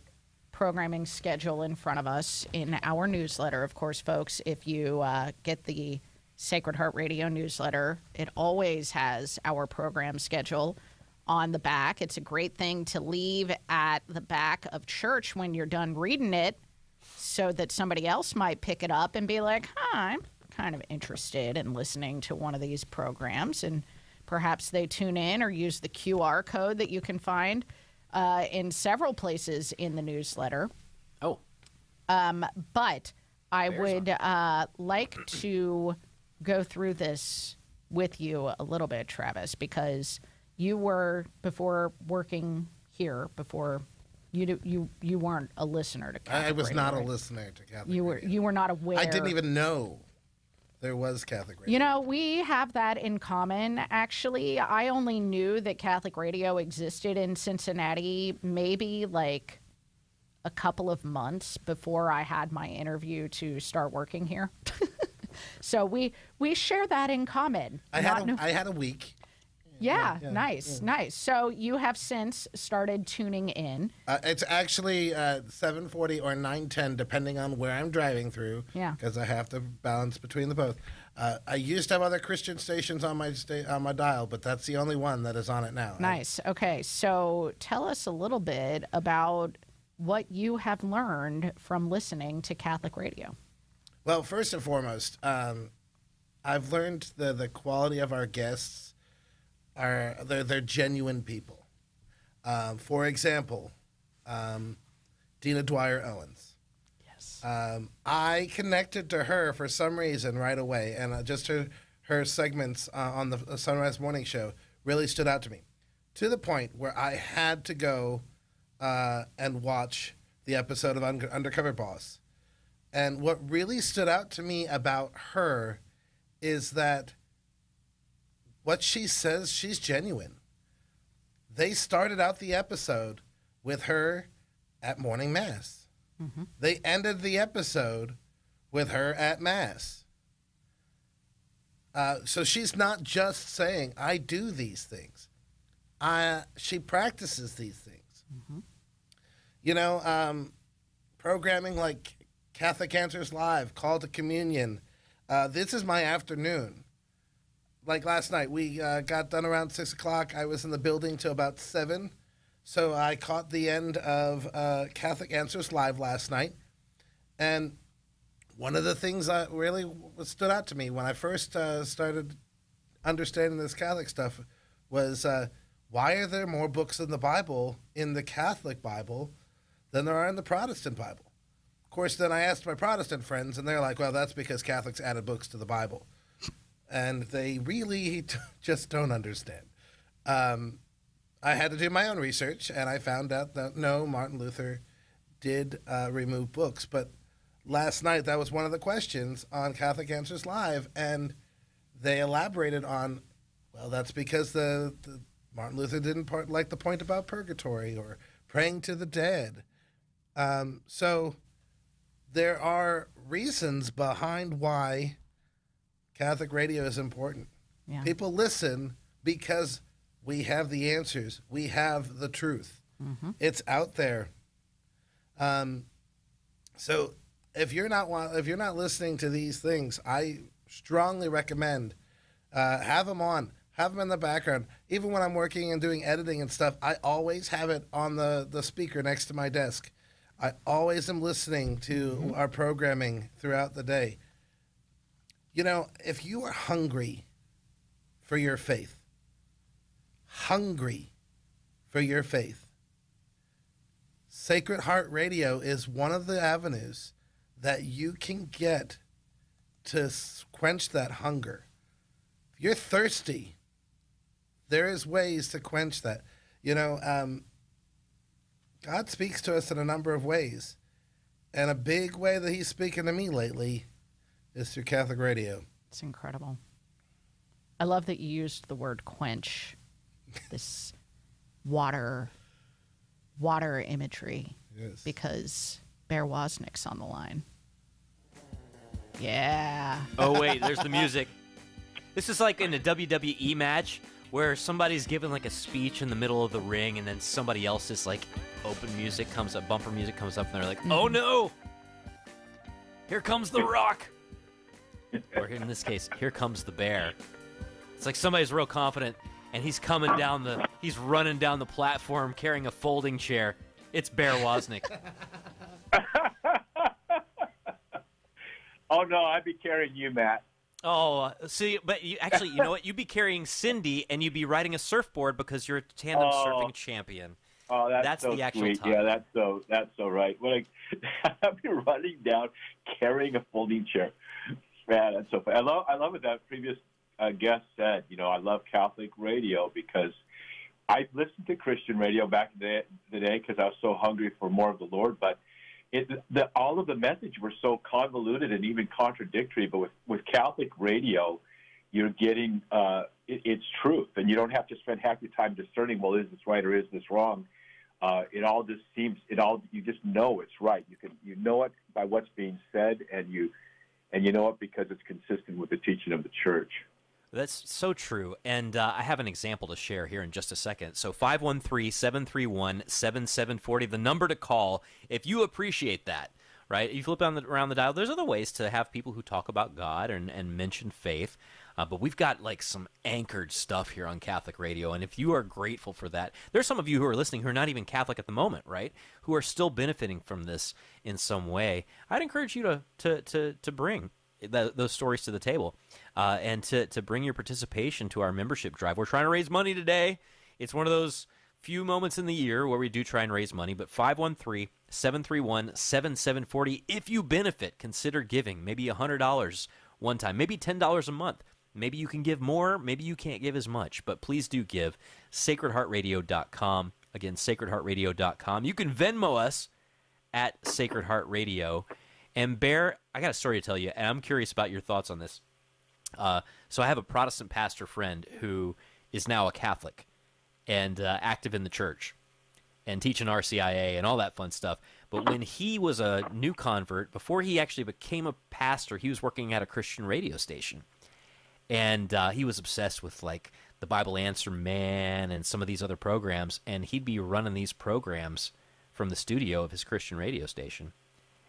programming schedule in front of us in our newsletter. Of course, folks, if you uh, get the Sacred Heart Radio newsletter, it always has our program schedule on the back. It's a great thing to leave at the back of church when you're done reading it so that somebody else might pick it up and be like, huh, I'm kind of interested in listening to one of these programs. And perhaps they tune in or use the QR code that you can find uh, in several places in the newsletter. Oh. Um, but I would uh, like to go through this with you a little bit, Travis, because you were before working here before you do, you you weren't a listener to Catholic I was radio, not a right? listener to Catholic. You were you were not aware. I didn't even know there was Catholic radio. You know, we have that in common, actually. I only knew that Catholic radio existed in Cincinnati maybe like a couple of months before I had my interview to start working here. so we we share that in common. I had a, I had a week. Yeah, yeah, nice, nice. So you have since started tuning in. Uh, it's actually uh, 7:40 or 9:10, depending on where I'm driving through. Yeah. Because I have to balance between the both. Uh, I used to have other Christian stations on my sta- on my dial, but that's the only one that is on it now. Nice. Okay, so tell us a little bit about what you have learned from listening to Catholic radio. Well, first and foremost, um, I've learned the the quality of our guests are they're they're genuine people. Um, for example, um, Dina Dwyer Owens. Yes. Um, I connected to her for some reason right away, and uh, just her her segments uh, on the Son Rise Morning Show really stood out to me, to the point where I had to go uh, and watch the episode of Un- Undercover Boss. And what really stood out to me about her is that what she says, she's genuine. They started out the episode with her at morning mass. They ended the episode with her at mass. Uh, so she's not just saying, I do these things. I, she practices these things. You know, um, programming like Catholic Answers Live, Call to Communion. Uh, this is my afternoon. Like last night, we uh, got done around six o'clock. I was in the building till about seven, so I caught the end of uh, Catholic Answers Live last night. And one of the things that really stood out to me when I first uh, started understanding this Catholic stuff was uh, why are there more books in the Bible in the Catholic Bible than there are in the Protestant Bible? Of course, then I asked my Protestant friends, and they're like, "Well, that's because Catholics added books to the Bible," and they really just don't understand. Um, I had to do my own research, and I found out that no, Martin Luther did uh, remove books. But last night, that was one of the questions on Catholic Answers Live, and they elaborated on, well, that's because the, the Martin Luther didn't part, like the point about purgatory or praying to the dead. Um, so there are reasons behind why Catholic radio is important. Yeah. People listen because we have the answers. We have the truth. Mm-hmm. It's out there. Um, so if you're not if you're not listening to these things, I strongly recommend uh, have them on, have them in the background. Even when I'm working and doing editing and stuff, I always have it on the the speaker next to my desk. I always am listening to our programming throughout the day. You know, if you are hungry for your faith, hungry for your faith, Sacred Heart Radio is one of the avenues that you can get to quench that hunger. If you're thirsty, there is ways to quench that. You know, um, God speaks to us in a number of ways. And a big way that he's speaking to me lately is through Catholic radio. It's incredible. I love that you used the word quench. This water water imagery. Yes. Because Bear Woznick's on the line. Yeah. Oh wait, there's the music. This is like in a WWE match where somebody's giving like a speech in the middle of the ring, and then somebody else's like open music comes up, bumper music comes up, and they're like, "Oh mm-hmm. no, here comes the Rock," or in this case, "Here comes the Bear." It's like somebody's real confident, and he's coming down the, he's running down the platform carrying a folding chair. It's Bear Woznick. Oh no, I'd be carrying you, Matt. Oh, uh, see, but you actually, you know what? You'd be carrying Cindy, and you'd be riding a surfboard because you're a tandem Oh. surfing champion. Oh, that's, That's so the actual sweet. time. Yeah, that's so that's so right. When I, I'd be running down carrying a folding chair. Man, that's so funny. I love I love what that previous uh, guest said. You know, I love Catholic radio because I listened to Christian radio back in the, the day because I was so hungry for more of the Lord. But it, the, all of the message were so convoluted and even contradictory. But with with Catholic radio, you're getting uh, it, it's truth, and you don't have to spend half your time discerning. Well, is this right or is this wrong? Uh, it all just seems it all you just know it's right. You can you know it by what's being said, and you and you know what? because it's consistent with the teaching of the church. That's so true. And uh, I have an example to share here in just a second. So 513 731 7740, the number to call if you appreciate that, right? You flip on the, around the dial. There's other ways to have people who talk about God and, and mention faith. Uh, but we've got like some anchored stuff here on Catholic radio. And if you are grateful for that, there's some of you who are listening who are not even Catholic at the moment, right? Who are still benefiting from this in some way. I'd encourage you to, to, to, to bring th those stories to the table uh, and to, to bring your participation to our membership drive. We're trying to raise money today. It's one of those few moments in the year where we do try and raise money, but 513 731 7740. If you benefit, consider giving maybe $100 one time, maybe $10 a month. Maybe you can give more, maybe you can't give as much, but please do give. SacredHeartRadio.com. Again, SacredHeartRadio.com. You can Venmo us at Sacred Heart Radio. And Bear, I got a story to tell you, and I'm curious about your thoughts on this. Uh, so I have a Protestant pastor friend who is now a Catholic and uh, active in the church and teaching RCIA and all that fun stuff. But when he was a new convert, before he actually became a pastor, he was working at a Christian radio station, and uh, he was obsessed with like the Bible Answer Man and some of these other programs, and he'd be running these programs from the studio of his Christian radio station.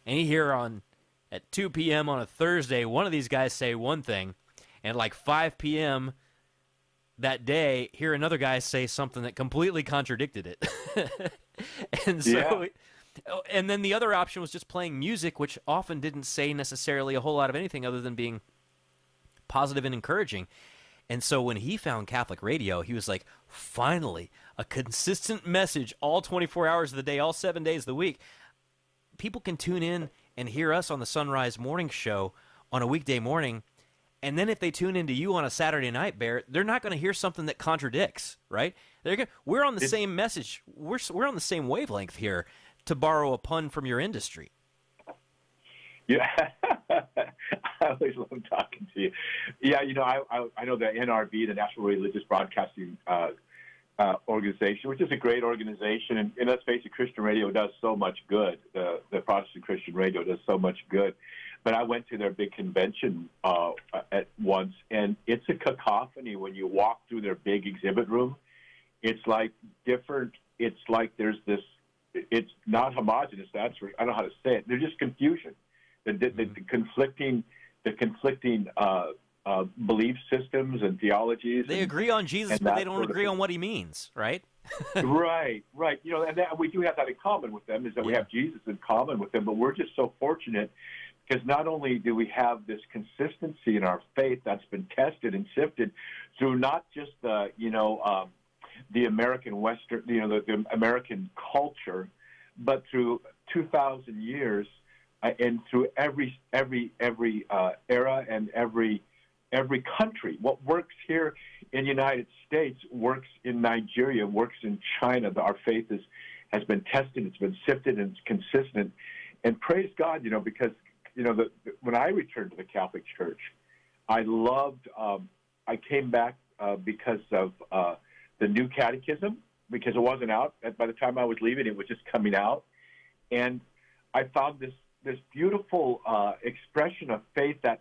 And you hear on at 2 p.m. on a Thursday, one of these guys say one thing, and at like 5 p.m. that day, hear another guy say something that completely contradicted it. and so, Yeah. oh, and then the other option was just playing music, which often didn't say necessarily a whole lot of anything other than being positive and encouraging. And so when he found Catholic radio, he was like, finally, a consistent message all 24 hours of the day, all seven days of the week. People can tune in and hear us on the Son Rise Morning Show on a weekday morning, and then if they tune into you on a Saturday night, Bear, they're not going to hear something that contradicts, right? They're gonna, we're on the same message. We're we're on the same wavelength here, to borrow a pun from your industry. Yeah, I always love talking to you. Yeah, you know, I I, I know the NRB, the National Religious Broadcasting uh, uh, Organization, which is a great organization, and, and let's face it, Christian radio does so much good. The the Protestant Christian radio does so much good. But I went to their big convention uh, at once, and it's a cacophony when you walk through their big exhibit room. It's like different. It's like there's this. It's not homogenous. That's I don't know how to say it. There's just confusion. The, the, the, the conflicting, the conflicting uh, uh, belief systems and theologies. They and, agree on Jesus, but they don't agree on what he means, right? right, right. You know, and that, we do have that in common with them is that we have Jesus in common with them. But we're just so fortunate because not only do we have this consistency in our faith that's been tested and sifted through not just the you know um, the American Western, you know, the, the American culture, but through 2,000 years uh, and through every every every uh, era and every every country. What works here in the United States works in Nigeria, works in China. Our faith is has been tested, it's been sifted, and it's consistent. And praise God, you know, because you know, the, when I returned to the Catholic Church, I loved. Um, I came back uh, because of uh, the new catechism because it wasn't out by the time I was leaving. It was just coming out, and I found this this beautiful uh, expression of faith that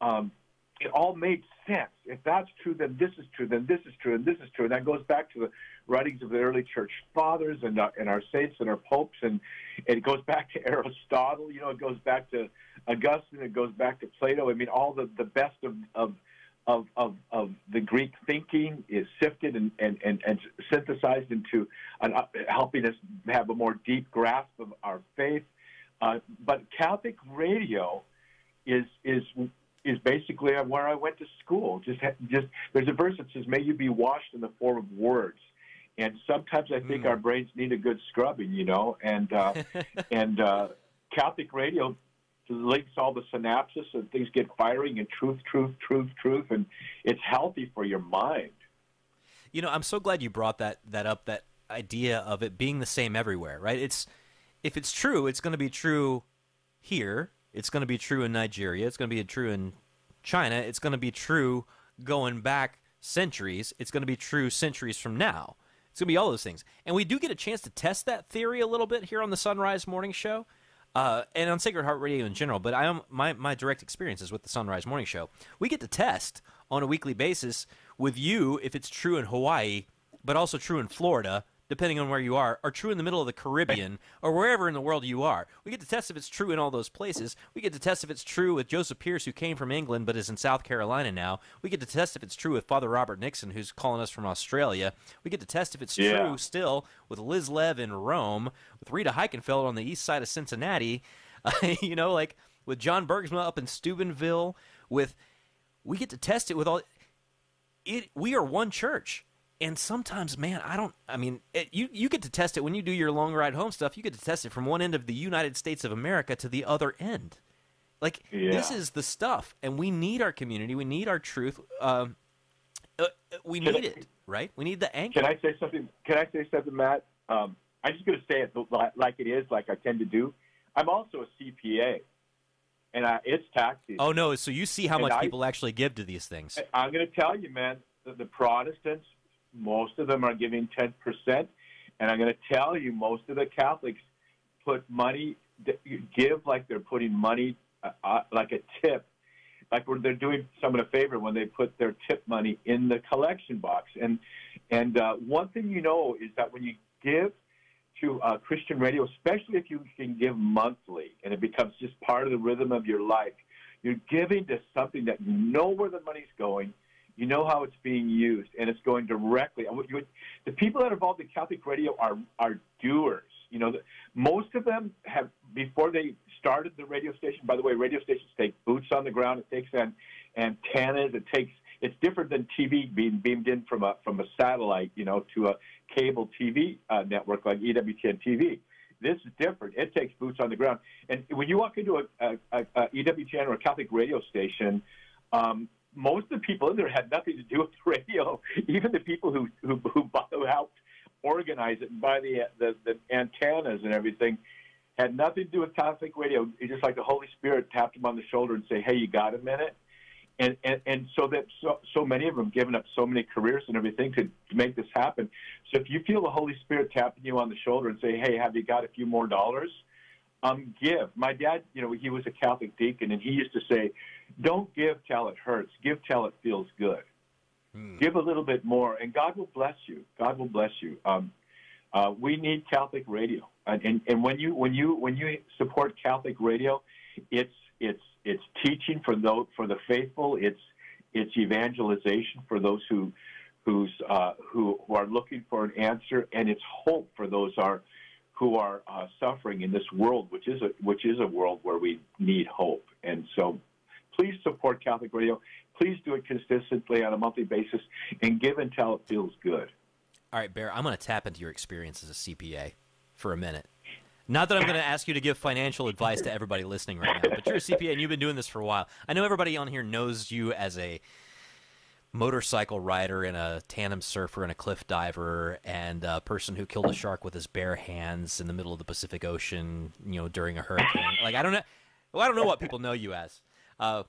um, it all made sense. If that's true, then this is true. Then this is true, and this is true. And that goes back to the writings of the early church fathers and uh, and our saints and our popes, and it goes back to Aristotle. You know, it goes back to Augustine. It goes back to Plato. I mean, all the the best of of of, of, of the Greek thinking is sifted and, and, and, and synthesized into an, uh, helping us have a more deep grasp of our faith. Uh, but Catholic radio is is is basically where I went to school. Just just there's a verse that says, "May you be washed in the form of words." And sometimes I think our brains need a good scrubbing, you know. And uh, and uh, Catholic radio links all the synapses and things get firing and truth, truth, truth, truth, and it's healthy for your mind. You know, I'm so glad you brought that that up. That idea of it being the same everywhere, right? It's if it's true, it's going to be true here. It's going to be true in Nigeria. It's going to be true in China. It's going to be true going back centuries. It's going to be true centuries from now. It's going to be all those things. And we do get a chance to test that theory a little bit here on the Son Rise Morning Show. Uh, and on Sacred Heart Radio in general, but I am my, my direct experiences with the Son Rise Morning Show. We get to test on a weekly basis with you if it's true in Hawaii, but also true in Florida, depending on where you are, or true in the middle of the Caribbean, or wherever in the world you are. We get to test if it's true in all those places. We get to test if it's true with Joseph Pearce, who came from England but is in South Carolina now. We get to test if it's true with Father Robert Nixon, who's calling us from Australia. We get to test if it's Yeah. true still with Liz Lev in Rome, with Rita Heikenfeld on the east side of Cincinnati, uh, you know, like with John Bergsma up in Steubenville, with we get to test it with all it we are one church and sometimes man i don't i mean it, you you get to test it when you do your long ride home stuff you get to test it from one end of the united states of america to the other end like this is the stuff and we need our community we need our truth um, uh, we need it right we need the anchor Can I say something? Can I say something, Matt? Um, I'm just going to say it like it is, like I tend to do. I'm also a CPA, and I, it's tax season. oh no so you see how And much I- people actually give to these things I'm going to tell you, man, the, the Protestants, most of them are giving 10%. And I'm going to tell you, most of the Catholics put money, give like they're putting money, uh, uh, like a tip, like where they're doing someone a favor when they put their tip money in the collection box. And, and uh, one thing you know is that when you give to uh, Christian radio, especially if you can give monthly and it becomes just part of the rhythm of your life, you're giving to something that you know where the money's going, you know how it's being used, and it's going directly. The people that are involved in Catholic radio are are doers. You know, most of them have before they started the radio station. By the way, radio stations take boots on the ground. It takes an antennas. It takes it's different than TV being beamed in from a from a satellite, you know, to a cable TV uh, network like EWTN TV. this is different. It takes boots on the ground. And when you walk into a, a, a, a EWTN or a Catholic radio station, um, most of the people in there had nothing to do with radio. Even the people who who who, helped organize it and buy the, the the antennas and everything had nothing to do with Catholic radio. It's just like the Holy Spirit tapped them on the shoulder and say, "Hey, you got a minute?" And and, and so that so so many of them given up so many careers and everything to, to make this happen. So if you feel the Holy Spirit tapping you on the shoulder and say, "Hey, have you got a few more dollars?" Um, give. My dad, you know, he was a Catholic deacon, and he used to say, "Don't give till it hurts. Give till it feels good. Hmm. Give a little bit more, and God will bless you. God will bless you." Um, uh, we need Catholic radio, and, and and when you when you when you support Catholic radio, it's it's it's teaching for those for the faithful. It's it's evangelization for those who who's uh, who who are looking for an answer, and it's hope for those are who are uh, suffering in this world, which is a which is a world where we need hope. And so, please support Catholic Radio. Please do it consistently on a monthly basis, and give until it feels good. All right, Bear, I'm going to tap into your experience as a CPA for a minute. Not that I'm going to ask you to give financial advice to everybody listening right now, but you're a CPA and you've been doing this for a while. I know everybody on here knows you as a motorcycle rider and a tandem surfer and a cliff diver and a person who killed a shark with his bare hands in the middle of the Pacific Ocean, you know, during a hurricane. Like I don't know, well, I don't know what people know you as. Uh,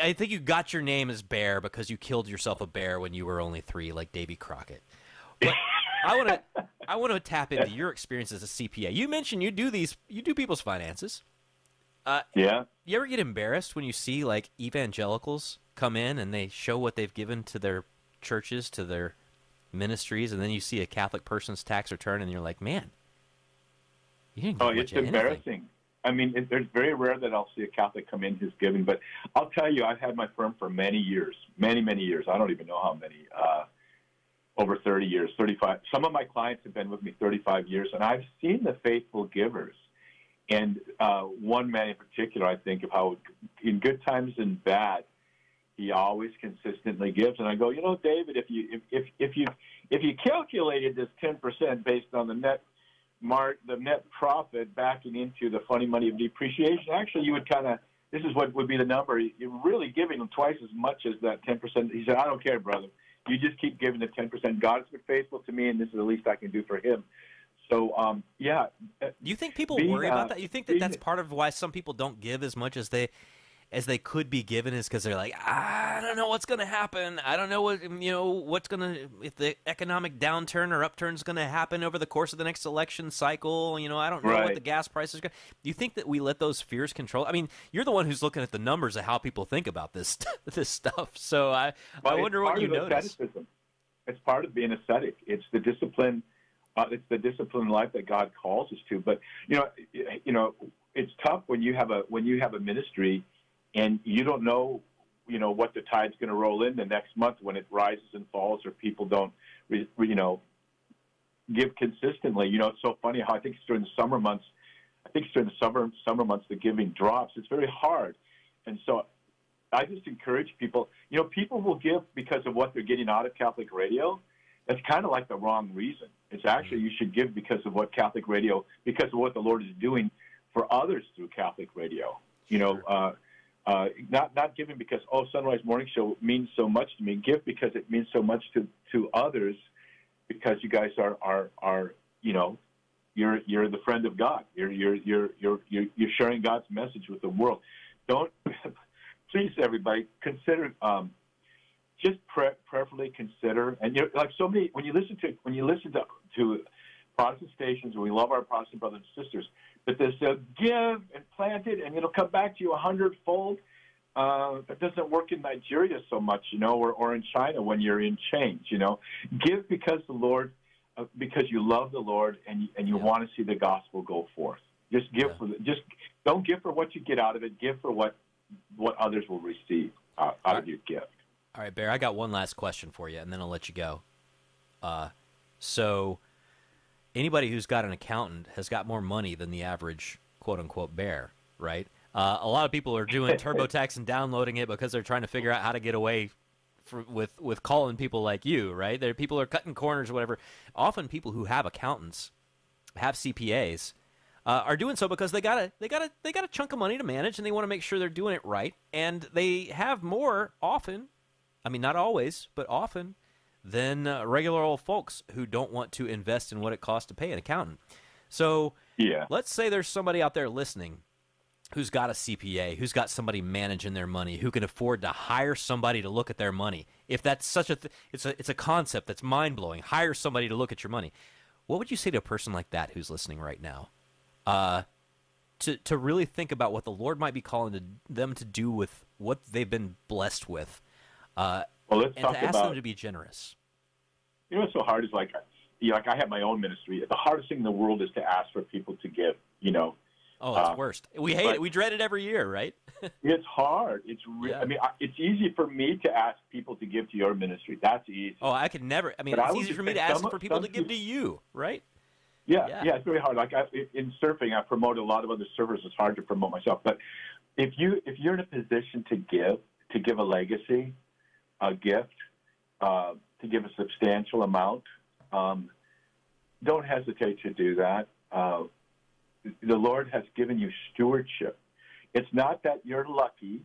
I think you got your name as Bear because you killed yourself a bear when you were only three, like Davy Crockett. But I want to, I want to tap into your experience as a CPA. You mentioned you do these, you do people's finances. Uh, yeah. You ever get embarrassed when you see like evangelicals come in and they show what they've given to their churches, to their ministries, and then you see a Catholic person's tax return and you're like, man, you didn't give Oh, it's of anything." I mean, it, it's very rare that I'll see a Catholic come in who's giving, but I'll tell you, I've had my firm for many years, many, many years. I don't even know how many. Uh, over 30 years, 35. Some of my clients have been with me 35 years, and I've seen the faithful givers. And uh, one man in particular, I think of how, in good times and bad, he always consistently gives. And I go, you know, David, if you if if, if you if you calculated this 10% based on the net mark, the net profit backing into the funny money of depreciation, actually, you would kind of this is what would be the number. You're really giving them twice as much as that 10%. He said, I don't care, brother. You just keep giving the 10%. God's been faithful to me, and this is the least I can do for him. So, um, yeah. Do you think people Being, worry about uh, that? You think that that's part of why some people don't give as much as they as they could be given is because they're like, I don't know what's going to happen. I don't know what you know what's going to if the economic downturn or upturn is going to happen over the course of the next election cycle. You know, I don't know what the gas price is going. Do you think that we let those fears control? I mean, you're the one who's looking at the numbers of how people think about this this stuff. So I Well, I wonder what you notice. asceticism. It's part of being ascetic. It's the discipline. Uh, it's the disciplined life that God calls us to. But you know, you know, it's tough when you have a when you have a ministry, and you don't know, you know, what the tide's going to roll in the next month when it rises and falls, or people don't, you know, give consistently. You know, it's so funny how I think it's during the summer months. I think it's during the summer summer months the giving drops. It's very hard, and so I just encourage people. You know, people will give because of what they're getting out of Catholic radio. That's kind of like the wrong reason. It's actually you should give because of what Catholic radio, because of what the Lord is doing for others through Catholic radio. You know, uh, uh, not not giving because oh Son Rise Morning Show means so much to me. Give because it means so much to to others, because you guys are are are you know you're you're the friend of God. You're you're you're you're you're, sharing God's message with the world. Don't please everybody consider um, just pre- prayerfully consider and you know, like so many when you listen to when you listen to to Protestant stations and we love our Protestant brothers and sisters, but they say give and plant it and it'll come back to you a hundredfold. Uh, it doesn't work in Nigeria so much, you know, or, or in China when you're in change, you know. Give because the Lord, uh, because you love the Lord and you, and you want to see the gospel go forth. Just give for the, just don't give for what you get out of it. Give for what what others will receive uh, out of your gift. All right, Bear, I got one last question for you, and then I'll let you go. Uh, so, anybody who's got an accountant has got more money than the average quote unquote bear, right? Uh, a lot of people are doing TurboTax and downloading it because they're trying to figure out how to get away for, with with calling people like you, right? There, people are cutting corners or whatever. Often, people who have accountants have CPAs. uh, are doing so because they got a they got a they got a chunk of money to manage, and they want to make sure they're doing it right, and they have more often. I mean, not always, but often than uh, regular old folks who don't want to invest in what it costs to pay an accountant. So, yeah, let's say there's somebody out there listening who's got a CPA, who's got somebody managing their money, who can afford to hire somebody to look at their money. If that's such a th- it's a it's a concept that's mind blowing. Hire somebody to look at your money. What would you say to a person like that who's listening right now? Uh, to to really think about what the Lord might be calling to, them to do with what they've been blessed with. Uh, well, let's and talk to ask about, them to be generous. You know what's so hard is like, you know, like I have my own ministry. The hardest thing in the world is to ask for people to give. You know, Oh, it's Uh, worst. We hate it. We dread it every year, right? it's hard. It's re- I mean, I- it's easy for me to ask people to give to your ministry. That's easy. Oh, I could never. I mean, But it's would easy for me to ask some- for people to give to you, right? Yeah, Yeah. yeah, it's very hard. Like I, in surfing, I promote a lot of other surfers. It's hard to promote myself, but if you if you're in a position to give to give a legacy, a gift, uh, to give a substantial amount, um, don't hesitate to do that. Uh, the Lord has given you stewardship. It's not that you're lucky,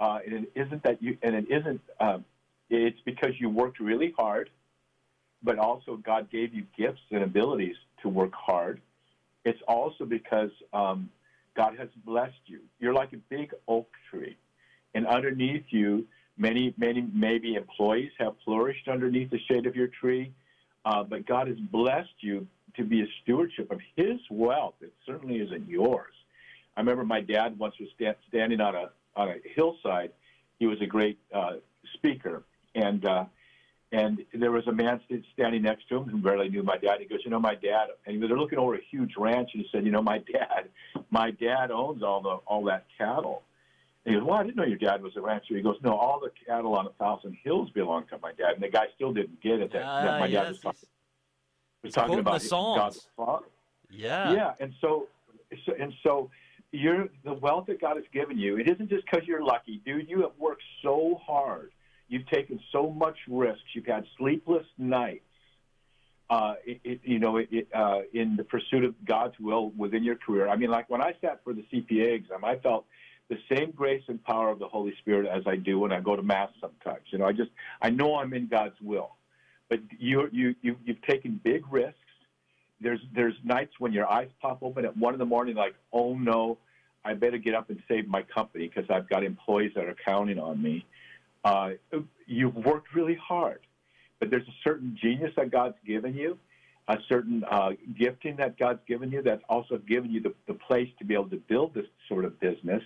uh, and it isn't that you, and it isn't. Um, it's because you worked really hard, but also God gave you gifts and abilities to work hard. It's also because um, God has blessed you. You're like a big oak tree, and underneath you, many, many, maybe employees have flourished underneath the shade of your tree. Uh, but God has blessed you to be a stewardship of His wealth. It certainly isn't yours. I remember my dad once was sta- standing on a on a hillside. He was a great uh, speaker, and uh, and there was a man standing next to him who barely knew my dad. He goes, "You know, my dad," and they're looking over a huge ranch, and he said, "You know, my dad, my dad owns all the all that cattle." And he goes, "Well, I didn't know your dad was a rancher." He goes, "No, all the cattle on a thousand hills belong to my dad." And the guy still didn't get it that, that Ah, my dad was talking, was talking about. God's father. Yeah. Yeah, and so, so and so, you're the wealth that God has given you. It isn't just because you're lucky, dude. You have worked so hard. You've taken so much risks. You've had sleepless nights. Uh, it, it, you know, it, uh, in the pursuit of God's will within your career. I mean, like when I sat for the CPA exam, I felt the same grace and power of the Holy Spirit as I do when I go to mass. Sometimes, you know, I just I know I'm in God's will. But you you you you've taken big risks there's there's nights when your eyes pop open at one in the morning, like, oh no, I better get up and save my company because I've got employees that are counting on me. Uh, you've worked really hard, but there's a certain genius that God's given you, a certain uh, gifting that God's given you that's also given you the, the place to be able to build this sort of business.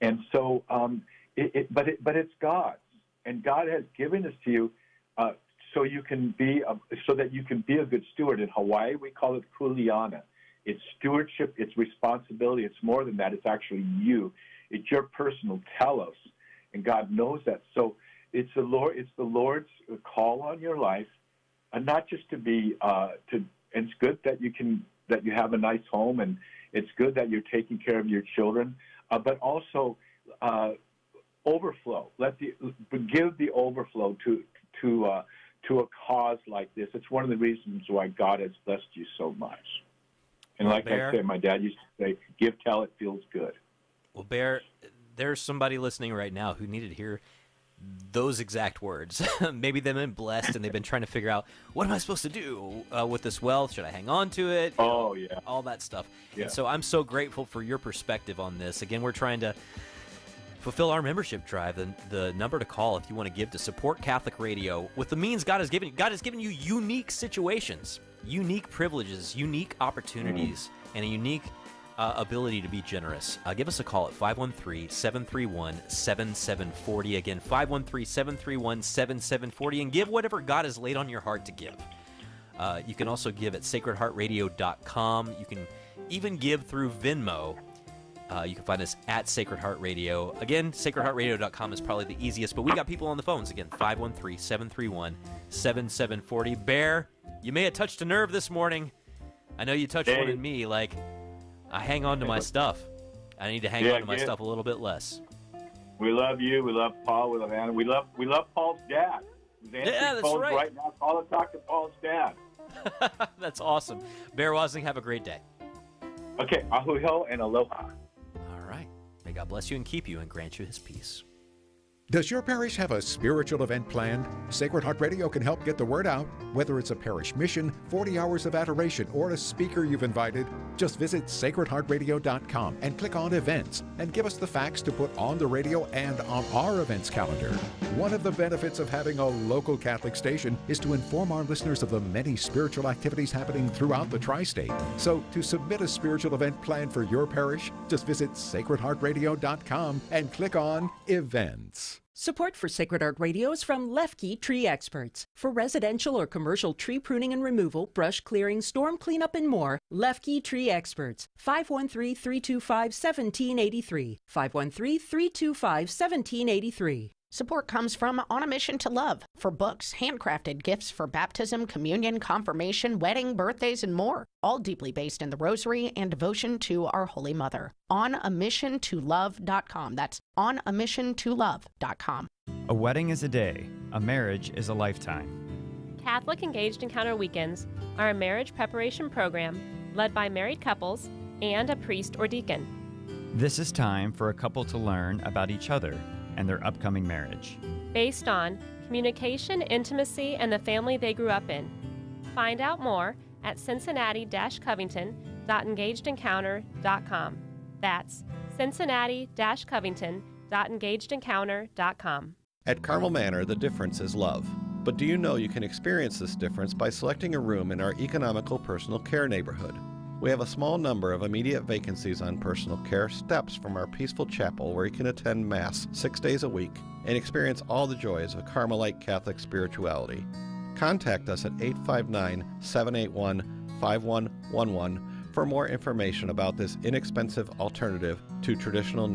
And so, um, it, it, but it, but it's God's, and God has given this to you uh, so you can be a, so that you can be a good steward. In Hawaii, we call it kuleana. It's stewardship. It's responsibility. It's more than that. It's actually you. It's your personal telos, and God knows that. So it's the Lord. It's the Lord's call on your life, and not just to be uh, to. And it's good that you can that you have a nice home, and it's good that you're taking care of your children, uh, but also uh, overflow. Let the give the overflow to to uh, to a cause like this. It's one of the reasons why God has blessed you so much. And like Bear. I said, my dad used to say, "Give till it feels good." Well, Bear, there's somebody listening right now who needed to hear those exact words. Maybe they've been blessed and they've been trying to figure out what am I supposed to do uh, with this wealth? Should I hang on to it? You Oh, know, yeah. all that stuff. Yeah. And so I'm so grateful for your perspective on this. Again, we're trying to fulfill our membership drive. The, the number to call if you want to give to support Catholic Radio with the means God has given you. God has given you unique situations, unique privileges, unique opportunities, and a unique uh, ability to be generous. Uh, give us a call at 513 731 7740. Again, 513 731 7740, and give whatever God has laid on your heart to give. Uh, you can also give at sacredheartradio.com. You can even give through Venmo. Uh, you can find us at Sacred Heart Radio. Again, sacredheartradio.com is probably the easiest, but we got people on the phones. Again, 513 731 7740. Bear, you may have touched a nerve this morning. I know you touched one in me. Like, I hang on to my stuff. I need to hang Yeah, on to my stuff a little bit less. We love you. We love Paul. We love Anna. We love we love Paul's dad. Yeah, that's phones right. now. Call and talk to Paul's dad. That's awesome. Bear Woznick, have a great day. Okay, a hui hou and aloha. All right. May God bless you and keep you and grant you his peace. Does your parish have a spiritual event planned? Sacred Heart Radio can help get the word out. Whether it's a parish mission, 40 hours of adoration, or a speaker you've invited, just visit sacredheartradio.com and click on events and give us the facts to put on the radio and on our events calendar. One of the benefits of having a local Catholic station is to inform our listeners of the many spiritual activities happening throughout the tri state. So, to submit a spiritual event plan for your parish, just visit sacredheartradio.com and click on events. Support for Sacred Heart Radio is from Lefkey Tree Experts. For residential or commercial tree pruning and removal, brush clearing, storm cleanup, and more, Lefkey Tree Experts. 513 325 1783. 513 325 1783. Support comes from On a Mission to Love for books, handcrafted gifts for baptism, communion, confirmation, wedding, birthdays, and more, all deeply based in the rosary and devotion to our Holy Mother. On a Mission to Love.com. That's on a Mission to Love.com. A wedding is a day, a marriage is a lifetime. Catholic Engaged Encounter Weekends are a marriage preparation program led by married couples and a priest or deacon. This is time for a couple to learn about each other and their upcoming marriage. Based on communication, intimacy, and the family they grew up in. Find out more at cincinnati covington.engagedencounter.com. That's cincinnati covington.engagedencounter.com. At Carmel Manor, the difference is love. But do you know you can experience this difference by selecting a room in our economical personal care neighborhood? We have a small number of immediate vacancies on personal care steps from our peaceful chapel where you can attend Mass six days a week and experience all the joys of Carmelite Catholic spirituality. Contact us at 859 781 5111 for more information about this inexpensive alternative to traditional